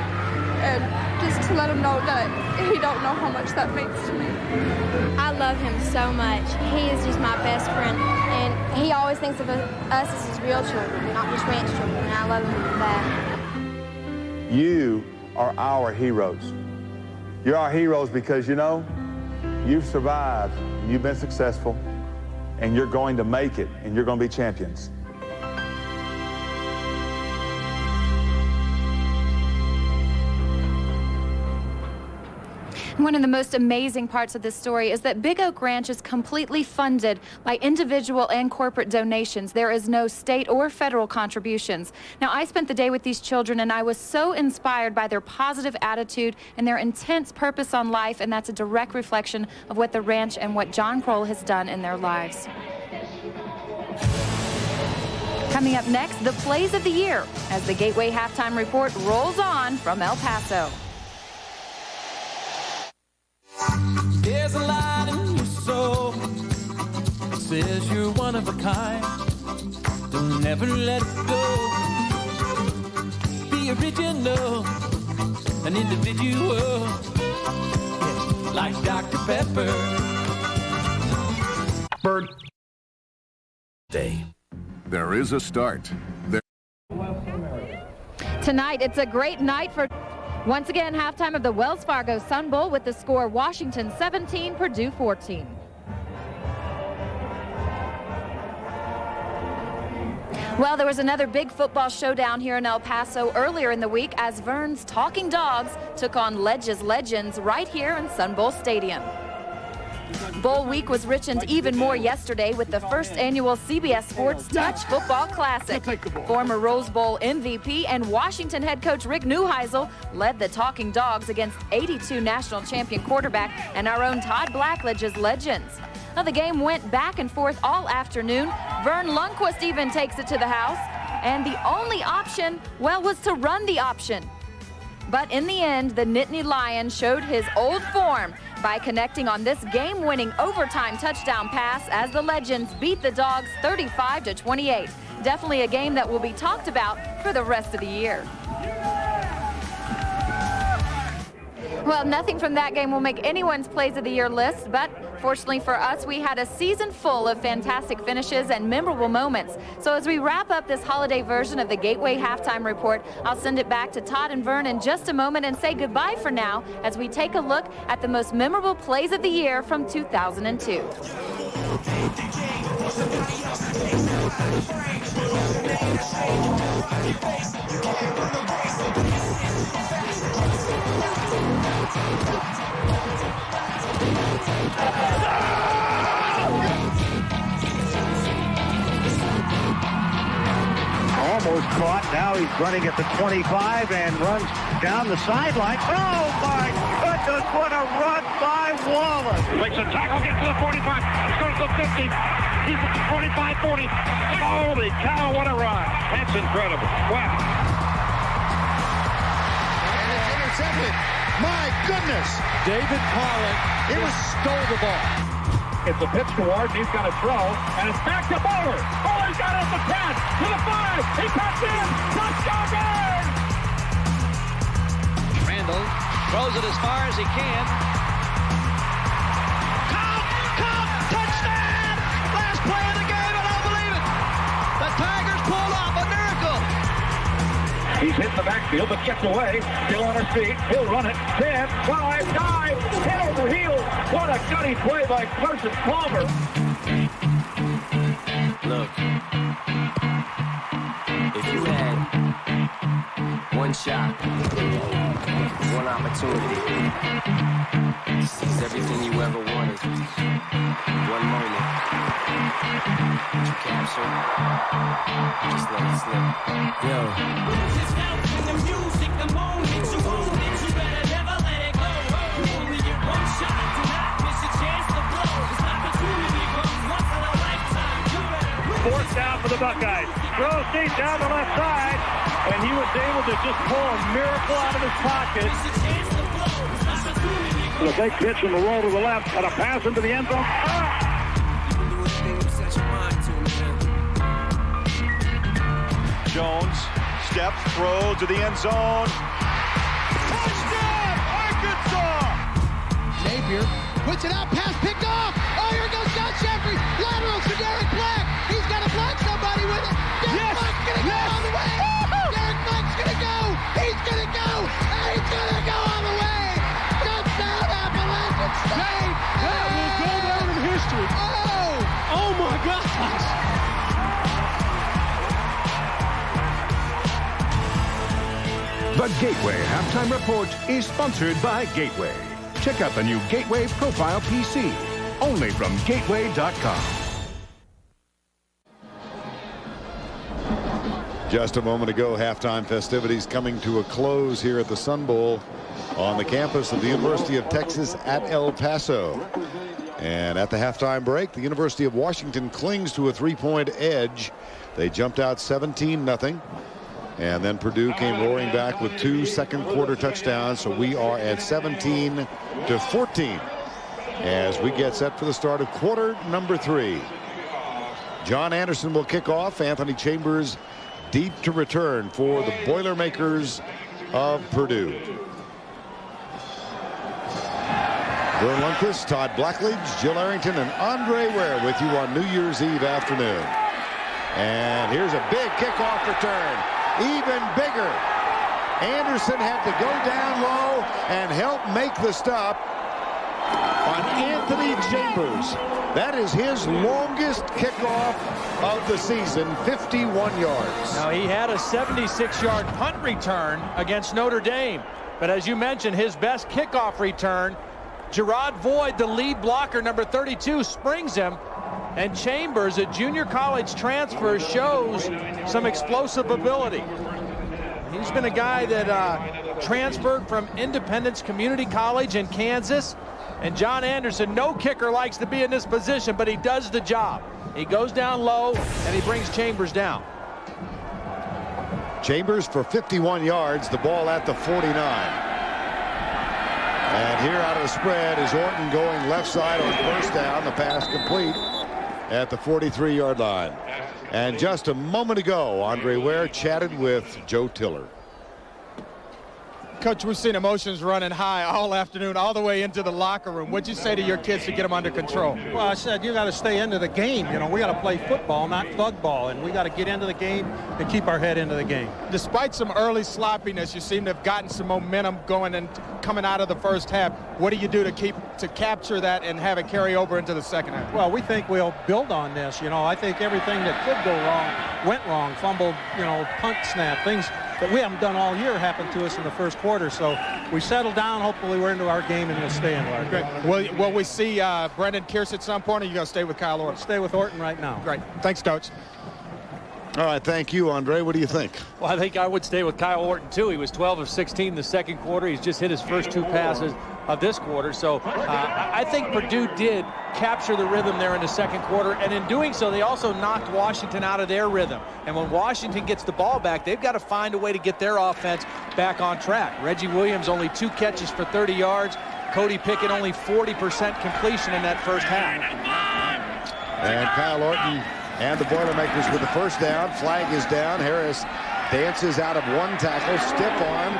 and just to let Him know that He don't know how much that means to me. I love him so much. He is just my best friend. And he always thinks of us as his real children, not just ranch children. And I love him for that. You are our heroes. You're our heroes because, you know, you've survived, you've been successful, and you're going to make it, and you're going to be champions. One of the most amazing parts of this story is that Big Oak Ranch is completely funded by individual and corporate donations. There is no state or federal contributions. Now, I spent the day with these children and I was so inspired by their positive attitude and their intense purpose on life, and that's a direct reflection of what the ranch and what John Croyle has done in their lives. Coming up next, the plays of the year as the Gateway Halftime Report rolls on from El Paso. There's a light in your soul says you're one of a kind. Don't ever let it go. Be original, an individual, yeah, like Dr. Pepper. Bird. Day. There is a start. There Tonight, it's a great night for. Once again, halftime of the Wells Fargo Sun Bowl with the score Washington 17, Purdue 14. Well, there was another big football showdown here in El Paso earlier in the week as Verne's Talking Dogs took on Ledge's Legends right here in Sun Bowl Stadium. Bowl week was richened even more yesterday with the first annual CBS Sports Touch Football Classic. Former Rose Bowl MVP and Washington head coach Rick Neuheisel led the Talking Dogs against 82 national champion quarterback and our own Todd Blackledge's Legends. Now, the game went back and forth all afternoon. Verne Lundquist even takes it to the house. And the only option, well, was to run the option. But in the end, the Nittany Lion showed his old form by connecting on this game-winning overtime touchdown pass as the Legends beat the Dogs 35 to 28. Definitely a game that will be talked about for the rest of the year. Well, nothing from that game will make anyone's plays of the year list, but fortunately for us, we had a season full of fantastic finishes and memorable moments. So as we wrap up this holiday version of the Gateway Halftime Report, I'll send it back to Todd and Verne in just a moment and say goodbye for now as we take a look at the most memorable plays of the year from 2002. Almost caught. Now he's running at the 25 and runs down the sideline. Oh, my goodness, what a run by Wallace. Makes a tackle, gets to the 45. He's going to the 50. He's at the 45, 40. Holy cow, what a run. That's incredible. Wow. And it's intercepted. My goodness. David Pollack. He was stole the ball. It's a pitch to Ward. He's got to throw. And it's back to Bowler. Bowler's got it at the 10. To the 5. He cuts in. Touchdown Bears. Randall throws it as far as he can. He's hit the backfield, but gets away. Still on his feet. He'll run it. 10, 5, 9. Head over heels. What a gutty play by Carson Palmer. Look, if you had one shot, one opportunity seize everything you ever wanted, one moment, just let it in. Fourth down for the Buckeyes. Throws deep down the left side, and he was able to just pull a miracle out of his pocket. The big pitch and the roll to the left, and a pass into the end zone. Ah! Jones steps, throws to the end zone. Touchdown, Arkansas! Napier puts it out, pass picked off. Oh, here goes John Jeffrey. Lateral to Derek Black. He's got to block somebody with it. Derek Yes, Black's gonna go yes. all the way. Derek Black's gonna go. He's gonna go. And he's gonna go The Gateway Halftime Report is sponsored by Gateway. Check out the new Gateway Profile PC, only from gateway.com. Just a moment ago, halftime festivities coming to a close here at the Sun Bowl on the campus of the University of Texas at El Paso. And at the halftime break, the University of Washington clings to a three-point edge. They jumped out 17 nothing. And then Purdue came roaring back with two second quarter touchdowns. So we are at 17 to 14 as we get set for the start of quarter number three. John Anderson will kick off. Anthony Chambers deep to return for the Boilermakers of Purdue. Verne Lundquist, Todd Blackledge, Jill Arrington, and Andre Ware with you on New Year's Eve afternoon. And here's a big kickoff return. Even bigger. Anderson had to go down low and help make the stop on Anthony Chambers. That is his longest kickoff of the season, 51 yards. Now, he had a 76-yard punt return against Notre Dame. But as you mentioned, his best kickoff return, Gerard Void, the lead blocker, number 32, springs him. And Chambers, a junior college transfer, shows some explosive ability. He's been a guy that uh, transferred from Independence Community College in Kansas. And John Anderson, no kicker likes to be in this position, but he does the job. He goes down low, and he brings Chambers down. Chambers for 51 yards, the ball at the 49. And here out of the spread is Orton going left side on first down. The pass complete at the 43-yard line. And just a moment ago, Andre Ware chatted with Joe Tiller. Coach, we've seen emotions running high all afternoon, all the way into the locker room. What'd you say to your kids to get them under control? Well, I said you got to stay into the game. You know, we got to play football, not thug ball, and we got to get into the game and keep our head into the game. Despite some early sloppiness, you seem to have gotten some momentum going and coming out of the first half. What do you do to keep to capture that and have it carry over into the second half? Well, we think we'll build on this. You know, I think everything that could go wrong went wrong. Fumbled, you know, punt snap, things that we haven't done all year happened to us in the first quarter. So we settle down. Hopefully we're into our game and we'll stay in our game. Great. Will, will we see uh, Brandon Kirsch at some point or are you going to stay with Kyle Orton? Stay with Orton right now. Great. Thanks, Coach. All right, thank you, Andre. What do you think? Well, I think I would stay with Kyle Orton, too. He was 12 of 16 in the second quarter. He's just hit his first two passes of this quarter. So uh, I think Purdue did capture the rhythm there in the second quarter. And in doing so, they also knocked Washington out of their rhythm. And when Washington gets the ball back, they've got to find a way to get their offense back on track. Reggie Williams only two catches for 30 yards. Cody Pickett only 40% completion in that first half. And Kyle Orton and the Boilermakers with the first down. Flag is down. Harris dances out of one tackle. Stiff arm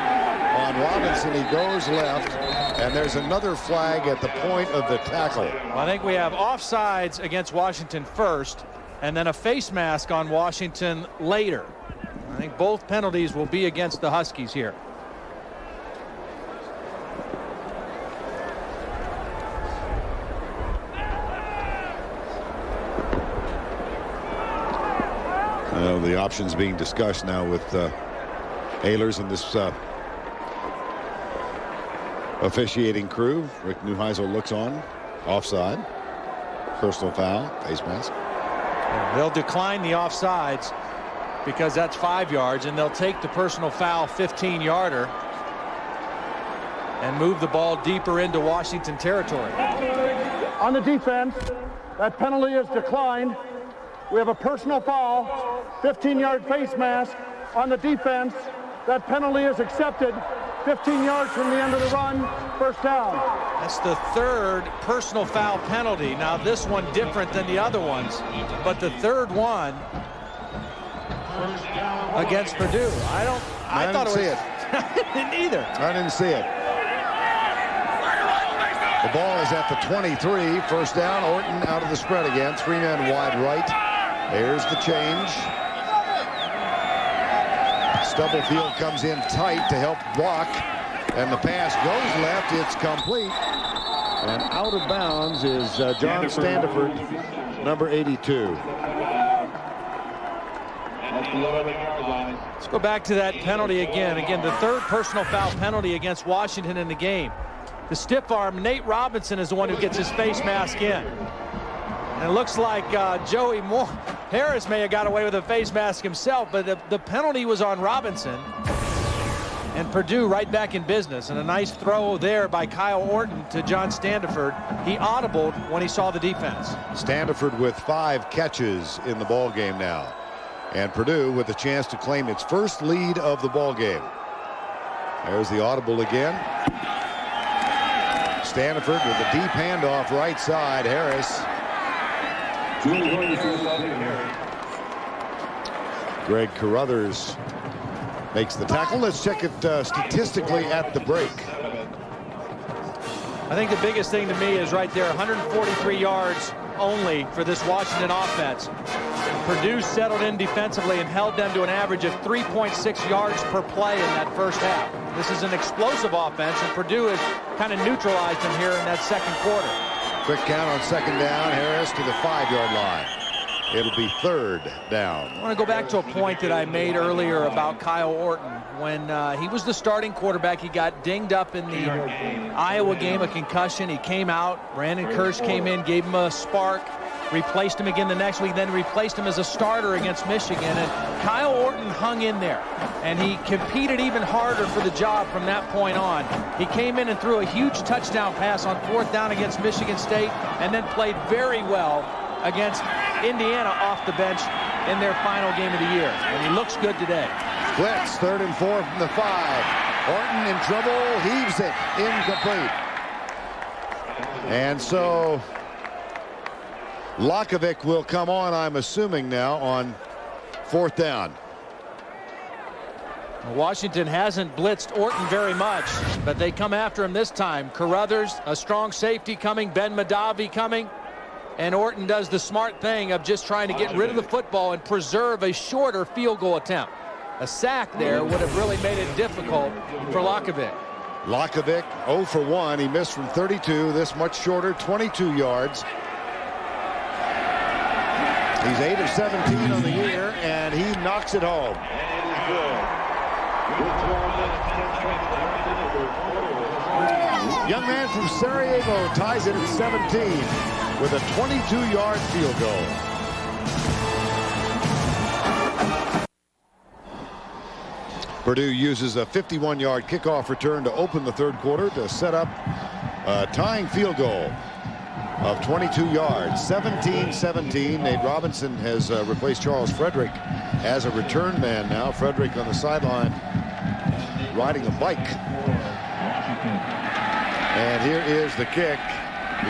on Robinson. He goes left. And there's another flag at the point of the tackle. I think we have offsides against Washington first and then a face mask on Washington later. I think both penalties will be against the Huskies here. Uh, the options being discussed now with uh, Ahlers and this uh, officiating crew. Rick Neuheisel looks on. Offside. Personal foul. Face mask. They'll decline the offsides because that's five yards, and they'll take the personal foul 15 yarder and move the ball deeper into Washington territory. On the defense, that penalty is declined. We have a personal foul, 15-yard face mask. On the defense, that penalty is accepted. 15 yards from the end of the run, first down. That's the third personal foul penalty. Now this one different than the other ones, but the third one against Purdue. I don't. I, I thought it was. see it. [LAUGHS] I didn't either. I didn't see it. The ball is at the 23. First down. Orton out of the spread again. Three men wide right. There's the change. Stubblefield comes in tight to help block. And the pass goes left. It's complete. And out of bounds is uh, John Standeford, number 82. Let's go back to that penalty again. Again, the third personal foul penalty against Washington in the game. The stiff arm, Nate Robinson is the one who gets his face mask in. And it looks like uh, Joey Moore, Harris may have got away with a face mask himself, but the, the penalty was on Robinson. And Purdue right back in business. And a nice throw there by Kyle Orton to John Standeford. He audibled when he saw the defense. Standeford with five catches in the ball game now. And Purdue with a chance to claim its first lead of the ball game. There's the audible again. Standeford with a deep handoff right side. Harris Greg Carothers makes the tackle. Let's check it uh, statistically at the break. I think the biggest thing to me is right there 143 yards only for this Washington offense. Purdue settled in defensively and held them to an average of 3.6 yards per play in that first half. This is an explosive offense, and Purdue has kind of neutralized them here in that second quarter. Quick count on second down. Harris to the five-yard line. It'll be third down. I want to go back to a point that I made earlier about Kyle Orton. When uh, he was the starting quarterback, he got dinged up in the Iowa game, a concussion. He came out. Brandon Kirsch came in, gave him a spark, replaced him again the next week, then replaced him as a starter against Michigan. And Kyle Orton hung in there, and he competed even harder for the job from that point on. He came in and threw a huge touchdown pass on fourth down against Michigan State, and then played very well against Indiana off the bench in their final game of the year. And he looks good today. Blitz, third and four from the five. Orton in trouble, heaves it, incomplete. And so Lacevic will come on, I'm assuming now, on fourth down. Washington hasn't blitzed Orton very much, but they come after him this time. Carothers, a strong safety coming, Ben Mahdavi coming, and Orton does the smart thing of just trying to get rid of the football and preserve a shorter field goal attempt. A sack there would have really made it difficult for Lacevic. Lacevic 0 for 1. He missed from 32. This much shorter, 22 yards. He's 8 of 17 on the year, and he knocks it home. Young man from Sarajevo ties it at 17 with a 22-yard field goal. Purdue uses a 51-yard kickoff return to open the third quarter to set up a tying field goal of 22 yards 17-17 Nate Robinson has uh, replaced Charles Frederick as a return man now. Frederick on the sideline riding a bike. And here is the kick.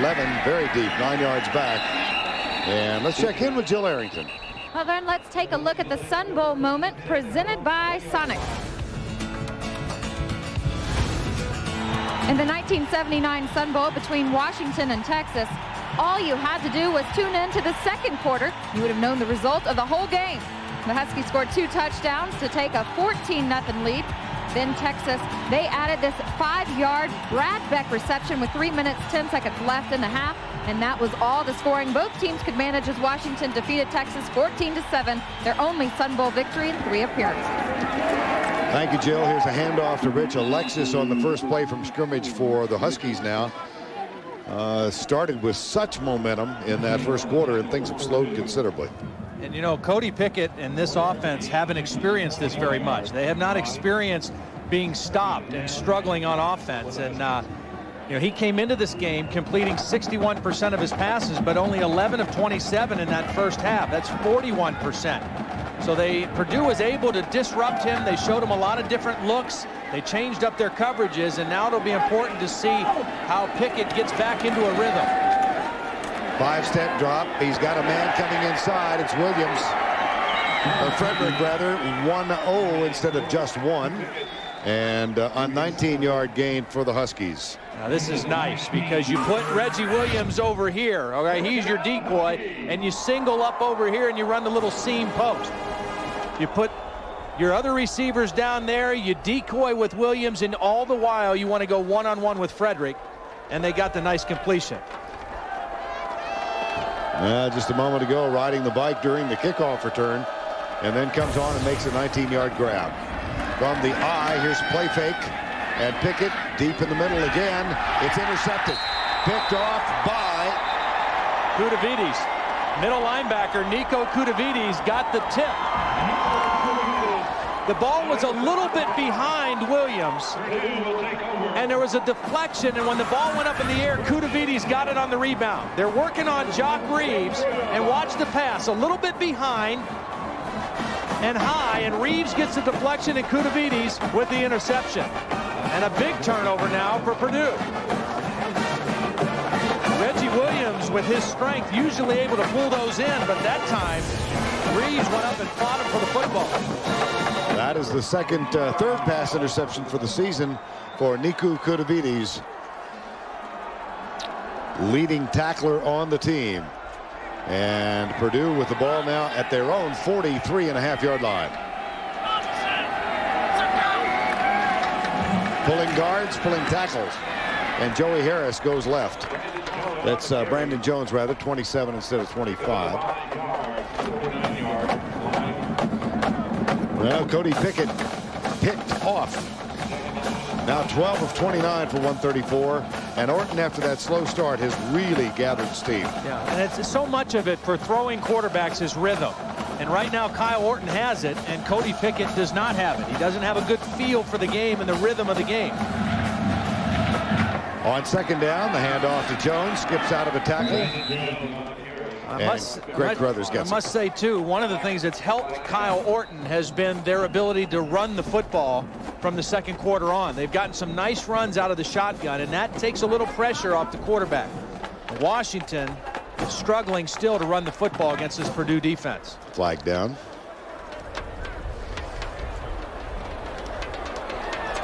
Levin very deep nine yards back. And let's check in with Jill Arrington. Well then let's take a look at the Sun Bowl moment presented by Sonic In the 1979 Sun Bowl between Washington and Texas, all you had to do was tune in to the second quarter. You would have known the result of the whole game. The Huskies scored two touchdowns to take a 14-0 lead. Then Texas, they added this five-yard Brad Beck reception with three minutes, 10 seconds left in the half. And that was all the scoring both teams could manage as Washington defeated Texas 14-7, their only Sun Bowl victory in three appearances. Thank you, Jill. Here's a handoff to Rich Alexis on the first play from scrimmage for the Huskies now. Uh, started with such momentum in that first quarter, and things have slowed considerably. And you know, Cody Pickett and this offense haven't experienced this very much. They have not experienced being stopped and struggling on offense. And uh, you know, he came into this game completing 61% of his passes, but only 11 of 27 in that first half. That's 41%. So they Purdue was able to disrupt him. They showed him a lot of different looks. They changed up their coverages, and now it'll be important to see how Pickett gets back into a rhythm. Five-step drop. He's got a man coming inside. It's Williams. Or Frederick, rather. 1-0 instead of just one. And uh, a 19-yard gain for the Huskies. Now this is nice because you put Reggie Williams over here. Okay, he's your decoy, and you single up over here and you run the little seam post. You put your other receivers down there, you decoy with Williams, and all the while you want to go one-on-one -on -one with Frederick, and they got the nice completion. Uh, just a moment ago, riding the bike during the kickoff return, and then comes on and makes a 19-yard grab. From the eye, here's play fake. And Pickett deep in the middle again. It's intercepted. Picked off by Koutouvides. Middle linebacker Niko Koutouvides got the tip. The ball was a little bit behind Williams. And there was a deflection, and when the ball went up in the air, Koutouvides got it on the rebound. They're working on Jacques Reeves, and watch the pass. A little bit behind, and high, and Reeves gets the deflection, and Koutouvides with the interception. And a big turnover now for Purdue. Reggie Williams, with his strength, usually able to pull those in, but that time, Reeves went up and fought him for the football. That is the second, uh, third pass interception for the season for Niko Koutouvides. Leading tackler on the team. And Purdue with the ball now at their own 43 and a half yard line. Pulling guards, pulling tackles. And Joey Harris goes left. That's uh, Brandon Jones, rather, 27 instead of 25. Well, Cody Pickett picked off. Now 12 of 29 for 134. And Orton, after that slow start, has really gathered steam. Yeah, and it's so much of it for throwing quarterbacks is rhythm. And right now, Kyle Orton has it, and Cody Pickett does not have it. He doesn't have a good feel for the game and the rhythm of the game. On second down, the handoff to Jones. Skips out of a tackle. I must, Greg I, Carothers I must say, too, one of the things that's helped Kyle Orton has been their ability to run the football from the second quarter on. They've gotten some nice runs out of the shotgun, and that takes a little pressure off the quarterback. Washington is struggling still to run the football against this Purdue defense. Flag down.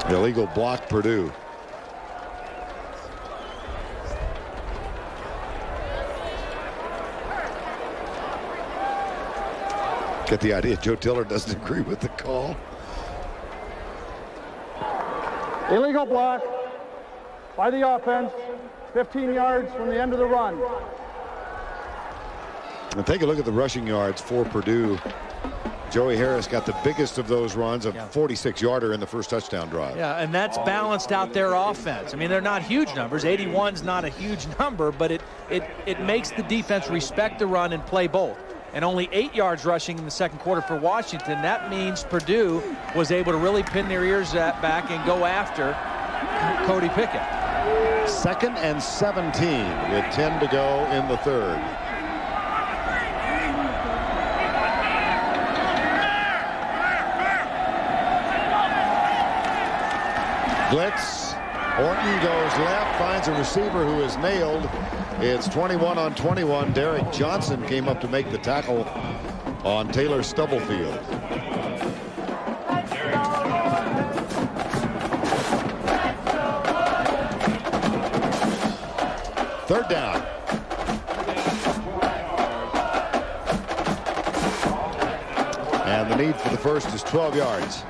Illegal block Purdue. Get the idea Joe Tiller doesn't agree with the call. Illegal block by the offense, 15 yards from the end of the run. And take a look at the rushing yards for Purdue. Joey Harris got the biggest of those runs, a 46 yarder in the first touchdown drive. Yeah, and that's balanced out their offense. I mean, they're not huge numbers. 81's not a huge [LAUGHS] number, but it, it, it makes the defense respect the run and play both. And only eight yards rushing in the second quarter for Washington. That means Purdue was able to really pin their ears back and go after Cody Pickett. Second and 17 with 10 to go in the third. Blitz. Orton goes left, finds a receiver who is nailed. It's 21 on 21. Derek Johnson came up to make the tackle on Taylor Stubblefield. Third down. And the need for the first is 12 yards.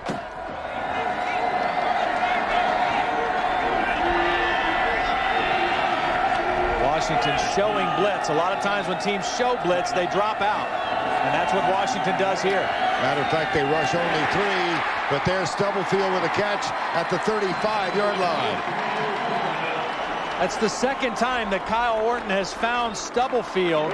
Washington showing blitz. A lot of times when teams show blitz, they drop out. And that's what Washington does here. Matter of fact, they rush only three, but there's Stubblefield with a catch at the 35-yard line. That's the second time that Kyle Orton has found Stubblefield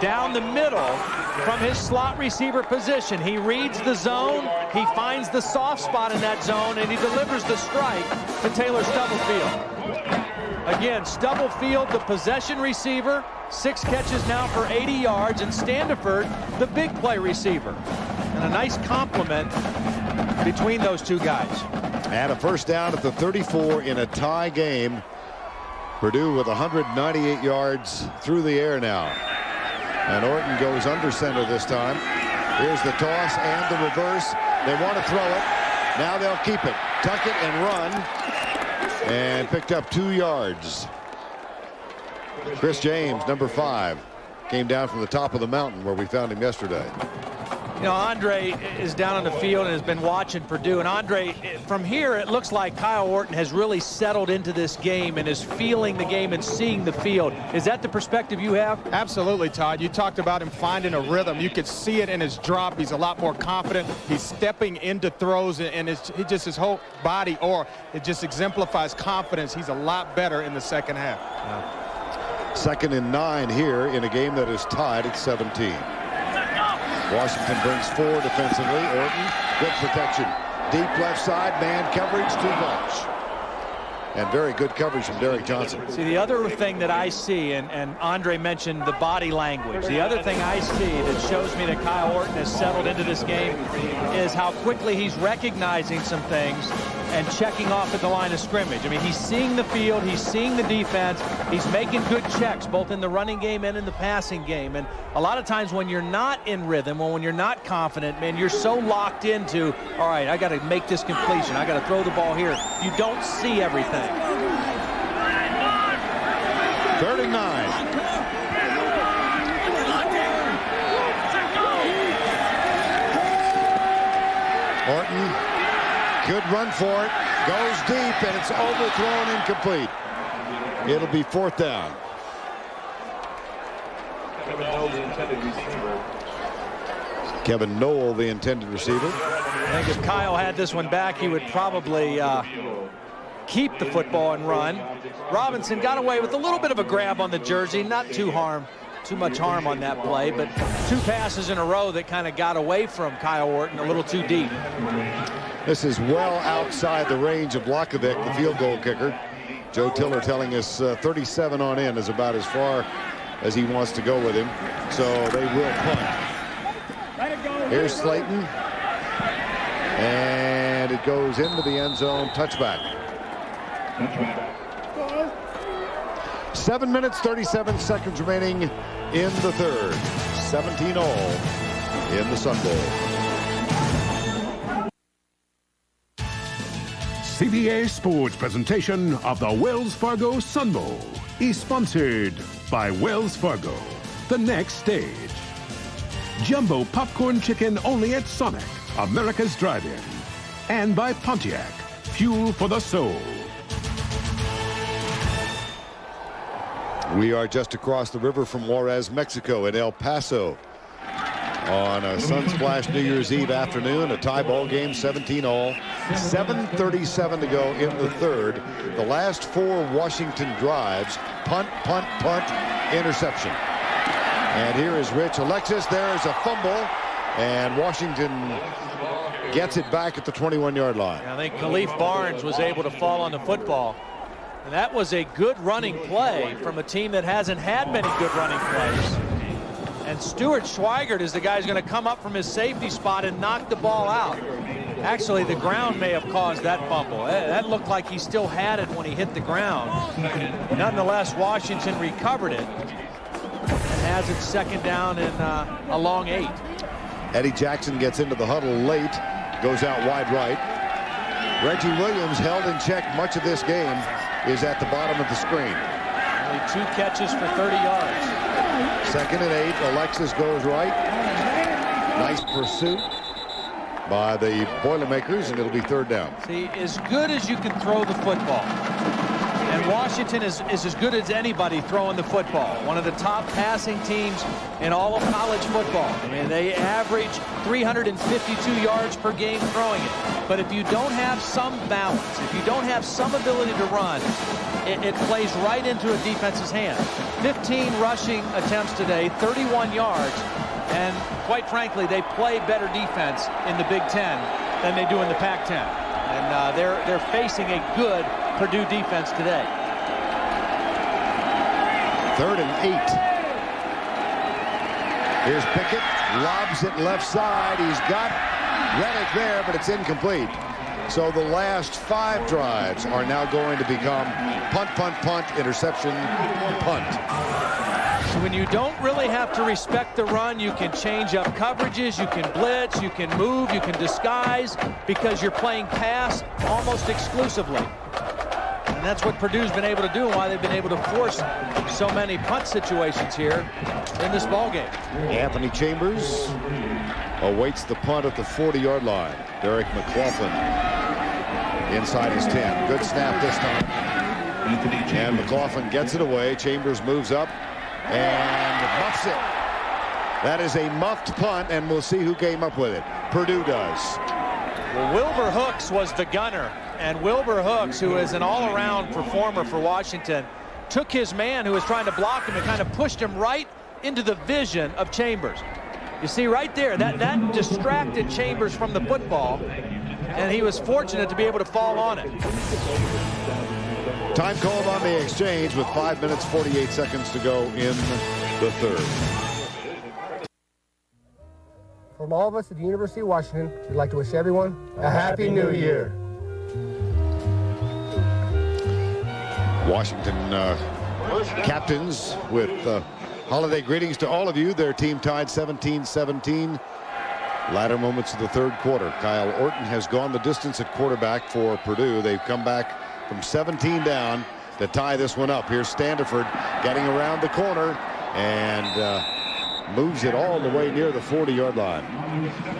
down the middle from his slot receiver position. He reads the zone, he finds the soft spot in that zone, and he delivers the strike to Taylor Stubblefield. Again, Stubblefield, the possession receiver, six catches now for 80 yards, and Standeford, the big play receiver. And a nice compliment between those two guys. And a first down at the 34 in a tie game. Purdue with 198 yards through the air now. And Orton goes under center this time. Here's the toss and the reverse. They want to throw it. Now they'll keep it. Tuck it and run. And picked up two yards. Chris James, number five, came down from the top of the mountain where we found him yesterday. You know, Andre is down on the field and has been watching Purdue. And Andre, from here, it looks like Kyle Orton has really settled into this game and is feeling the game and seeing the field. Is that the perspective you have? Absolutely, Todd. You talked about him finding a rhythm. You could see it in his drop. He's a lot more confident. He's stepping into throws, and it's he just his whole body, or it just exemplifies confidence. He's a lot better in the second half. Yeah. Second and nine here in a game that is tied at 17. Washington brings four defensively. Orton, good protection. Deep left side, man coverage, too much. And very good coverage from Derek Johnson. See, the other thing that I see, and, and Andre mentioned the body language. The other thing I see that shows me that Kyle Orton has settled into this game is how quickly he's recognizing some things and checking off at the line of scrimmage. I mean, he's seeing the field, he's seeing the defense, he's making good checks both in the running game and in the passing game. And a lot of times when you're not in rhythm or when you're not confident, man, you're so locked into, all right, I got to make this completion, I got to throw the ball here. You don't see everything. Third and. Orton, good run for it, goes deep, and it's overthrown incomplete. It'll be fourth down. Kevin Knoll, the intended receiver. I think if Kyle had this one back, he would probably uh, keep the football and run. Robinson got away with a little bit of a grab on the jersey, not too harm, too much harm on that play, but two passes in a row that kind of got away from Kyle Orton a little too deep. This is well outside the range of Blachowicz, the field goal kicker. Joe Tiller telling us uh, 37 on in is about as far as he wants to go with him. So they will punt. Here's Slayton. And it goes into the end zone. touchback. Touchback. Seven minutes, 37 seconds remaining in the third. 17 all in the Sun Bowl. CBS Sports presentation of the Wells Fargo Sun Bowl is sponsored by Wells Fargo. The next stage. Jumbo popcorn chicken only at Sonic, America's Drive-In. And by Pontiac, fuel for the soul. We are just across the river from Juarez, Mexico in El Paso on a Sunsplash New Year's Eve afternoon. A tie ball game, 17 all. 7.37 to go in the third. The last four Washington drives, punt, punt, punt, interception. And here is Rich Alexis. There is a fumble. And Washington gets it back at the 21-yard line. I think Khalif Barnes was able to fall on the football. And that was a good running play from a team that hasn't had many good running plays. And Stuart Schweigert is the guy who's going to come up from his safety spot and knock the ball out. Actually, the ground may have caused that fumble. That looked like he still had it when he hit the ground. Nonetheless, Washington recovered it and has it second down in uh, a long eight. Eddie Jackson gets into the huddle late, goes out wide right. Reggie Williams held in check much of this game is at the bottom of the screen. Only two catches for 30 yards. Second and eight. Alexis goes right. Nice pursuit by the Boilermakers, and it'll be third down. See, as good as you can throw the football, and Washington is, is as good as anybody throwing the football. One of the top passing teams in all of college football. I mean, they average 352 yards per game throwing it. But if you don't have some balance, if you don't have some ability to run, it, it plays right into a defense's hand. 15 rushing attempts today, 31 yards, and quite frankly, they play better defense in the Big Ten than they do in the Pac-10. And uh, they're, they're facing a good Purdue defense today. Third and eight. Here's Pickett, lobs it left side. He's got Reddick there, but it's incomplete. So the last five drives are now going to become punt, punt, punt, interception, punt. So when you don't really have to respect the run, you can change up coverages, you can blitz, you can move, you can disguise because you're playing pass almost exclusively. And that's what Purdue's been able to do and why they've been able to force so many punt situations here in this ball game. Anthony Chambers awaits the punt at the 40-yard line. Derek McLaughlin inside his 10. Good snap this time. And McLaughlin gets it away. Chambers moves up and muffs it. That is a muffed punt, and we'll see who came up with it. Purdue does. Well, Wilbur Hooks was the gunner, and Wilbur Hooks, who is an all-around performer for Washington, took his man who was trying to block him and kind of pushed him right into the vision of Chambers. You see right there, that, that distracted Chambers from the football, and he was fortunate to be able to fall on it. Time called on the exchange with 5 minutes 48 seconds to go in the third. From all of us at the University of Washington, we'd like to wish everyone a Happy New Year. Washington uh, captains with uh, holiday greetings to all of you. Their team tied 17-17. Latter moments of the third quarter. Kyle Orton has gone the distance at quarterback for Purdue. They've come back from 17 down to tie this one up. Here's Standeford getting around the corner and uh, moves it all the way near the 40-yard line.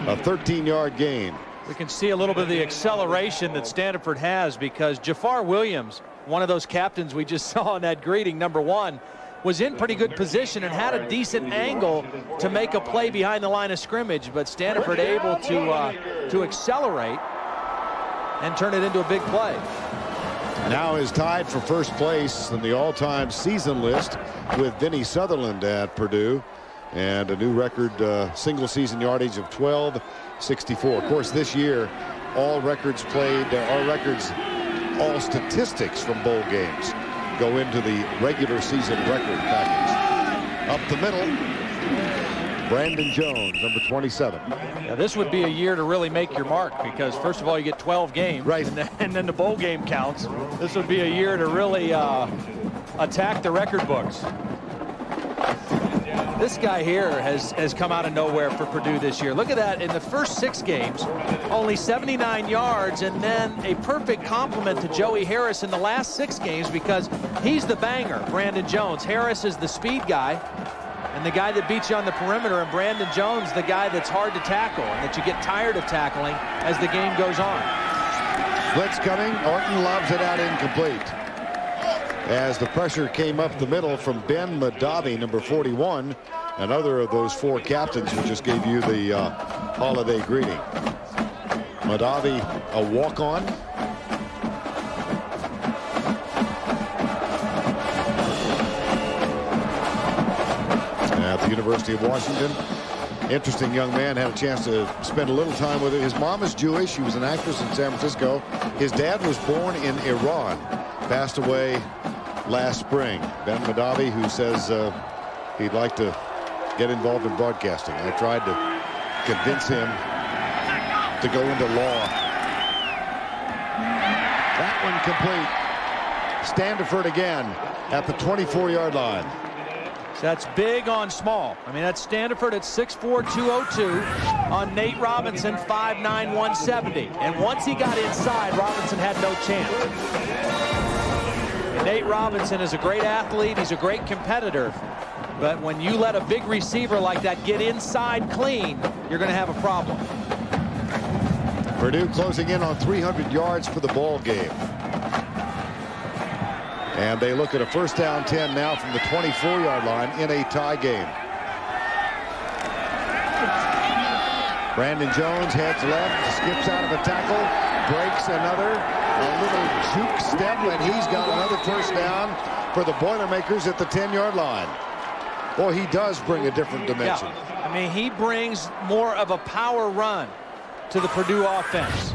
A 13-yard gain. We can see a little bit of the acceleration that Standeford has because Jafar Williams, one of those captains we just [LAUGHS] saw in that greeting, number one, was in pretty good position and had a decent angle to make a play behind the line of scrimmage, but Standeford able to uh, to accelerate and turn it into a big play. Now is tied for first place in the all-time season list with Vinny Sutherland at Purdue and a new record uh, single season yardage of 1264. Of course, this year, all records played, uh, all records, all statistics from bowl games go into the regular season record package. Up the middle. Brandon Jones, number 27. Yeah, this would be a year to really make your mark because first of all you get 12 games, right, and then, and then the bowl game counts. This would be a year to really uh, attack the record books. This guy here has, has come out of nowhere for Purdue this year. Look at that. In the first six games, only 79 yards, and then a perfect complement to Joey Harris in the last six games because he's the banger, Brandon Jones. Harris is the speed guy and the guy that beats you on the perimeter, and Brandon Jones, the guy that's hard to tackle and that you get tired of tackling as the game goes on. Blitz coming. Orton lobs it out incomplete. As the pressure came up the middle from Ben Mahdavi, number 41, another of those four captains who just gave you the uh, holiday greeting. Mahdavi, a walk-on. At the University of Washington. Interesting young man. Had a chance to spend a little time with him. His mom is Jewish. She was an actress in San Francisco. His dad was born in Iran. Passed away last spring. Ben Mahdavi, who says uh, he'd like to get involved in broadcasting. I tried to convince him to go into law. That one complete. Standeford again at the 24-yard line. So that's big on small. I mean, that's Standeford at 6'4", 202 on Nate Robinson, 5'9", 170. And once he got inside, Robinson had no chance. Nate Robinson is a great athlete. He's a great competitor. But when you let a big receiver like that get inside clean, you're going to have a problem. Purdue closing in on 300 yards for the ball game. And they look at a first down 10 now from the 24-yard line in a tie game. Brandon Jones heads left, skips out of a tackle, breaks another, a little juke step, and he's got another first down for the Boilermakers at the 10-yard line. Boy, he does bring a different dimension. Yeah. I mean, he brings more of a power run to the Purdue offense.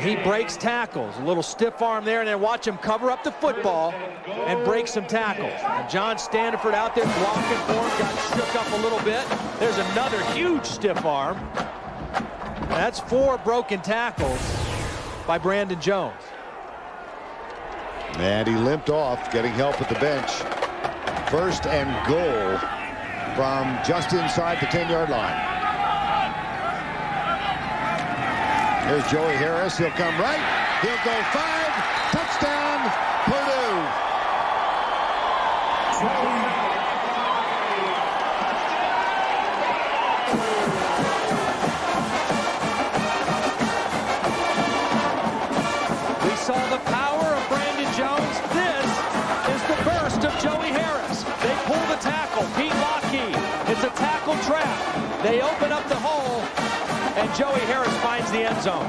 He breaks tackles, a little stiff arm there, and then watch him cover up the football and break some tackles. And John Standeford out there blocking for him, got shook up a little bit. There's another huge stiff arm. That's four broken tackles by Brandon Jones. And he limped off, getting help at the bench. First and goal from just inside the 10-yard line. Here's Joey Harris. He'll come right. He'll go five. They open up the hole, and Joey Harris finds the end zone.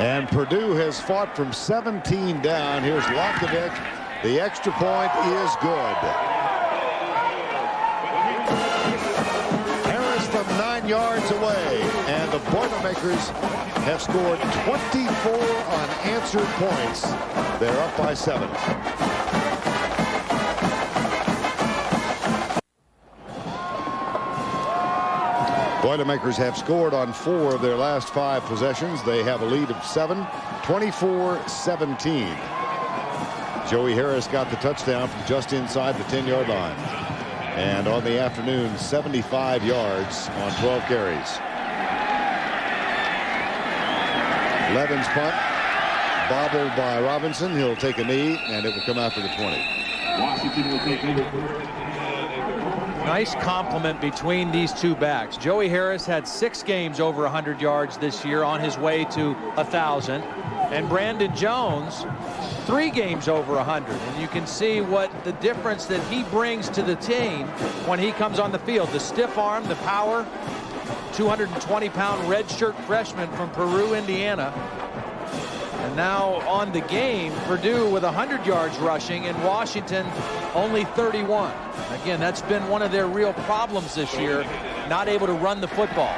And Purdue has fought from 17 down. Here's Lacevic. The extra point is good. Harris from nine yards away. And the Boilermakers have scored 24 unanswered points. They're up by seven. Boilermakers have scored on four of their last five possessions. They have a lead of seven, 24-17. Joey Harris got the touchdown from just inside the 10-yard line. And on the afternoon, 75 yards on 12 carries. Levin's punt, bobbled by Robinson. He'll take a knee, and it will come after the 20. Washington will take over. Nice compliment between these two backs. Joey Harris had six games over 100 yards this year on his way to 1,000. And Brandon Jones, three games over 100. And you can see what the difference that he brings to the team when he comes on the field. The stiff arm, the power, 220-pound redshirt freshman from Peru, Indiana. And now on the game, Purdue with 100 yards rushing and Washington only 31. Again, that's been one of their real problems this year, not able to run the football.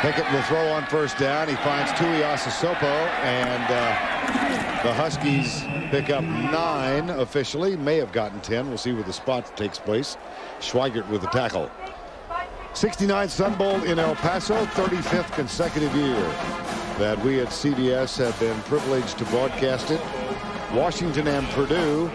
Pickett will throw on first down. He finds Tuiasosopo, and uh, The Huskies pick up nine officially. May have gotten 10. We'll see where the spot takes place. Schweigert with the tackle. 69 Sun Bowl in El Paso, 35th consecutive year that we at CBS have been privileged to broadcast it. Washington and Purdue.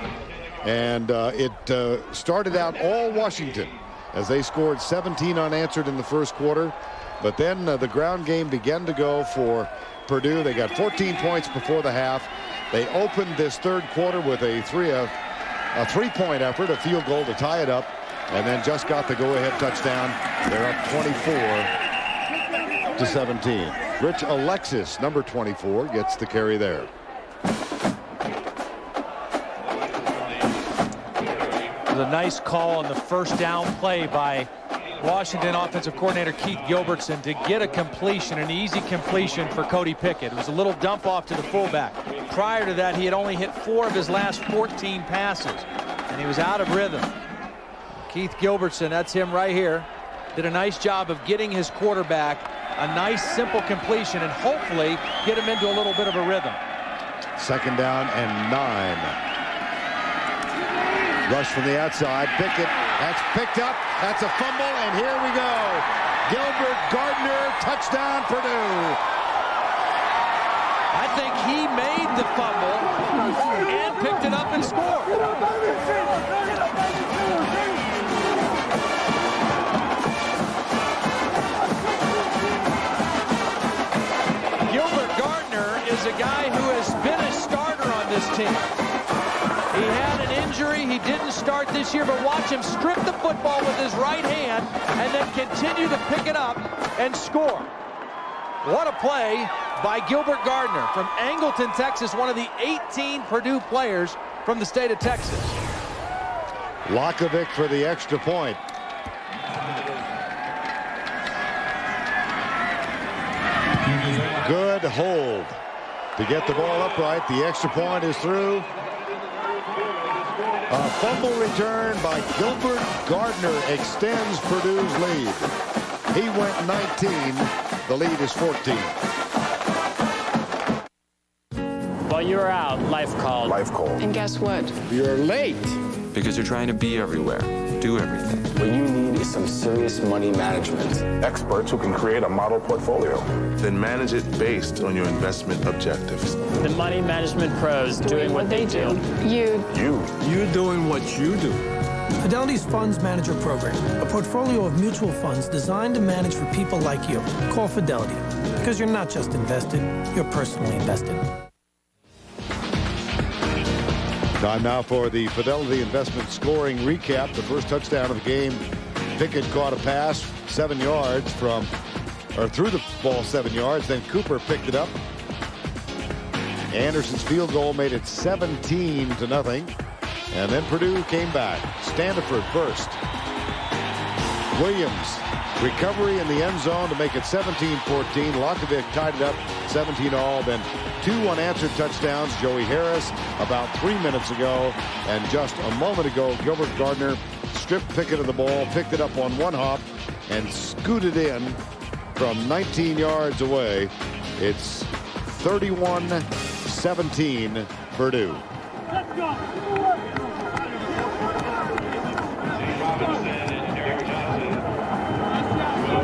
And uh, it uh, started out all Washington as they scored 17 unanswered in the first quarter. But then uh, the ground game began to go for Purdue. They got 14 points before the half. They opened this third quarter with a three a, a three-point effort, a field goal to tie it up, and then just got the go-ahead touchdown. They're up 24 to 17. Rich Alexis, number 24, gets the carry there. It was a nice call on the first down play by Washington offensive coordinator Keith Gilbertson to get a completion, an easy completion for Cody Pickett. It was a little dump off to the fullback. Prior to that, he had only hit four of his last 14 passes, and he was out of rhythm. Keith Gilbertson, that's him right here, did a nice job of getting his quarterback a nice simple completion and hopefully get him into a little bit of a rhythm. Second down and nine. Rush from the outside. Pickett. That's picked up. That's a fumble. And here we go. Gilbert Gardner. Touchdown Purdue. I think he made the fumble and picked it up and scored. Gilbert Gardner is a guy who has been a starter on this team. He had an injury. He didn't start this year, but watch him strip the football with his right hand and then continue to pick it up and score. What a play by Gilbert Gardner from Angleton, Texas, one of the 18 Purdue players from the state of Texas. Lacevic for the extra point. Good hold to get the ball upright. The extra point is through. A fumble return by Gilbert Gardner extends Purdue's lead. He went 19. The lead is 14. While you were out, life called. Life called. And guess what? You're late. Because you're trying to be everywhere, do everything. What you need is some serious money management. Experts who can create a model portfolio. Then manage it based on your investment objectives. The money management pros doing what they do. You. You. You doing what you do. Fidelity's Funds Manager Program, a portfolio of mutual funds designed to manage for people like you. Call Fidelity, because you're not just invested, you're personally invested. Time now for the Fidelity Investment scoring recap. The first touchdown of the game. Pickett caught a pass seven yards from, or threw the ball seven yards. Then Cooper picked it up. Anderson's field goal made it 17 to nothing. And then Purdue came back. Standeford first. Williams recovery in the end zone to make it 17-14. Lacevic tied it up 17 all. Then two unanswered touchdowns. Joey Harris about three minutes ago. And just a moment ago, Gilbert Gardner stripped Pickett of the ball, picked it up on one hop, and scooted in from 19 yards away. It's 31-17 Purdue.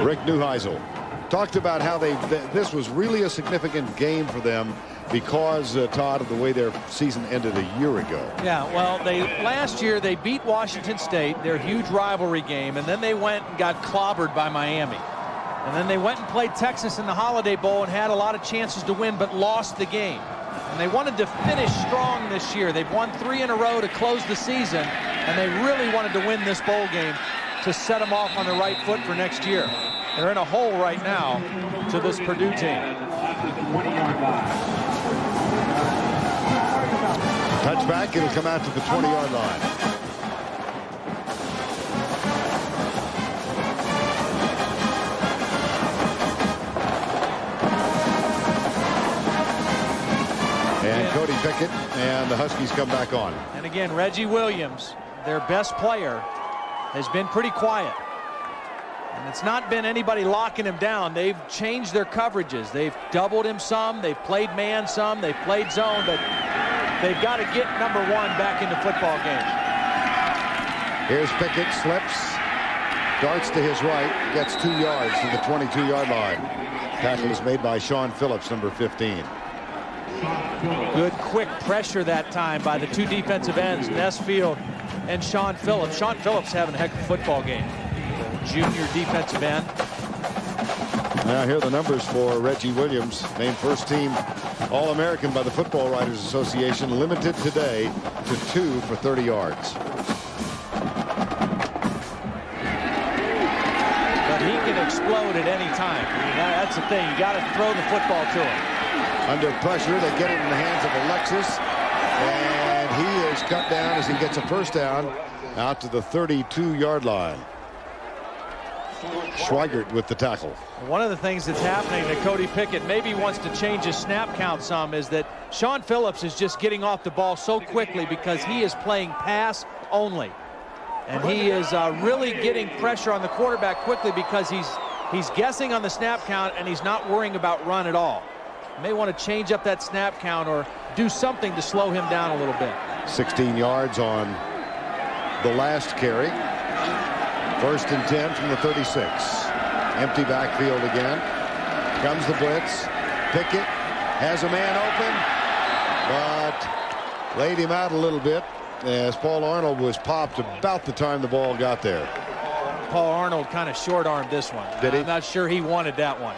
Rick Neuheisel talked about how they th this was really a significant game for them because uh, Todd of the way their season ended a year ago. Yeah, well, they last year they beat Washington State, their huge rivalry game, and then they went and got clobbered by Miami. And then they went and played Texas in the Holiday Bowl and had a lot of chances to win, but lost the game. And they wanted to finish strong this year. They've won three in a row to close the season, and they really wanted to win this bowl game to set them off on the right foot for next year. They're in a hole right now to this Purdue team. Touchback, it'll come out to the 20-yard line. And Cody Pickett and the Huskies come back on. And again, Reggie Williams, their best player, has been pretty quiet. And it's not been anybody locking him down. They've changed their coverages. They've doubled him some. They've played man some. They've played zone. But they've got to get number one back in the football game. Here's Pickett, slips, darts to his right, gets two yards to the 22-yard line. Tackle is made by Shaun Phillips, number 15. Good quick pressure that time by the two defensive ends, Nessfield and Shaun Phillips. Shaun Phillips having a heck of a football game. Junior defensive end. Now here are the numbers for Reggie Williams, named first team All-American by the Football Writers Association, limited today to two for 30 yards. But he can explode at any time. That's the thing. You got to throw the football to him. Under pressure, they get it in the hands of Alexis. And he is cut down as he gets a first down out to the 32-yard line. Schweigert with the tackle. One of the things that's happening to Cody Pickett maybe wants to change his snap count some is that Shaun Phillips is just getting off the ball so quickly because he is playing pass only. And he is uh, really getting pressure on the quarterback quickly because he's he's guessing on the snap count and he's not worrying about run at all. May want to change up that snap count or do something to slow him down a little bit. 16 yards on the last carry. First and 10 from the 36. Empty backfield again. Comes the blitz. Pickett has a man open, but laid him out a little bit as Paul Arnold was popped about the time the ball got there. Paul Arnold kind of short-armed this one. Did he? I'm not sure he wanted that one.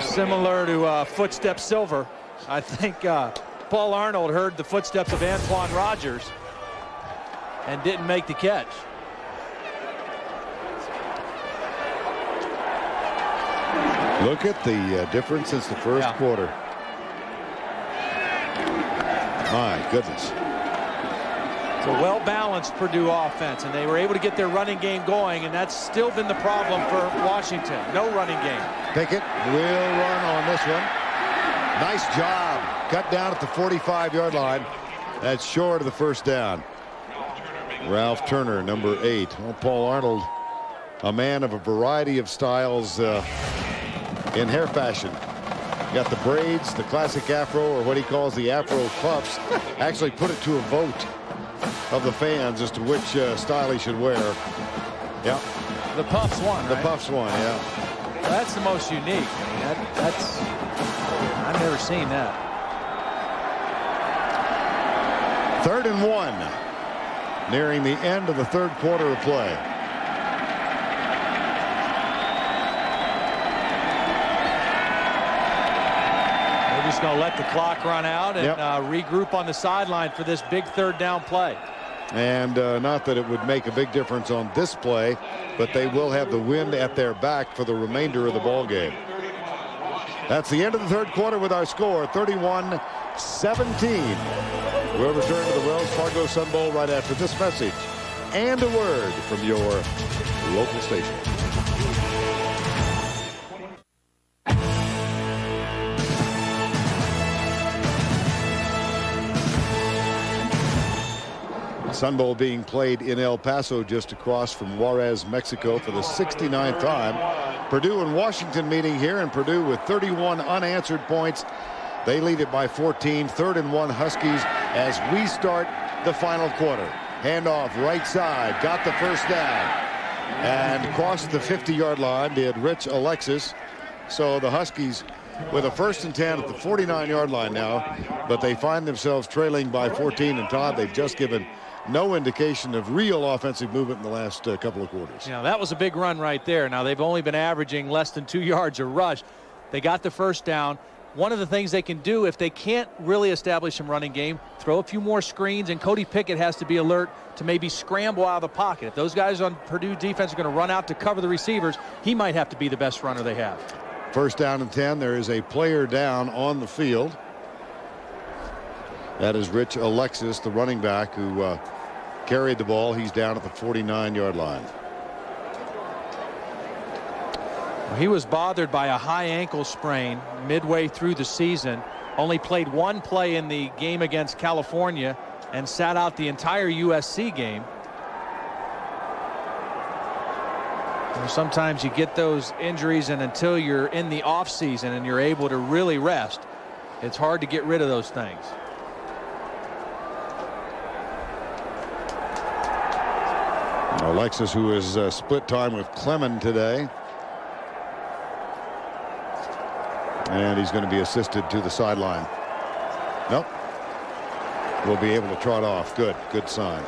Similar to uh, Footstep Silver, I think uh, Paul Arnold heard the footsteps of Antoine Rogers and didn't make the catch. Look at the uh, difference since the first Yeah. quarter. My goodness. It's a well-balanced Purdue offense, and they were able to get their running game going, and that's still been the problem for Washington. No running game. Pickett will run on this one. Nice job. Cut down at the 45-yard line. That's short of the first down. Ralph Turner, number eight. Well, Paul Arnold, a man of a variety of styles uh, in hair fashion. Got the braids, the classic afro, or what he calls the afro puffs. [LAUGHS] Actually put it to a vote of the fans as to which uh, style he should wear. Yeah. The Puffs won, The right? puffs won, yeah. Well, that's the most unique. I mean, that, that's I've never seen that. Third and one. Nearing the end of the third quarter of play. They're just going to let the clock run out and Yep. uh, regroup on the sideline for this big third down play. And uh, not that it would make a big difference on this play, but they will have the wind at their back for the remainder of the ball game. That's the end of the third quarter with our score, 31-17. We'll return to the Wells Fargo Sun Bowl right after this message and a word from your local station. Sun Bowl being played in El Paso just across from Juarez, Mexico for the 69th time. Purdue and Washington meeting here and Purdue with 31 unanswered points. They lead it by 14, third and one Huskies as we start the final quarter. Handoff right side, got the first down and crossed the 50-yard line did Rich Alexis. So the Huskies with a first and 10 at the 49-yard line now, but they find themselves trailing by 14 and Todd they've just given no indication of real offensive movement in the last uh, couple of quarters. Yeah, that was a big run right there. Now, they've only been averaging less than two yards a rush. They got the first down. One of the things they can do if they can't really establish some running game, throw a few more screens, and Cody Pickett has to be alert to maybe scramble out of the pocket. If those guys on Purdue defense are going to run out to cover the receivers, he might have to be the best runner they have. First down and 10. There is a player down on the field. That is Rich Alexis, the running back who uh, carried the ball. He's down at the 49-yard line. He was bothered by a high ankle sprain midway through the season. Only played one play in the game against California and sat out the entire USC game. sometimes you get those injuries and until you're in the off season and you're able to really rest it's hard to get rid of those things. Alexis who is uh, split time with Cleman today. And he's going to be assisted to the sideline. Nope. Will be able to trot off. Good. Good sign.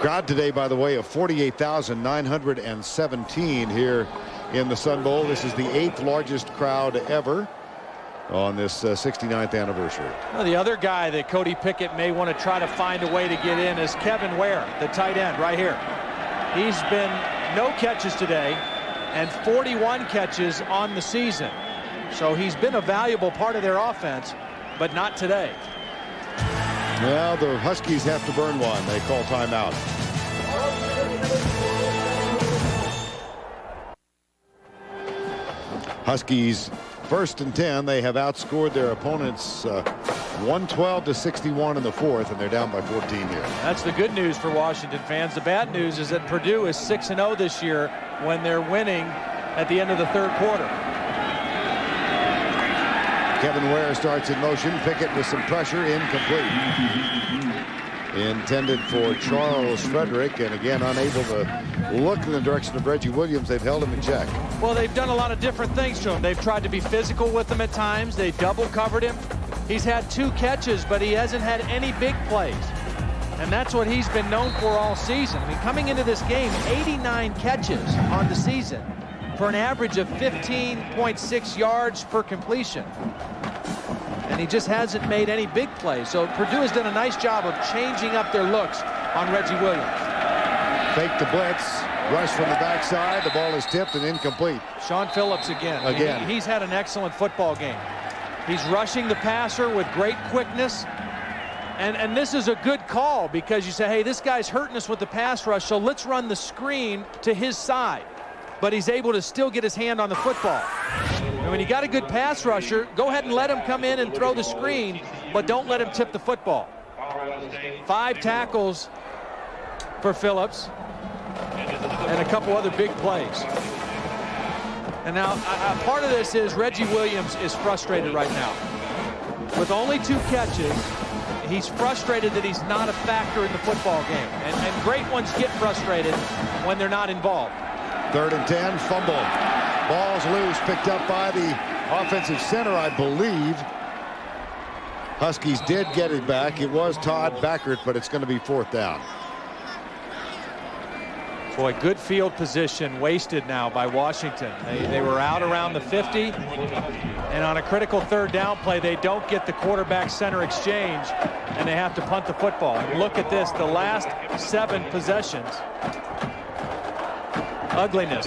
Crowd today, by the way, of 48,917 here in the Sun Bowl. This is the eighth largest crowd ever on this uh, 69th anniversary. Well, the other guy that Cody Pickett may want to try to find a way to get in is Kevin Ware, the tight end right here. He's been no catches today and 41 catches on the season. So he's been a valuable part of their offense, but not today. Well, the Huskies have to burn one. They call timeout. Huskies first and 10. They have outscored their opponents uh, 112 to 61 in the fourth, and they're down by 14 here. That's the good news for Washington fans. The bad news is that Purdue is 6 0 this year when they're winning at the end of the third quarter. Kevin Ware starts in motion. Pickett with some pressure, incomplete. Intended for Charles Frederick, and again unable to look in the direction of Reggie Williams. They've held him in check. Well, they've done a lot of different things to him. They've tried to be physical with him at times. They double covered him. He's had two catches, but he hasn't had any big plays. And that's what he's been known for all season. I mean, coming into this game, 89 catches on the season for an average of 15.6 yards per completion. And he just hasn't made any big plays. So Purdue has done a nice job of changing up their looks on Reggie Williams. Fake the blitz, rush from the backside. The ball is tipped and incomplete. Shaun Phillips again. Again. He, he's had an excellent football game. He's rushing the passer with great quickness. And, and this is a good call because you say, hey, this guy's hurting us with the pass rush, so let's run the screen to his side. But he's able to still get his hand on the football. And when you got a good pass rusher, go ahead and let him come in and throw the screen, but don't let him tip the football. Five tackles for Phillips and a couple other big plays. And now, uh, part of this is Reggie Williams is frustrated right now. With only two catches, he's frustrated that he's not a factor in the football game. And, and great ones get frustrated when they're not involved. Third and 10, fumble. Ball's loose, picked up by the offensive center, I believe. Huskies did get it back. It was Todd Backert, but it's going to be fourth down. Boy, good field position wasted now by Washington. They, they were out around the 50, and on a critical third down play, they don't get the quarterback center exchange, and they have to punt the football. And look at this, the last seven possessions. Ugliness.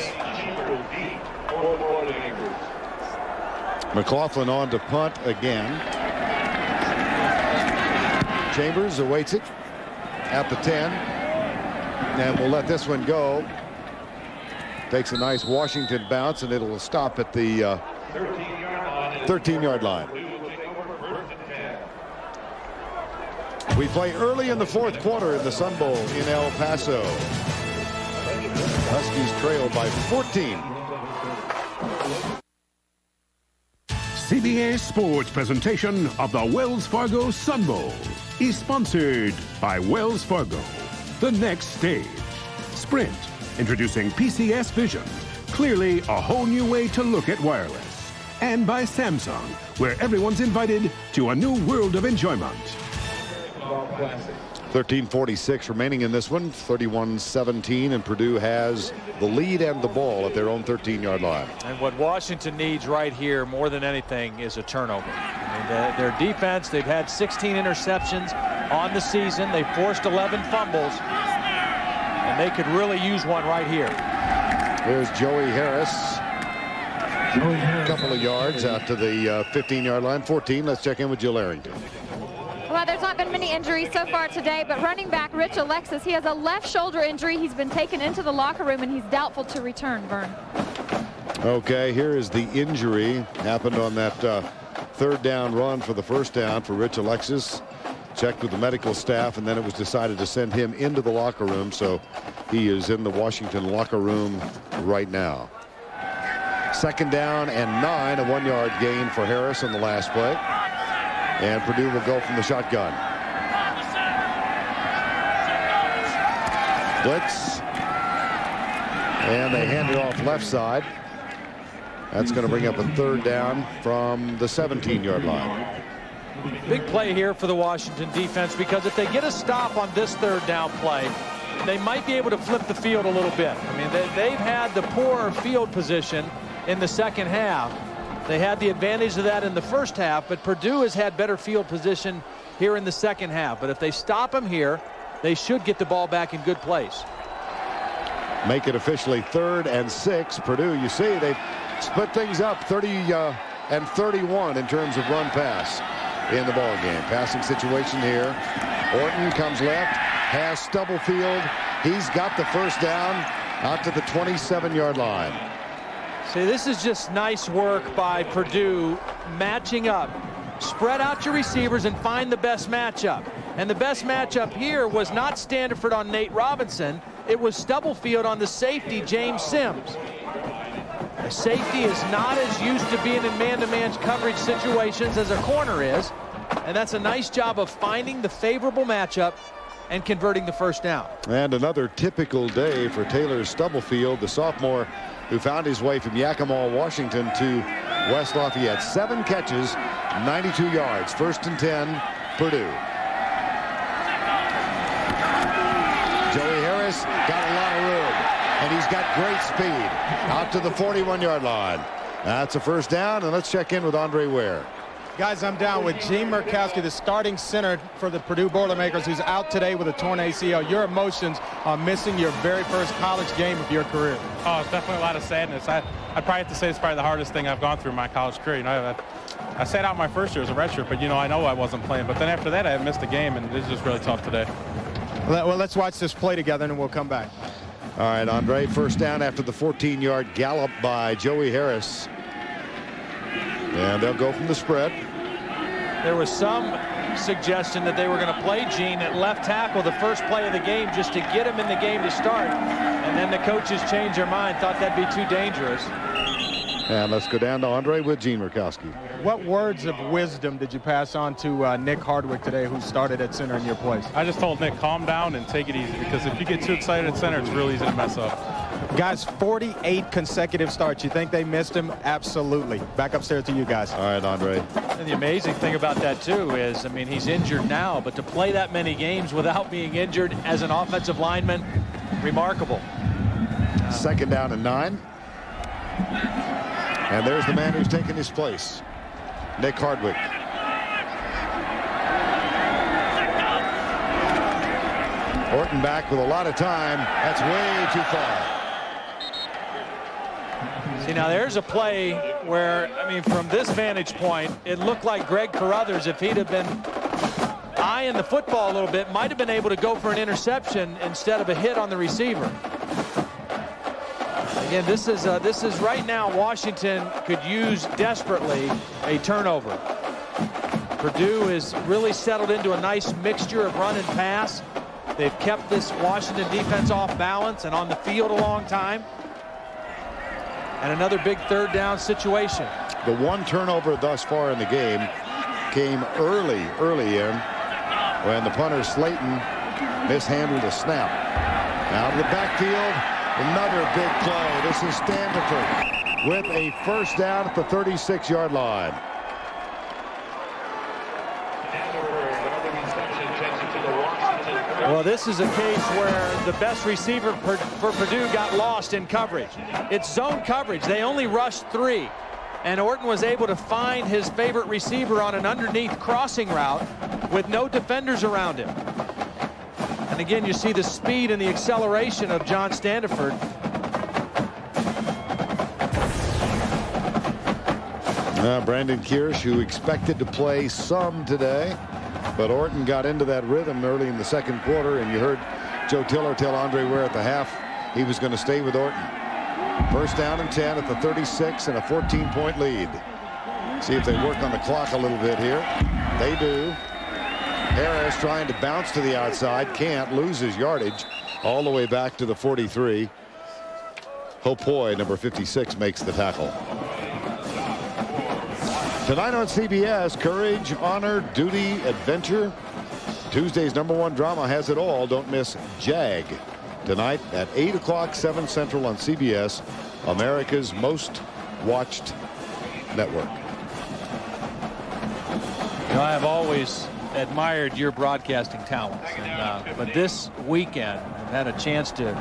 McLaughlin on to punt again. Chambers awaits it at the 10. And we'll let this one go. Takes a nice Washington bounce, and it'll stop at the 13-yard uh, line. We play early in the fourth quarter in the Sun Bowl in El Paso. Huskies trail by 14. CBS Sports presentation of the Wells Fargo Sun Bowl is sponsored by Wells Fargo. The next stage. Sprint, introducing PCS Vision. Clearly a whole new way to look at wireless. And by Samsung, where everyone's invited to a new world of enjoyment. 13:46 remaining in this one. 31-17 and Purdue has the lead and the ball at their own 13-yard line. And what Washington needs right here more than anything is a turnover. I mean, the, their defense they've had 16 interceptions on the season. They forced 11 fumbles. And they could really use one right here. There's Joey Harris. A couple of yards out to the 15-yard uh, line. 14 let's check in with Jill Arrington well, there's not been many injuries so far today, but running back Rich Alexis, he has a left shoulder injury. He's been taken into the locker room, and he's doubtful to return, Verne. Okay, here is the injury. Happened on that uh, third down run for the first down for Rich Alexis. checked with the medical staff, and then it was decided to send him into the locker room. So he is in the Washington locker room right now. Second down and nine, a one-yard gain for Harris on the last play. And Purdue will go from the shotgun. Blitz. And they hand it off left side. That's going to bring up a third down from the 17-yard line. Big play here for the Washington defense because if they get a stop on this third down play, they might be able to flip the field a little bit. I mean, they, have had the poor field position in the second half. They had the advantage of that in the first half, but Purdue has had better field position here in the second half. But if they stop them here, they should get the ball back in good place. Make it officially third and six. Purdue, you see, they've split things up 30 uh, and 31 in terms of run pass in the ball game. Passing situation here. Orton comes left, has Stubblefield. He's got the first down out to the 27-yard line. See, this is just nice work by Purdue matching up. Spread out your receivers and find the best matchup. And the best matchup here was not Standeford on Nate Robinson. It was Stubblefield on the safety, James Sims. The safety is not as used to being in man-to-man -man coverage situations as a corner is. And that's a nice job of finding the favorable matchup and converting the first down. And another typical day for Taylor Stubblefield, the sophomore who found his way from Yakima, Washington to West Lafayette. Seven catches, 92 yards. First and 10, Purdue. Joey Harris got a lot of room, and he's got great speed out to the 41-yard line. That's a first down, and let's check in with Andre Ware. Guys, I'm down with Gene Mruczkowski, the starting center for the Purdue Boilermakers, who's out today with a torn ACL. Your emotions on missing your very first college game of your career. Oh, it's definitely a lot of sadness. I, I'd probably have to say it's probably the hardest thing I've gone through in my college career. You know, I, I sat out my first year as a redshirt, but, you know, I know I wasn't playing. But then after that, I missed a game, and it's just really tough today. Well, let's watch this play together, and we'll come back. All right, Andre, first down after the 14-yard gallop by Joey Harris. And they'll go from the spread. There was some suggestion that they were going to play Gene at left tackle the first play of the game just to get him in the game to start. And then the coaches changed their mind, thought that'd be too dangerous. And let's go down to Andre with Gene Mruczkowski. What words of wisdom did you pass on to uh, Nick Hardwick today, who started at center in your place? I just told Nick, calm down and take it easy, because if you get too excited at center, it's real easy to mess up. Guys, 48 consecutive starts. You think they missed him? Absolutely. Back upstairs to you guys. All right, Andre. And the amazing thing about that, too, is, I mean, he's injured now, but to play that many games without being injured as an offensive lineman, remarkable. Second down and nine. And there's the man who's taken his place, Nick Hardwick. Orton back with a lot of time. That's way too far. See, now there's a play where, I mean, from this vantage point, it looked like Greg Carothers, if he'd have been eyeing the football a little bit, might have been able to go for an interception instead of a hit on the receiver. Again, this is uh, this is right now Washington could use desperately a turnover. Purdue is really settled into a nice mixture of run and pass. They've kept this Washington defense off balance and on the field a long time. And another big third down situation. The one turnover thus far in the game came early, early in when the punter Slayton mishandled a snap. Out of the backfield, Another big play. This is Standeford with a first down at the 36-yard line. Well, this is a case where the best receiver for Purdue got lost in coverage. It's zone coverage. They only rushed three. And Orton was able to find his favorite receiver on an underneath crossing route with no defenders around him. And again, you see the speed and the acceleration of John Standeford. Uh, Brandon Kirsch, who expected to play some today, but Orton got into that rhythm early in the second quarter, and you heard Joe Tiller tell Andre Ware at the half he was going to stay with Orton. First down and 10 at the 36 and a 14-point lead. See if they work on the clock a little bit here. They do. Harris trying to bounce to the outside. Can't. Loses yardage all the way back to the 43. Hopoi, number 56, makes the tackle. Tonight on CBS, Courage, Honor, Duty, Adventure. Tuesday's number one drama has it all. Don't miss Jag. Tonight at 8 o'clock, 7 Central on CBS, America's most watched network. You know, I have always admired your broadcasting talents. And, uh, but this weekend, I've had a chance to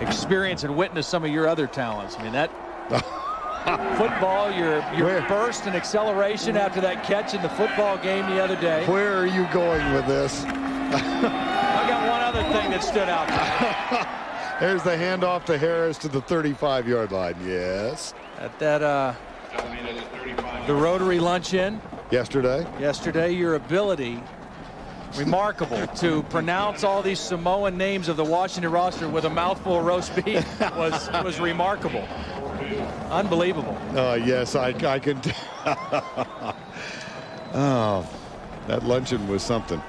experience and witness some of your other talents. I mean, that [LAUGHS] football, your your Where? burst and acceleration after that catch in the football game the other day. Where are you going with this? [LAUGHS] I got one other thing that stood out. [LAUGHS] There's the handoff to Harris to the 35-yard line. Yes. At that, uh, the Rotary Luncheon Yesterday. yesterday, your ability, remarkable, to pronounce all these Samoan names of the Washington roster with a mouthful of roast beef [LAUGHS] was was remarkable. Unbelievable. Uh, yes, I, I can. [LAUGHS] oh, that luncheon was something.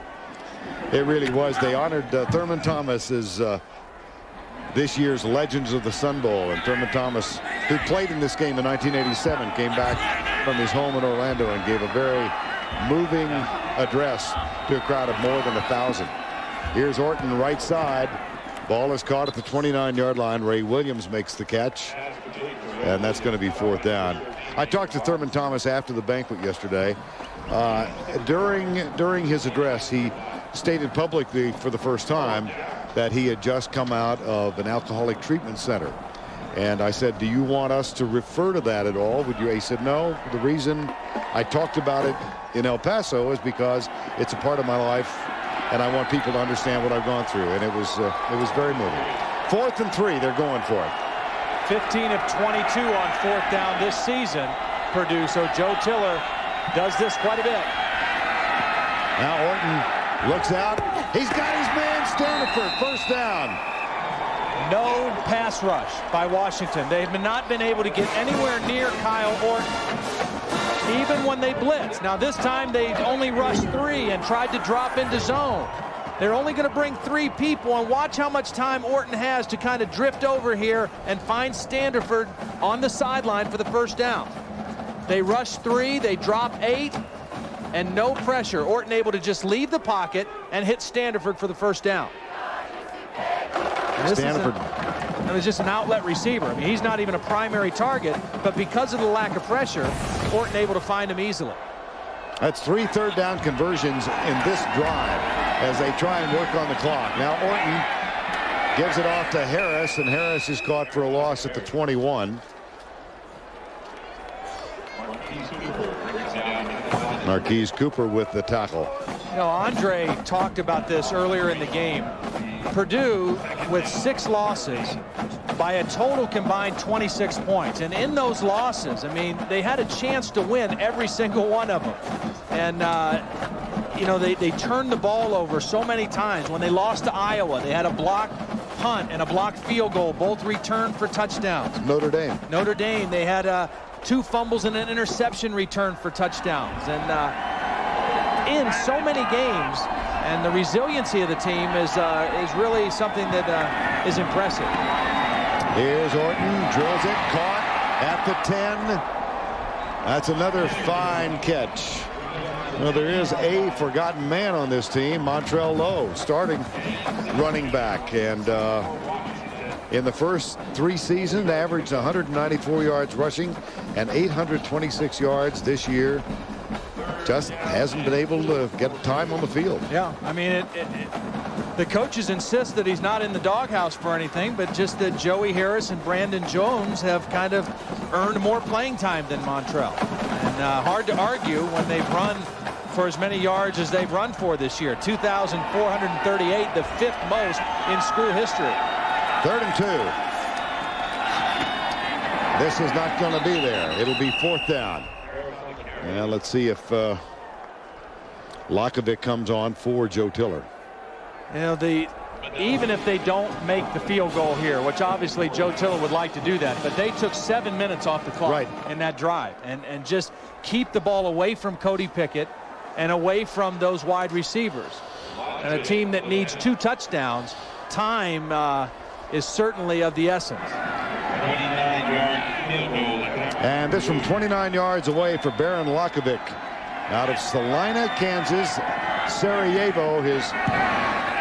It really was. They honored uh, Thurman Thomas as uh, this year's Legends of the Sun Bowl. And Thurman Thomas, who played in this game in 1987, came back from his home in Orlando and gave a very moving address to a crowd of more than a thousand. Here's Orton right side. Ball is caught at the 29-yard line. Ray Williams makes the catch. And that's going to be fourth down. I talked to Thurman Thomas after the banquet yesterday. Uh, during during his address, he stated publicly for the first time that he had just come out of an alcoholic treatment center. And I said, do you want us to refer to that at all? Would you? He said, no. The reason I talked about it in El Paso is because it's a part of my life, and I want people to understand what I've gone through. And it was uh, it was very moving. Fourth and three, they're going for it. 15 of 22 on fourth down this season, Purdue. So Joe Tiller does this quite a bit. Now Orton looks out. He's got his man Standeford. First down. No pass rush by Washington. They have not been able to get anywhere near Kyle Orton, even when they blitz. Now this time they only rushed three and tried to drop into zone. They're only going to bring three people, and watch how much time Orton has to kind of drift over here and find Standeford on the sideline for the first down. They rush three, they drop eight, and no pressure. Orton able to just leave the pocket and hit Standeford for the first down. And this Standeford. it was just an outlet receiver. I mean, he's not even a primary target, but because of the lack of pressure, Orton able to find him easily. That's three third down conversions in this drive as they try and work on the clock. Now Orton gives it off to Harris, and Harris is caught for a loss at the 21. Marquis Cooper with the tackle. You know, Andre talked about this earlier in the game. Purdue with six losses by a total combined 26 points. And in those losses, I mean, they had a chance to win every single one of them. And, uh, you know, they, they turned the ball over so many times. When they lost to Iowa, they had a blocked punt and a blocked field goal, both returned for touchdowns. Notre Dame. Notre Dame, they had uh, two fumbles and an interception return for touchdowns. And uh, in so many games, and the resiliency of the team is uh, is really something that uh, is impressive. Here's Orton, drills it, caught at the 10. That's another fine catch. Well, there is a forgotten man on this team, Montrell Lowe, starting running back. And uh, in the first three seasons, averaged 194 yards rushing and 826 yards this year. Just hasn't been able to get time on the field. Yeah, I mean, it, it, it, the coaches insist that he's not in the doghouse for anything, but just that Joey Harris and Brandon Jones have kind of earned more playing time than Montrell. And uh, hard to argue when they've run for as many yards as they've run for this year. 2,438, the fifth most in school history. Third and two. This is not going to be there. It'll be fourth down. Yeah, let's see if uh, Lacevic comes on for Joe Tiller. You know, the even if they don't make the field goal here, which obviously Joe Tiller would like to do that, but they took seven minutes off the clock Right. in that drive and, and just keep the ball away from Cody Pickett and away from those wide receivers. And a team that needs two touchdowns, time uh, is certainly of the essence. And this from 29 yards away for Berin Lacevic out of Salina, Kansas, Sarajevo, his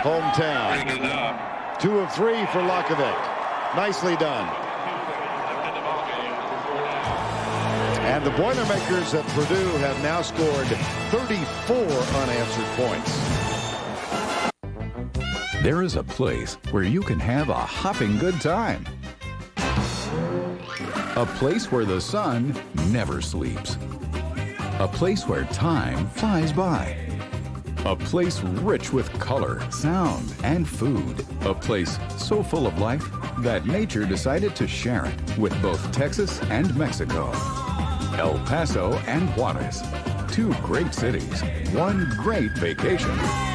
hometown. Two of three for Lacevic. Nicely done. And the Boilermakers at Purdue have now scored 34 unanswered points. There is a place where you can have a hopping good time. A place where the sun never sleeps. A place where time flies by. A place rich with color, sound, and food. A place so full of life that nature decided to share it with both Texas and Mexico. El Paso and Juarez. Two great cities, one great vacation.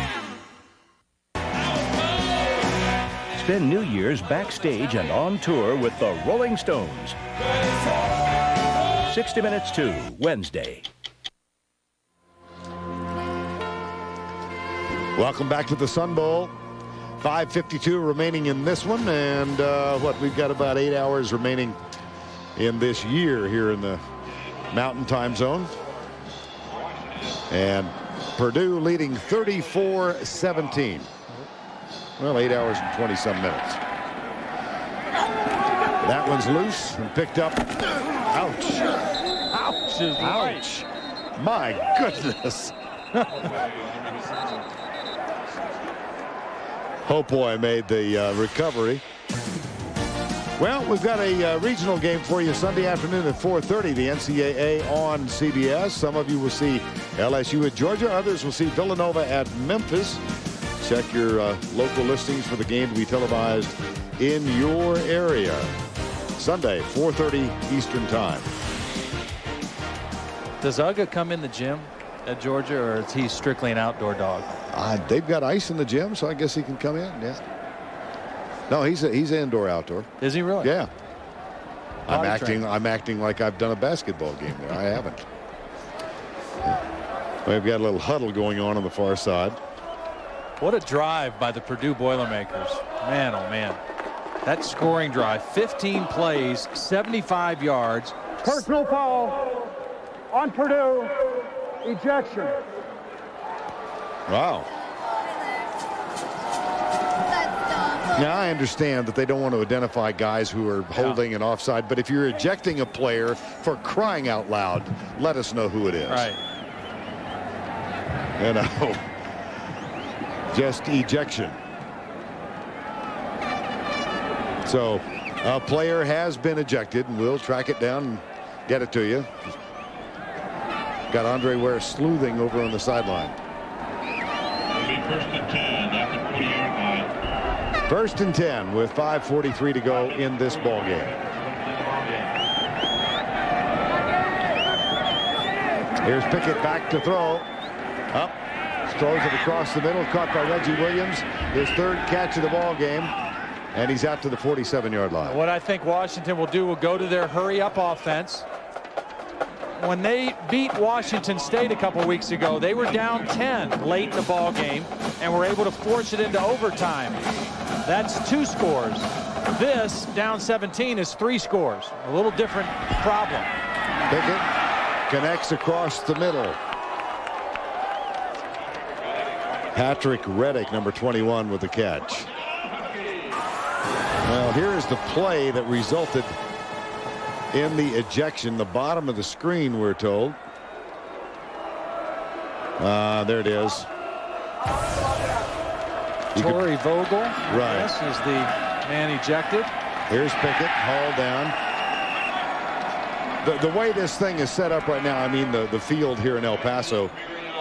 Spend New Year's backstage and on tour with the Rolling Stones. 60 Minutes to Wednesday. Welcome back to the Sun Bowl. 5.52 remaining in this one. And uh, what, we've got about eight hours remaining in this year here in the Mountain Time Zone. And Purdue leading 34-17. Well, eight hours and 20 some minutes. That one's loose and picked up. Ouch. Ouch is Ouch. My goodness. [LAUGHS] Hopoi made the uh, recovery. Well, we've got a uh, regional game for you Sunday afternoon at 4.30, the NCAA on CBS. Some of you will see LSU at Georgia. Others will see Villanova at Memphis. Check your uh, local listings for the game to be televised in your area. Sunday, 4.30 Eastern Time. Does Uga come in the gym at Georgia, or is he strictly an outdoor dog? Uh, they've got ice in the gym, so I guess he can come in. Yeah. No, he's a, he's indoor outdoor. Is he really? Yeah. I'm acting. trained. I'm acting like I've done a basketball game there. I haven't. We've got a little huddle going on on the far side. What a drive by the Purdue Boilermakers. Man, oh man. That scoring drive, 15 plays, 75 yards. Personal foul on Purdue. Ejection. Wow. Now I understand that they don't want to identify guys who are holding an offside, but if you're ejecting a player for crying out loud, let us know who it is. Right. You know, [LAUGHS] just ejection. So a player has been ejected, and we'll track it down and get it to you. Got Andre Ware sleuthing over on the sideline. First and 10 at the 40 yard line. First and 10 with 5.43 to go in this ball game. Here's Pickett back to throw. Up. Throws it across the middle. Caught by Reggie Williams. His third catch of the ball game. And he's out to the 47-yard line. What I think Washington will do will go to their hurry-up offense. When they beat Washington State a couple weeks ago, they were down 10 late in the ball game and were able to force it into overtime. That's two scores. This, down 17, is three scores. A little different problem. Pickett connects across the middle. Patrick Reddick, number 21, with the catch. Well, here is the play that resulted in the ejection. The bottom of the screen, we're told. Uh, there it is. You could- Tory Vogel, Right. yes, is the man ejected. Here's Pickett, hauled down. The, the way this thing is set up right now, I mean the, the field here in El Paso,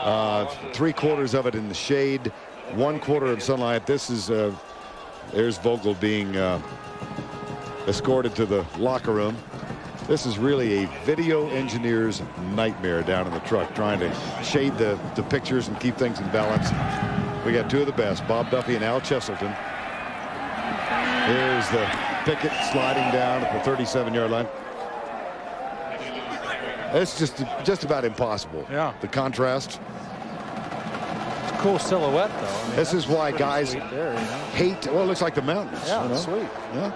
uh, three quarters of it in the shade, one quarter in sunlight. This is, uh, there's Vogel being uh, escorted to the locker room. This is really a video engineer's nightmare down in the truck, trying to shade the, the pictures and keep things in balance. We got two of the best, Bob Duffy and Al Cheselton. Here's the Pickett sliding down at the 37-yard line. It's just just about impossible. Yeah. The contrast. Cool silhouette, though. I mean, this is why guys there, you know? hate. Well, it looks like the mountains. Yeah, you know? sweet. Yeah.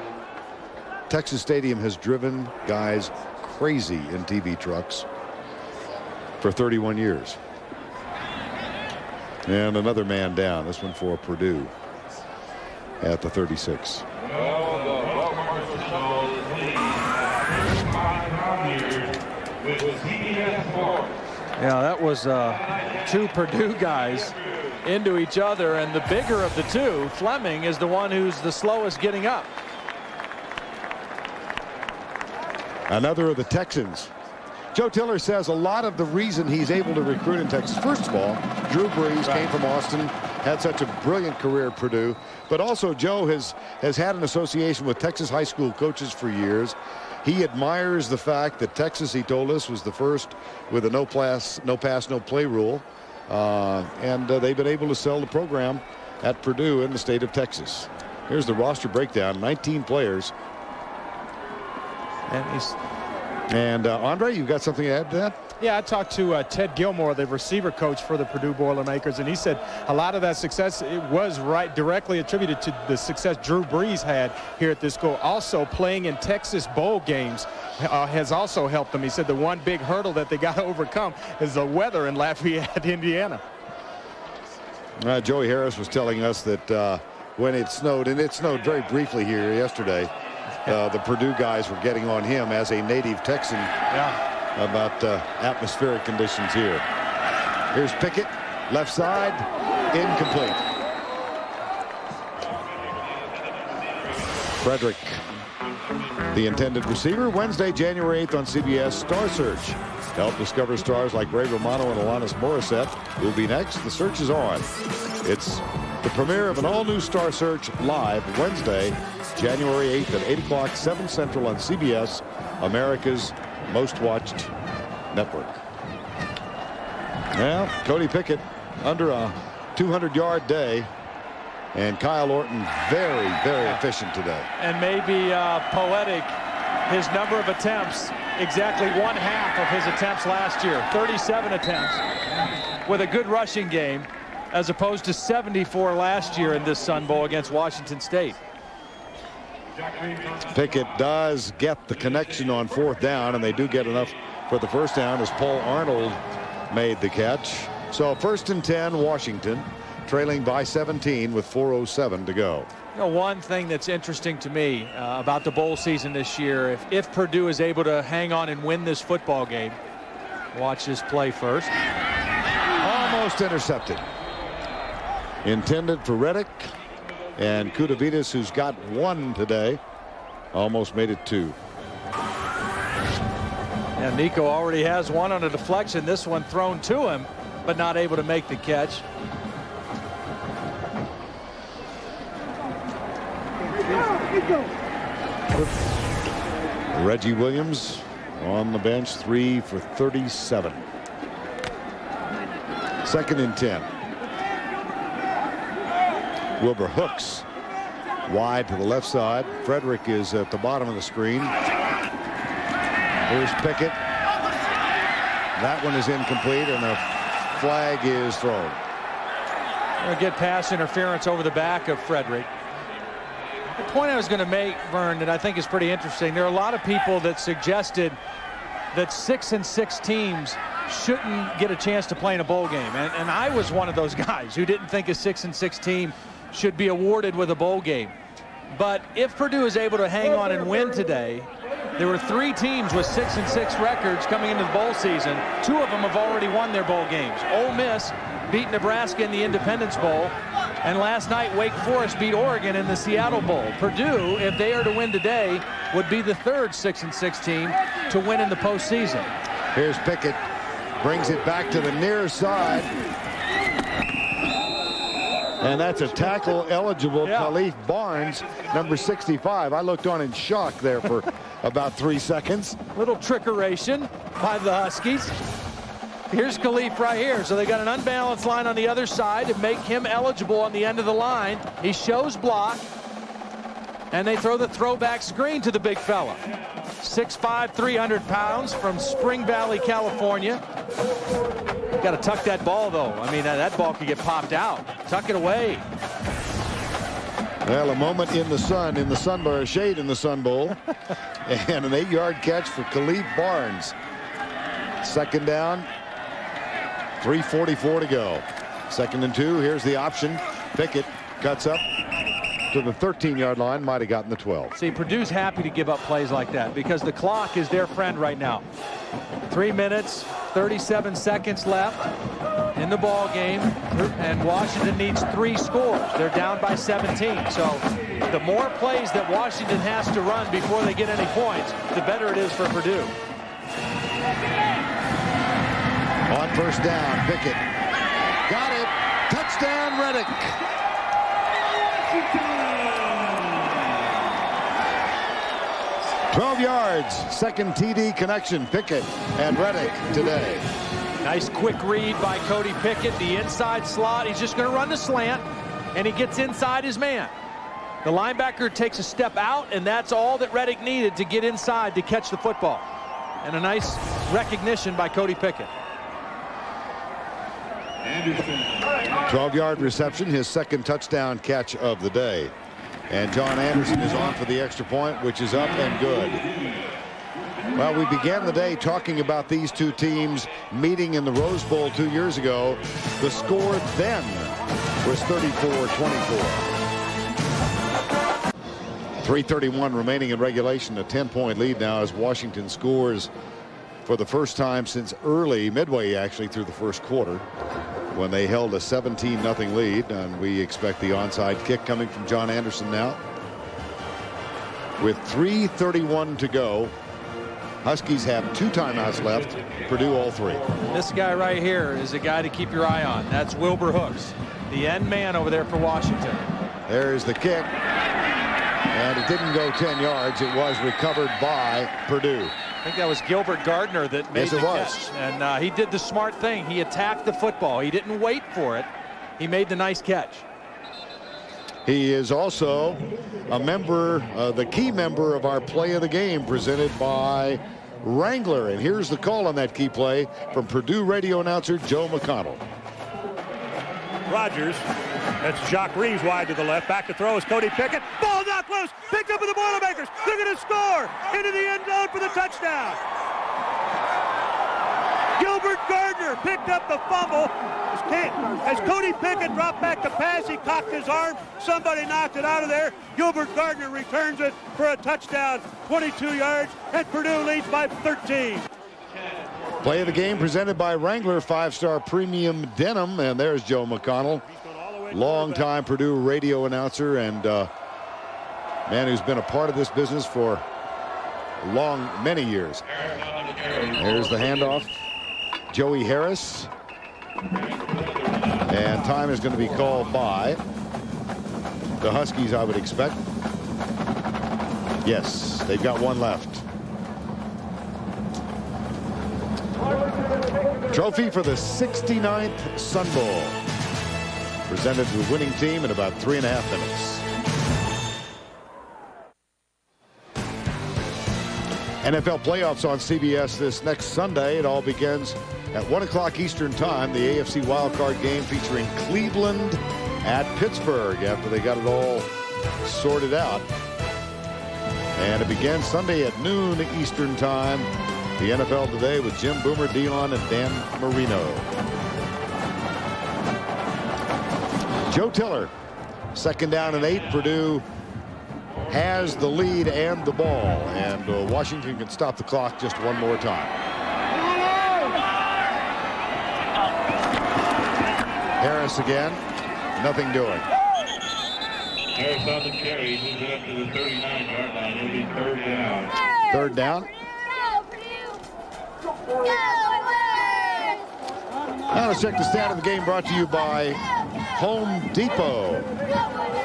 Texas Stadium has driven guys crazy in TV trucks for 31 years. And another man down. This one for Purdue at the 36. Yeah, that was uh, two Purdue guys into each other, and the bigger of the two, Fleming, is the one who's the slowest getting up. Another of the Texans. Joe Tiller says a lot of the reason he's able to recruit in Texas, first of all, Drew Brees came from Austin, had such a brilliant career at Purdue, but also Joe has, has had an association with Texas high school coaches for years. He admires the fact that Texas, he told us, was the first with a no pass, no pass, no play rule. Uh, and uh, they've been able to sell the program at Purdue in the state of Texas. Here's the roster breakdown 19 players. And And uh, Andre, you've got something to add to that? Yeah, I talked to uh, Ted Gilmore, the receiver coach for the Purdue Boilermakers, and he said a lot of that success it was right directly attributed to the success Drew Brees had here at this school. Also, playing in Texas bowl games uh, has also helped them. He said the one big hurdle that they got [LAUGHS] to overcome is the weather in Lafayette, [LAUGHS] Indiana. Uh, Joey Harris was telling us that uh, when it snowed, and it snowed very briefly here yesterday, uh, the Purdue guys were getting on him as a native Texan about uh, atmospheric conditions here. Here's Pickett, left side, incomplete. Frederick, the intended receiver, Wednesday, January 8th on CBS Star Search. Help discover stars like Ray Romano and Alanis Morissette. Will be next. The search is on. It's the premiere of an all-new Star Search live Wednesday, January 8th at 8 o'clock, 7 Central on CBS, America's most watched network. Well, Cody Pickett under a 200-yard day, and Kyle Orton very, very efficient today. And maybe uh, poetic, his number of attempts, exactly one half of his attempts last year, 37 attempts, with a good rushing game, as opposed to 74 last year in this Sun Bowl against Washington State. Pickett does get the connection on fourth down, and they do get enough for the first down as Paul Arnold made the catch. So first and 10, Washington, trailing by 17 with 4.07 to go. You know, one thing that's interesting to me uh, about the bowl season this year, if, if Purdue is able to hang on and win this football game, watch this play first. Almost intercepted. Intended for Reddick and Koutouvides, who's got one today, almost made it two. And Niko already has one on a deflection. This one thrown to him, but not able to make the catch. Reggie Williams on the bench, three for 37. Second and 10. Wilbur hooks wide to the left side. Frederick is at the bottom of the screen. Here's Pickett. That one is incomplete, and a flag is thrown. Gonna get pass interference over the back of Frederick. The point I was going to make, Verne, that I think is pretty interesting. There are a lot of people that suggested that six and six teams shouldn't get a chance to play in a bowl game, and, and I was one of those [LAUGHS] guys who didn't think a six and six team should be awarded with a bowl game. But if Purdue is able to hang on and win today, there were three teams with six and six records coming into the bowl season. Two of them have already won their bowl games. Ole Miss beat Nebraska in the Independence Bowl, and last night Wake Forest beat Oregon in the Seattle Bowl. Purdue, if they are to win today, would be the third six and six team to win in the postseason. Here's Pickett, brings it back to the near side. And that's a tackle eligible Khalif Barnes, number 65. I looked on in shock there for about three seconds. Little trickeration by the Huskies. Here's Khalif right here. So they got an unbalanced line on the other side to make him eligible on the end of the line. He shows block. And they throw the throwback screen to the big fella. 6'5", 300 pounds from Spring Valley, California. Got to tuck that ball, though. I mean, that, ball could get popped out. Tuck it away. Well, a moment in the sun, in the sun bar, shade in the Sun Bowl, [LAUGHS] and an eight-yard catch for Khalif Barnes. Second down, 3.44 to go. Second and two, here's the option. Pickett cuts up to the 13-yard line, might have gotten the 12. See, Purdue's happy to give up plays like that because the clock is their friend right now. Three minutes, 37 seconds left in the ball game, and Washington needs three scores. They're down by 17. So the more plays that Washington has to run before they get any points, the better it is for Purdue. On first down, Pickett. Got it. Touchdown, Reddick. 12 yards, second TD connection, Pickett and Reddick today. Nice quick read by Cody Pickett, the inside slot. He's just going to run the slant, and he gets inside his man. The linebacker takes a step out, and that's all that Reddick needed to get inside to catch the football. And a nice recognition by Cody Pickett. 12-yard reception, his second touchdown catch of the day. And John Anderson is on for the extra point, which is up and good. Well, we began the day talking about these two teams meeting in the Rose Bowl two years ago. The score then was 34-24. 331 remaining in regulation, a 10-point lead now as Washington scores for the first time since early, midway actually, through the first quarter when they held a 17-0 lead. And we expect the onside kick coming from John Anderson now. With 3.31 to go, Huskies have two timeouts left. Purdue all three. This guy right here is a guy to keep your eye on. That's Wilbur Hooks, the end man over there for Washington. There's the kick. And it didn't go 10 yards. It was recovered by Purdue. I think that was Gilbert Gardner that made yes, the it was. catch. And uh, he did the smart thing. He attacked the football. He didn't wait for it. He made the nice catch. He is also a member, uh, the key member of our play of the game presented by Wrangler. And here's the call on that key play from Purdue radio announcer Joe McConnell. Rogers. That's Jacques Reeves wide to the left. Back to throw is Cody Pickett. Ball knocked loose. Picked up by the Boilermakers. They're going to score into the end zone for the touchdown. Gilbert Gardner picked up the fumble. As Cody Pickett dropped back to pass, he cocked his arm. Somebody knocked it out of there. Gilbert Gardner returns it for a touchdown, 22 yards, and Purdue leads by 13. Play of the game presented by Wrangler five-star premium denim. And there's Joe McConnell, longtime Purdue radio announcer and uh, man who's been a part of this business for long, many years. There's the handoff. Joey Harris. And time is going to be called by the Huskies, I would expect. Yes, they've got one left. Trophy for the 69th Sun Bowl. Presented to the winning team in about three and a half minutes. NFL playoffs on CBS this next Sunday. It all begins at 1 o'clock Eastern Time. The AFC wildcard game featuring Cleveland at Pittsburgh after they got it all sorted out. And it begins Sunday at noon Eastern Time. The NFL today with Jim Boomer, Deion, and Dan Marino. Joe Tiller, second down and eight. Purdue has the lead and the ball, and uh, Washington can stop the clock just one more time. Harris again, nothing doing. Harris on the carry, moves it up to the 39-yard line. It'll be third down. Third down. Now let's check the stat of the game brought to you by Home Depot.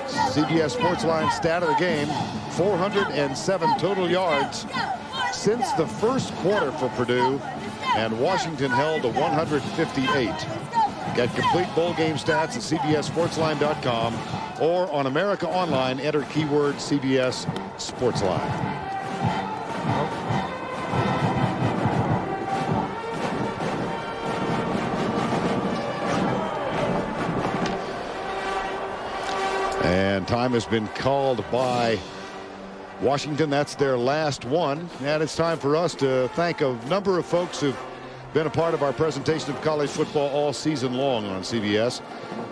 CBS Sports Line stat of the game, 407 total yards since the first quarter for Purdue, and Washington held to 158. Get complete bowl game stats at cbssportsline.com or on America Online, enter keyword CBS Sportsline. And time has been called by Washington. That's their last one. And it's time for us to thank a number of folks who've been a part of our presentation of college football all season long on CBS.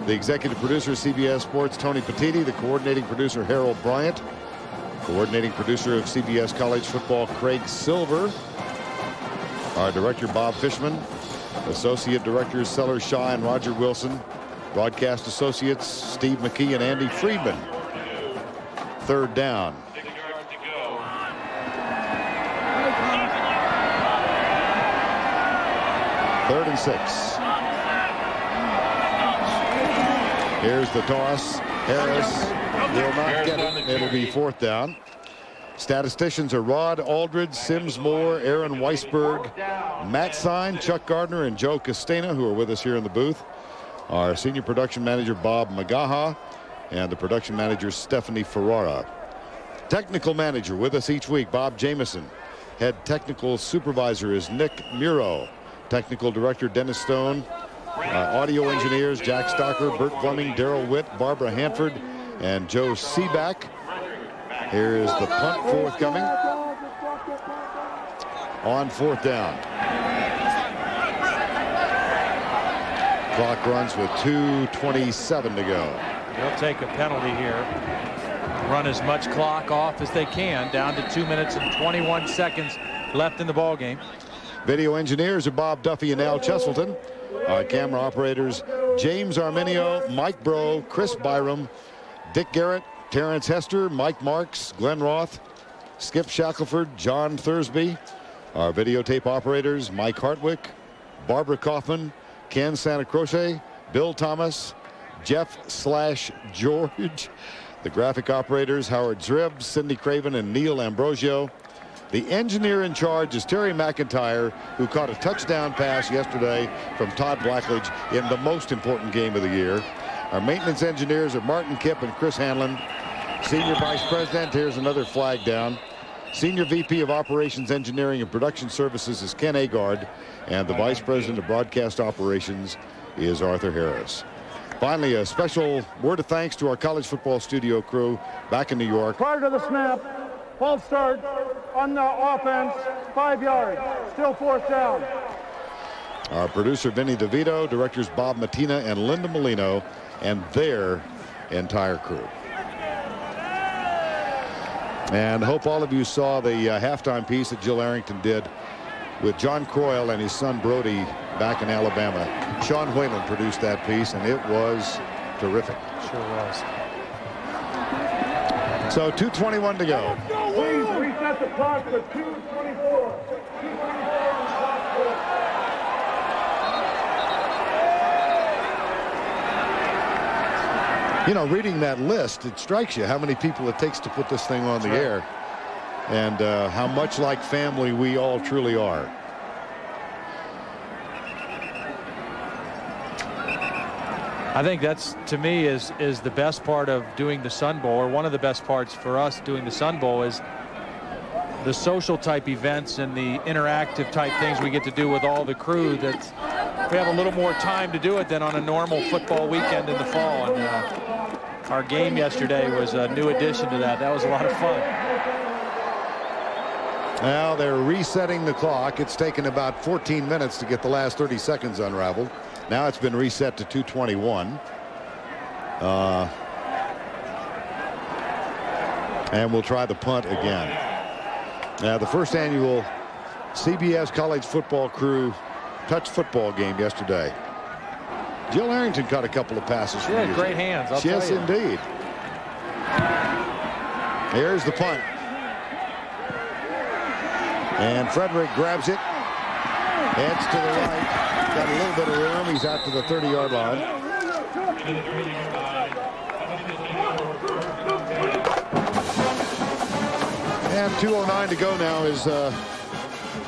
The executive producer of CBS Sports, Tony Petitti, the coordinating producer, Harold Bryant, coordinating producer of CBS College Football, Craig Silver, our director, Bob Fishman, associate directors, Sellers Shaw and Roger Wilson, broadcast associates, Steve McKee and Andy Friedman. Third down. Third and six. Here's the toss. Harris will not get it. It'll be fourth down. Statisticians are Rod Aldridge, Sims Moore, Aaron Weisberg, Matt Sign, Chuck Gardner, and Joe Castena, who are with us here in the booth. Our senior production manager, Bob Magaha, and the production manager, Stephanie Ferrara. Technical manager with us each week, Bob Jameson. Head technical supervisor is Nick Muro. Technical director, Dennis Stone. Uh, audio engineers, Jack Stocker, Bert Fleming, Daryl Witt, Barbara Hanford, and Joe Seaback. Here's the punt forthcoming. On fourth down. Clock runs with 2.27 to go. They'll take a penalty here. Run as much clock off as they can down to two minutes and 21 seconds left in the ball game. Video engineers are Bob Duffy and Al Cheselton. Our camera operators James Arminio, Mike Bro, Chris Byram, Dick Garrett, Terrence Hester, Mike Marks, Glenn Roth, Skip Shackelford, John Thursby. Our videotape operators Mike Hartwick, Barbara Kaufman, Ken Santa Croce, Bill Thomas, Jeff slash George. The graphic operators Howard Zrib, Cindy Craven, and Neil Ambrosio. The engineer in charge is Terry McIntyre, who caught a touchdown pass yesterday from Todd Blackledge in the most important game of the year. Our maintenance engineers are Martin Kipp and Chris Hanlon. Senior Vice President, here's another flag down. Senior VP of Operations Engineering and Production Services is Ken Aagaard, and the Vice President of Broadcast Operations is Arthur Harris. Finally, a special word of thanks to our college football studio crew back in New York. Prior to the snap, false start on the offense, five yards, still fourth down. Our producer, Vinny DeVito, directors Bob Matina and Linda Molino, and their entire crew. And hope all of you saw the uh, halftime piece that Jill Arrington did with John Croyle and his son Brody back in Alabama. Sean Whalen produced that piece, and it was terrific. Sure was. So 2.21 to go. Please reset the clock to 224. [LAUGHS] You know, reading that list, it strikes you how many people it takes to put this thing on the right. air and uh, how much like family we all truly are. I think that's to me is is the best part of doing the Sun Bowl or one of the best parts for us doing the Sun Bowl is the social type events and the interactive type things we get to do with all the crew that we have a little more time to do it than on a normal football weekend in the fall and uh, our game yesterday was a new addition to that that was a lot of fun Now they're resetting the clock. It's taken about 14 minutes to get the last 30 seconds unraveled. Now it's been reset to 221. Uh, and we'll try the punt again. Now the first annual CBS College Football Crew touch football game yesterday. Jill Arrington caught a couple of passes. She had you. great hands, I'll yes, indeed. Here's the punt. And Frederick grabs it. Heads to the right. Got a little bit of room. He's out to the 30-yard line. And 2.09 to go now as uh,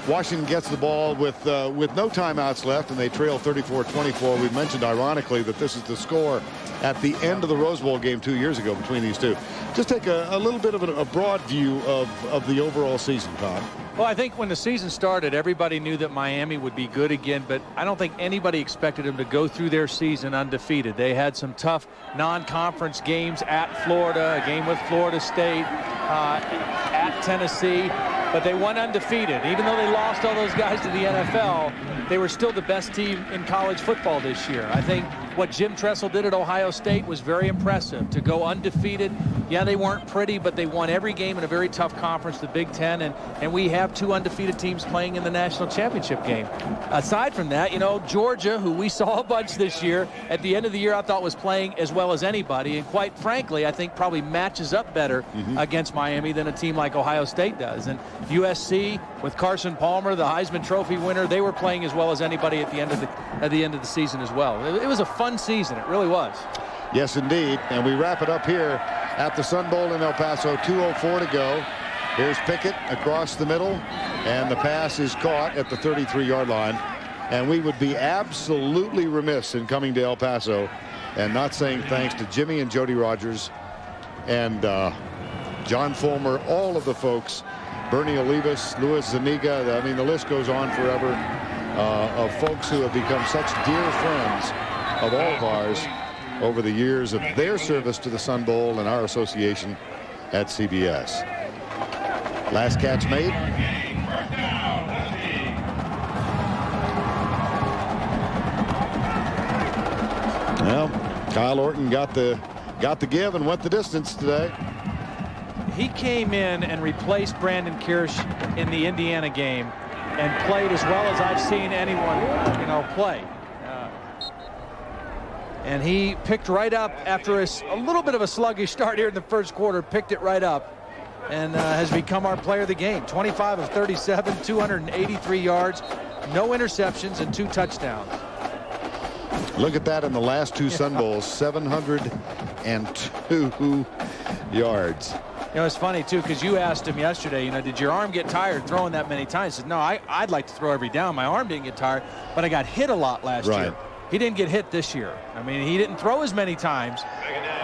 Washington gets the ball with uh, with no timeouts left, and they trail 34-24. We mentioned, ironically, that this is the score at the end of the Rose Bowl game two years ago between these two. Just take a, a little bit of a, a broad view of, of the overall season, Todd. Well, I think when the season started, everybody knew that Miami would be good again, but I don't think anybody expected them to go through their season undefeated. They had some tough non-conference games at Florida, a game with Florida State, uh, at Tennessee, but they went undefeated. Even though they lost all those guys to the NFL, they were still the best team in college football this year. I think what Jim Tressel did at Ohio State was very impressive. To go undefeated, yeah, they weren't pretty, but they won every game in a very tough conference, the Big Ten, and, and we have two undefeated teams playing in the national championship game. Aside from that, you know, Georgia, who we [LAUGHS] saw a bunch this year, at the end of the year I thought was playing as well as anybody, and quite frankly, I think probably matches up better mm -hmm. against Miami than a team like Ohio State does. And USC, with Carson Palmer, the Heisman Trophy winner, they were playing as well as anybody at the end of the, at the, end of the season as well. It, it was a fun fun season. It really was. Yes, indeed. And we wrap it up here at the Sun Bowl in El Paso. 2.04 to go. Here's Pickett across the middle. And the pass is caught at the 33-yard line. And we would be absolutely remiss in coming to El Paso and not saying thanks to Jimmy and Jody Rogers and uh, John Fulmer, all of the folks, Bernie Olivas, Louis Zuniga. I mean, the list goes on forever uh, of folks who have become such dear friends of all of ours over the years of their service to the Sun Bowl and our association at CBS. Last catch made. Well, Kyle Orton got the got the give and went the distance today. He came in and replaced Brandon Kirsch in the Indiana game and played as well as I've seen anyone, you know, play and he picked right up after a, a, little bit of a sluggish start here in the first quarter, picked it right up and uh, has become our player of the game. 25 of 37, 283 yards, no interceptions, and two touchdowns. Look at that in the last two Sun Bowls, 702 yards. You know, it's funny, too, because you asked him yesterday, you know, did your arm get tired throwing that many times? He said, no, I, would like to throw every down. My arm didn't get tired, but I got hit a lot last right. year. He didn't get hit this year. I mean, he didn't throw as many times,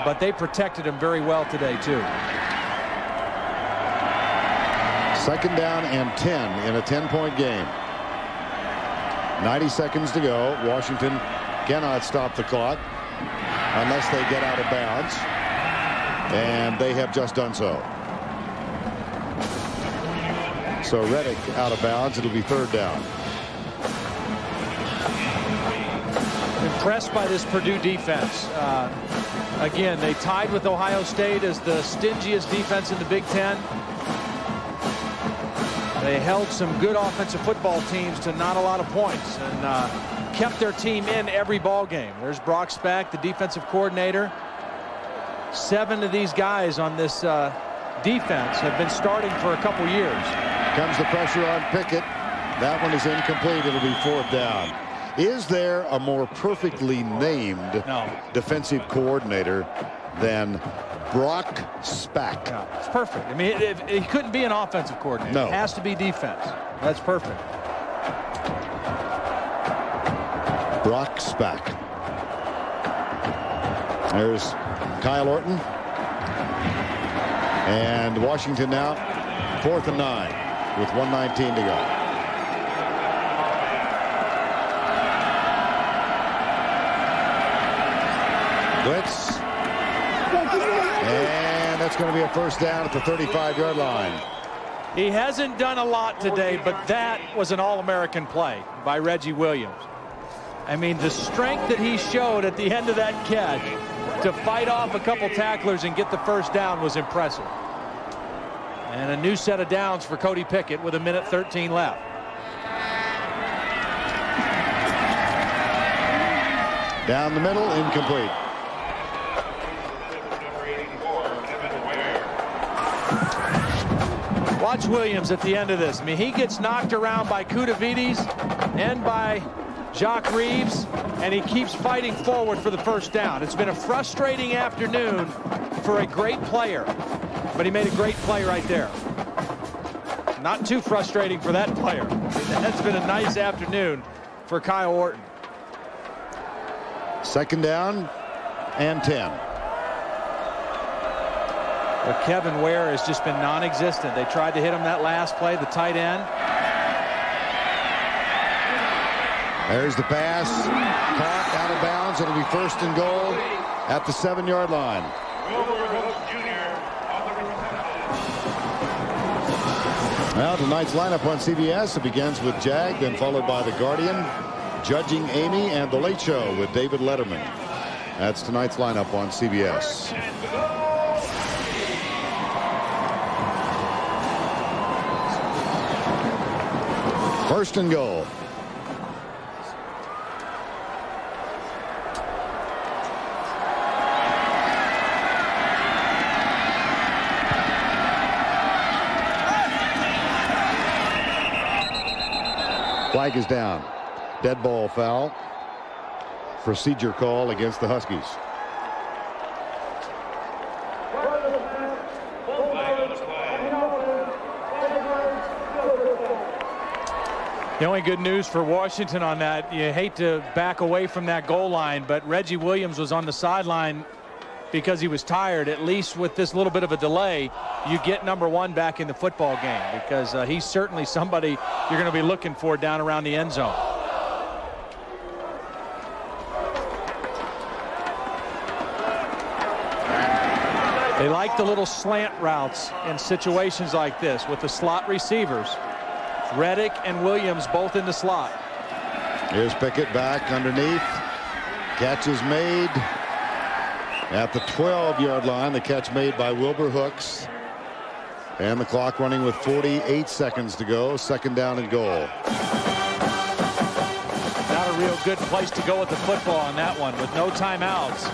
but they protected him very well today, too. Second down and 10 in a 10-point game. 90 seconds to go. Washington cannot stop the clock unless they get out of bounds. And they have just done so. So Reddick out of bounds. It'll be third down. Impressed by this Purdue defense. Uh, again, they tied with Ohio State as the stingiest defense in the Big Ten. They held some good offensive football teams to not a lot of points and uh, kept their team in every ball game. There's Brock Spack, the defensive coordinator. Seven of these guys on this uh, defense have been starting for a couple years. Comes the pressure on Pickett. That one is incomplete. It'll be fourth down. Is there a more perfectly named no. defensive coordinator than Brock Spack? Yeah, it's perfect. I mean, it, it, couldn't be an offensive coordinator. No. It has to be defense. That's perfect. Brock Spack. There's Kyle Orton. And Washington now fourth and nine with 119 to go. Blitz. And that's going to be a first down at the 35-yard line. He hasn't done a lot today, but that was an All-American play by Reggie Williams. I mean, the strength that he showed at the end of that catch to fight off a couple tacklers and get the first down was impressive. And a new set of downs for Cody Pickett with a minute 13 left. Down the middle, incomplete. Watch Williams at the end of this. I mean, he gets knocked around by Koutouvides and by Jacques Reeves, and he keeps fighting forward for the first down. It's been a frustrating afternoon for a great player, but he made a great play right there. Not too frustrating for that player. That's been a nice afternoon for Kyle Orton. Second down and 10. But Kevin Ware has just been non-existent. They tried to hit him that last play, the tight end. There's the pass. Caught out of bounds. It'll be first and goal at the seven-yard line. Well, tonight's lineup on CBS, it begins with Jag, then followed by The Guardian, Judging Amy, and The Late Show with David Letterman. That's tonight's lineup on CBS. First and goal. Flag is down. Dead ball foul. Procedure call against the Huskies. The only good news for Washington on that, you hate to back away from that goal line, but Reggie Williams was on the sideline because he was tired. At least with this little bit of a delay, you get number one back in the football game because uh, he's certainly somebody you're going to be looking for down around the end zone. They like the little slant routes in situations like this with the slot receivers. Reddick and Williams both in the slot. Here's Pickett back underneath. Catch is made at the 12-yard line. The catch made by Wilbur Hooks. And the clock running with 48 seconds to go. Second down and goal. Not a real good place to go with the football on that one with no timeouts.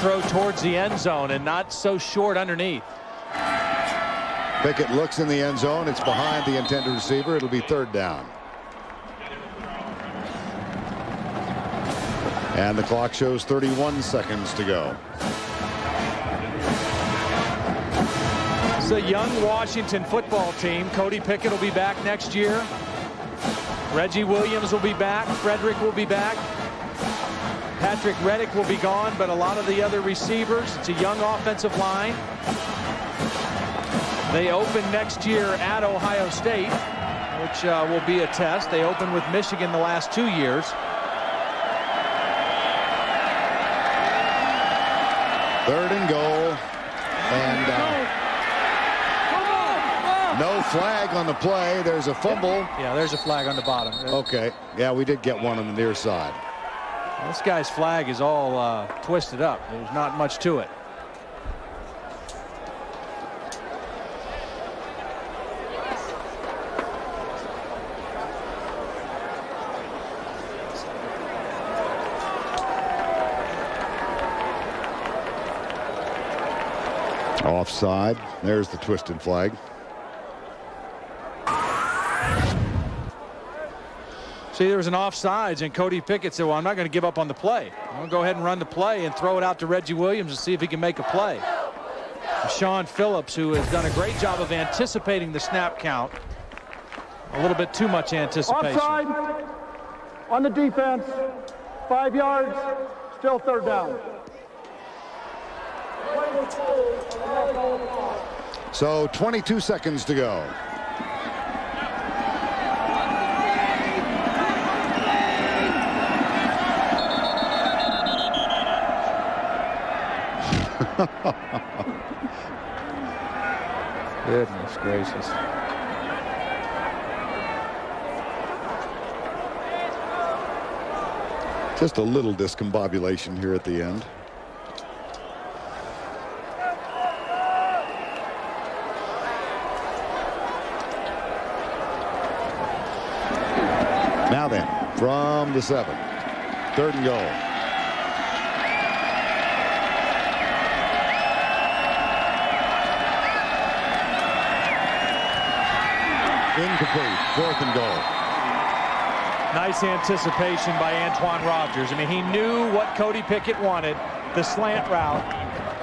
Throw towards the end zone and not so short underneath. Pickett looks in the end zone. It's behind the intended receiver. It'll be third down. And the clock shows 31 seconds to go. It's a young Washington football team. Cody Pickett will be back next year. Reggie Williams will be back. Frederick will be back. Patrick Reddick will be gone, but a lot of the other receivers. It's a young offensive line. They open next year at Ohio State, which uh, will be a test. They opened with Michigan the last two years. Third and goal. And uh, no flag on the play. There's a fumble. Yeah, there's a flag on the bottom. Okay. Yeah, we did get one on the near side. This guy's flag is all uh, twisted up. There's not much to it. Offside. There's the twisted flag. See, there was an offsides, and Cody Pickett said, well, I'm not going to give up on the play. I'm going to go ahead and run the play and throw it out to Reggie Williams and see if he can make a play. Shaun Phillips, who has done a great job of anticipating the snap count. A little bit too much anticipation. Offside on the defense. Five yards. Still third down. So 22 seconds to go. [LAUGHS] Goodness gracious. Just a little discombobulation here at the end. Now then, from the seven, third and goal. Incomplete, fourth and goal. Nice anticipation by Antoine Rogers. I mean, he knew what Cody Pickett wanted, the slant route,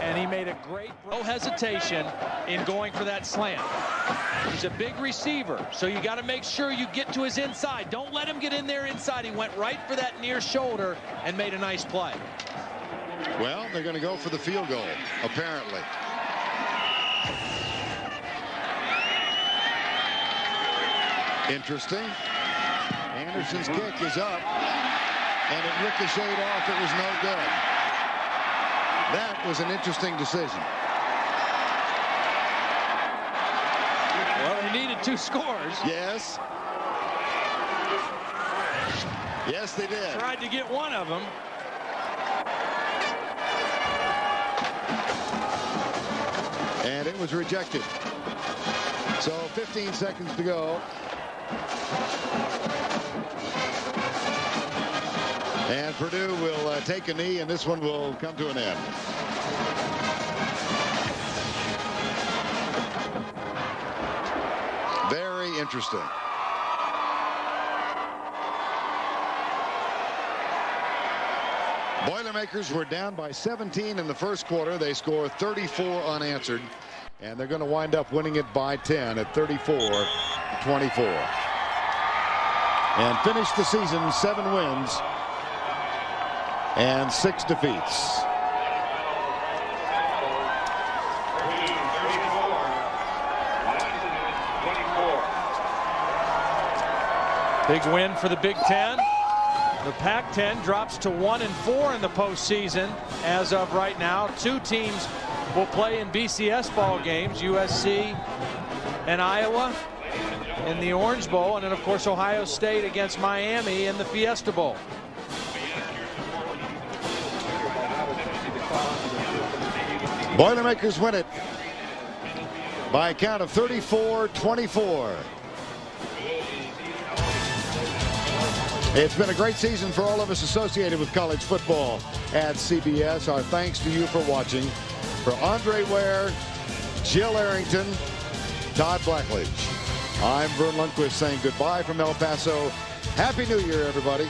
and he made a great no hesitation in going for that slam. He's a big receiver, so you got to make sure you get to his inside. Don't let him get in there inside. He went right for that near shoulder and made a nice play. Well, they're going to go for the field goal, apparently. Interesting. Anderson's kick is up, and it ricocheted off. It was no good. That was an interesting decision. Well, he needed two scores. Yes. Yes, they did. Tried to get one of them. And it was rejected. So 15 seconds to go. And Purdue will uh, take a knee, and this one will come to an end. Very interesting. Boilermakers were down by 17 in the first quarter. They score 34 unanswered, and they're going to wind up winning it by 10 at 34-24. And finish the season seven wins and six defeats. Big win for the Big Ten. The Pac-10 drops to one and four in the postseason as of right now. Two teams will play in BCS ball games, USC and Iowa in the Orange Bowl, and then of course Ohio State against Miami in the Fiesta Bowl. Boilermakers win it by a count of 34-24. It's been a great season for all of us associated with college football at CBS. Our thanks to you for watching. For Andre Ware, Jill Arrington, Todd Blackledge. I'm Verne Lundquist saying goodbye from El Paso. Happy New Year, everybody.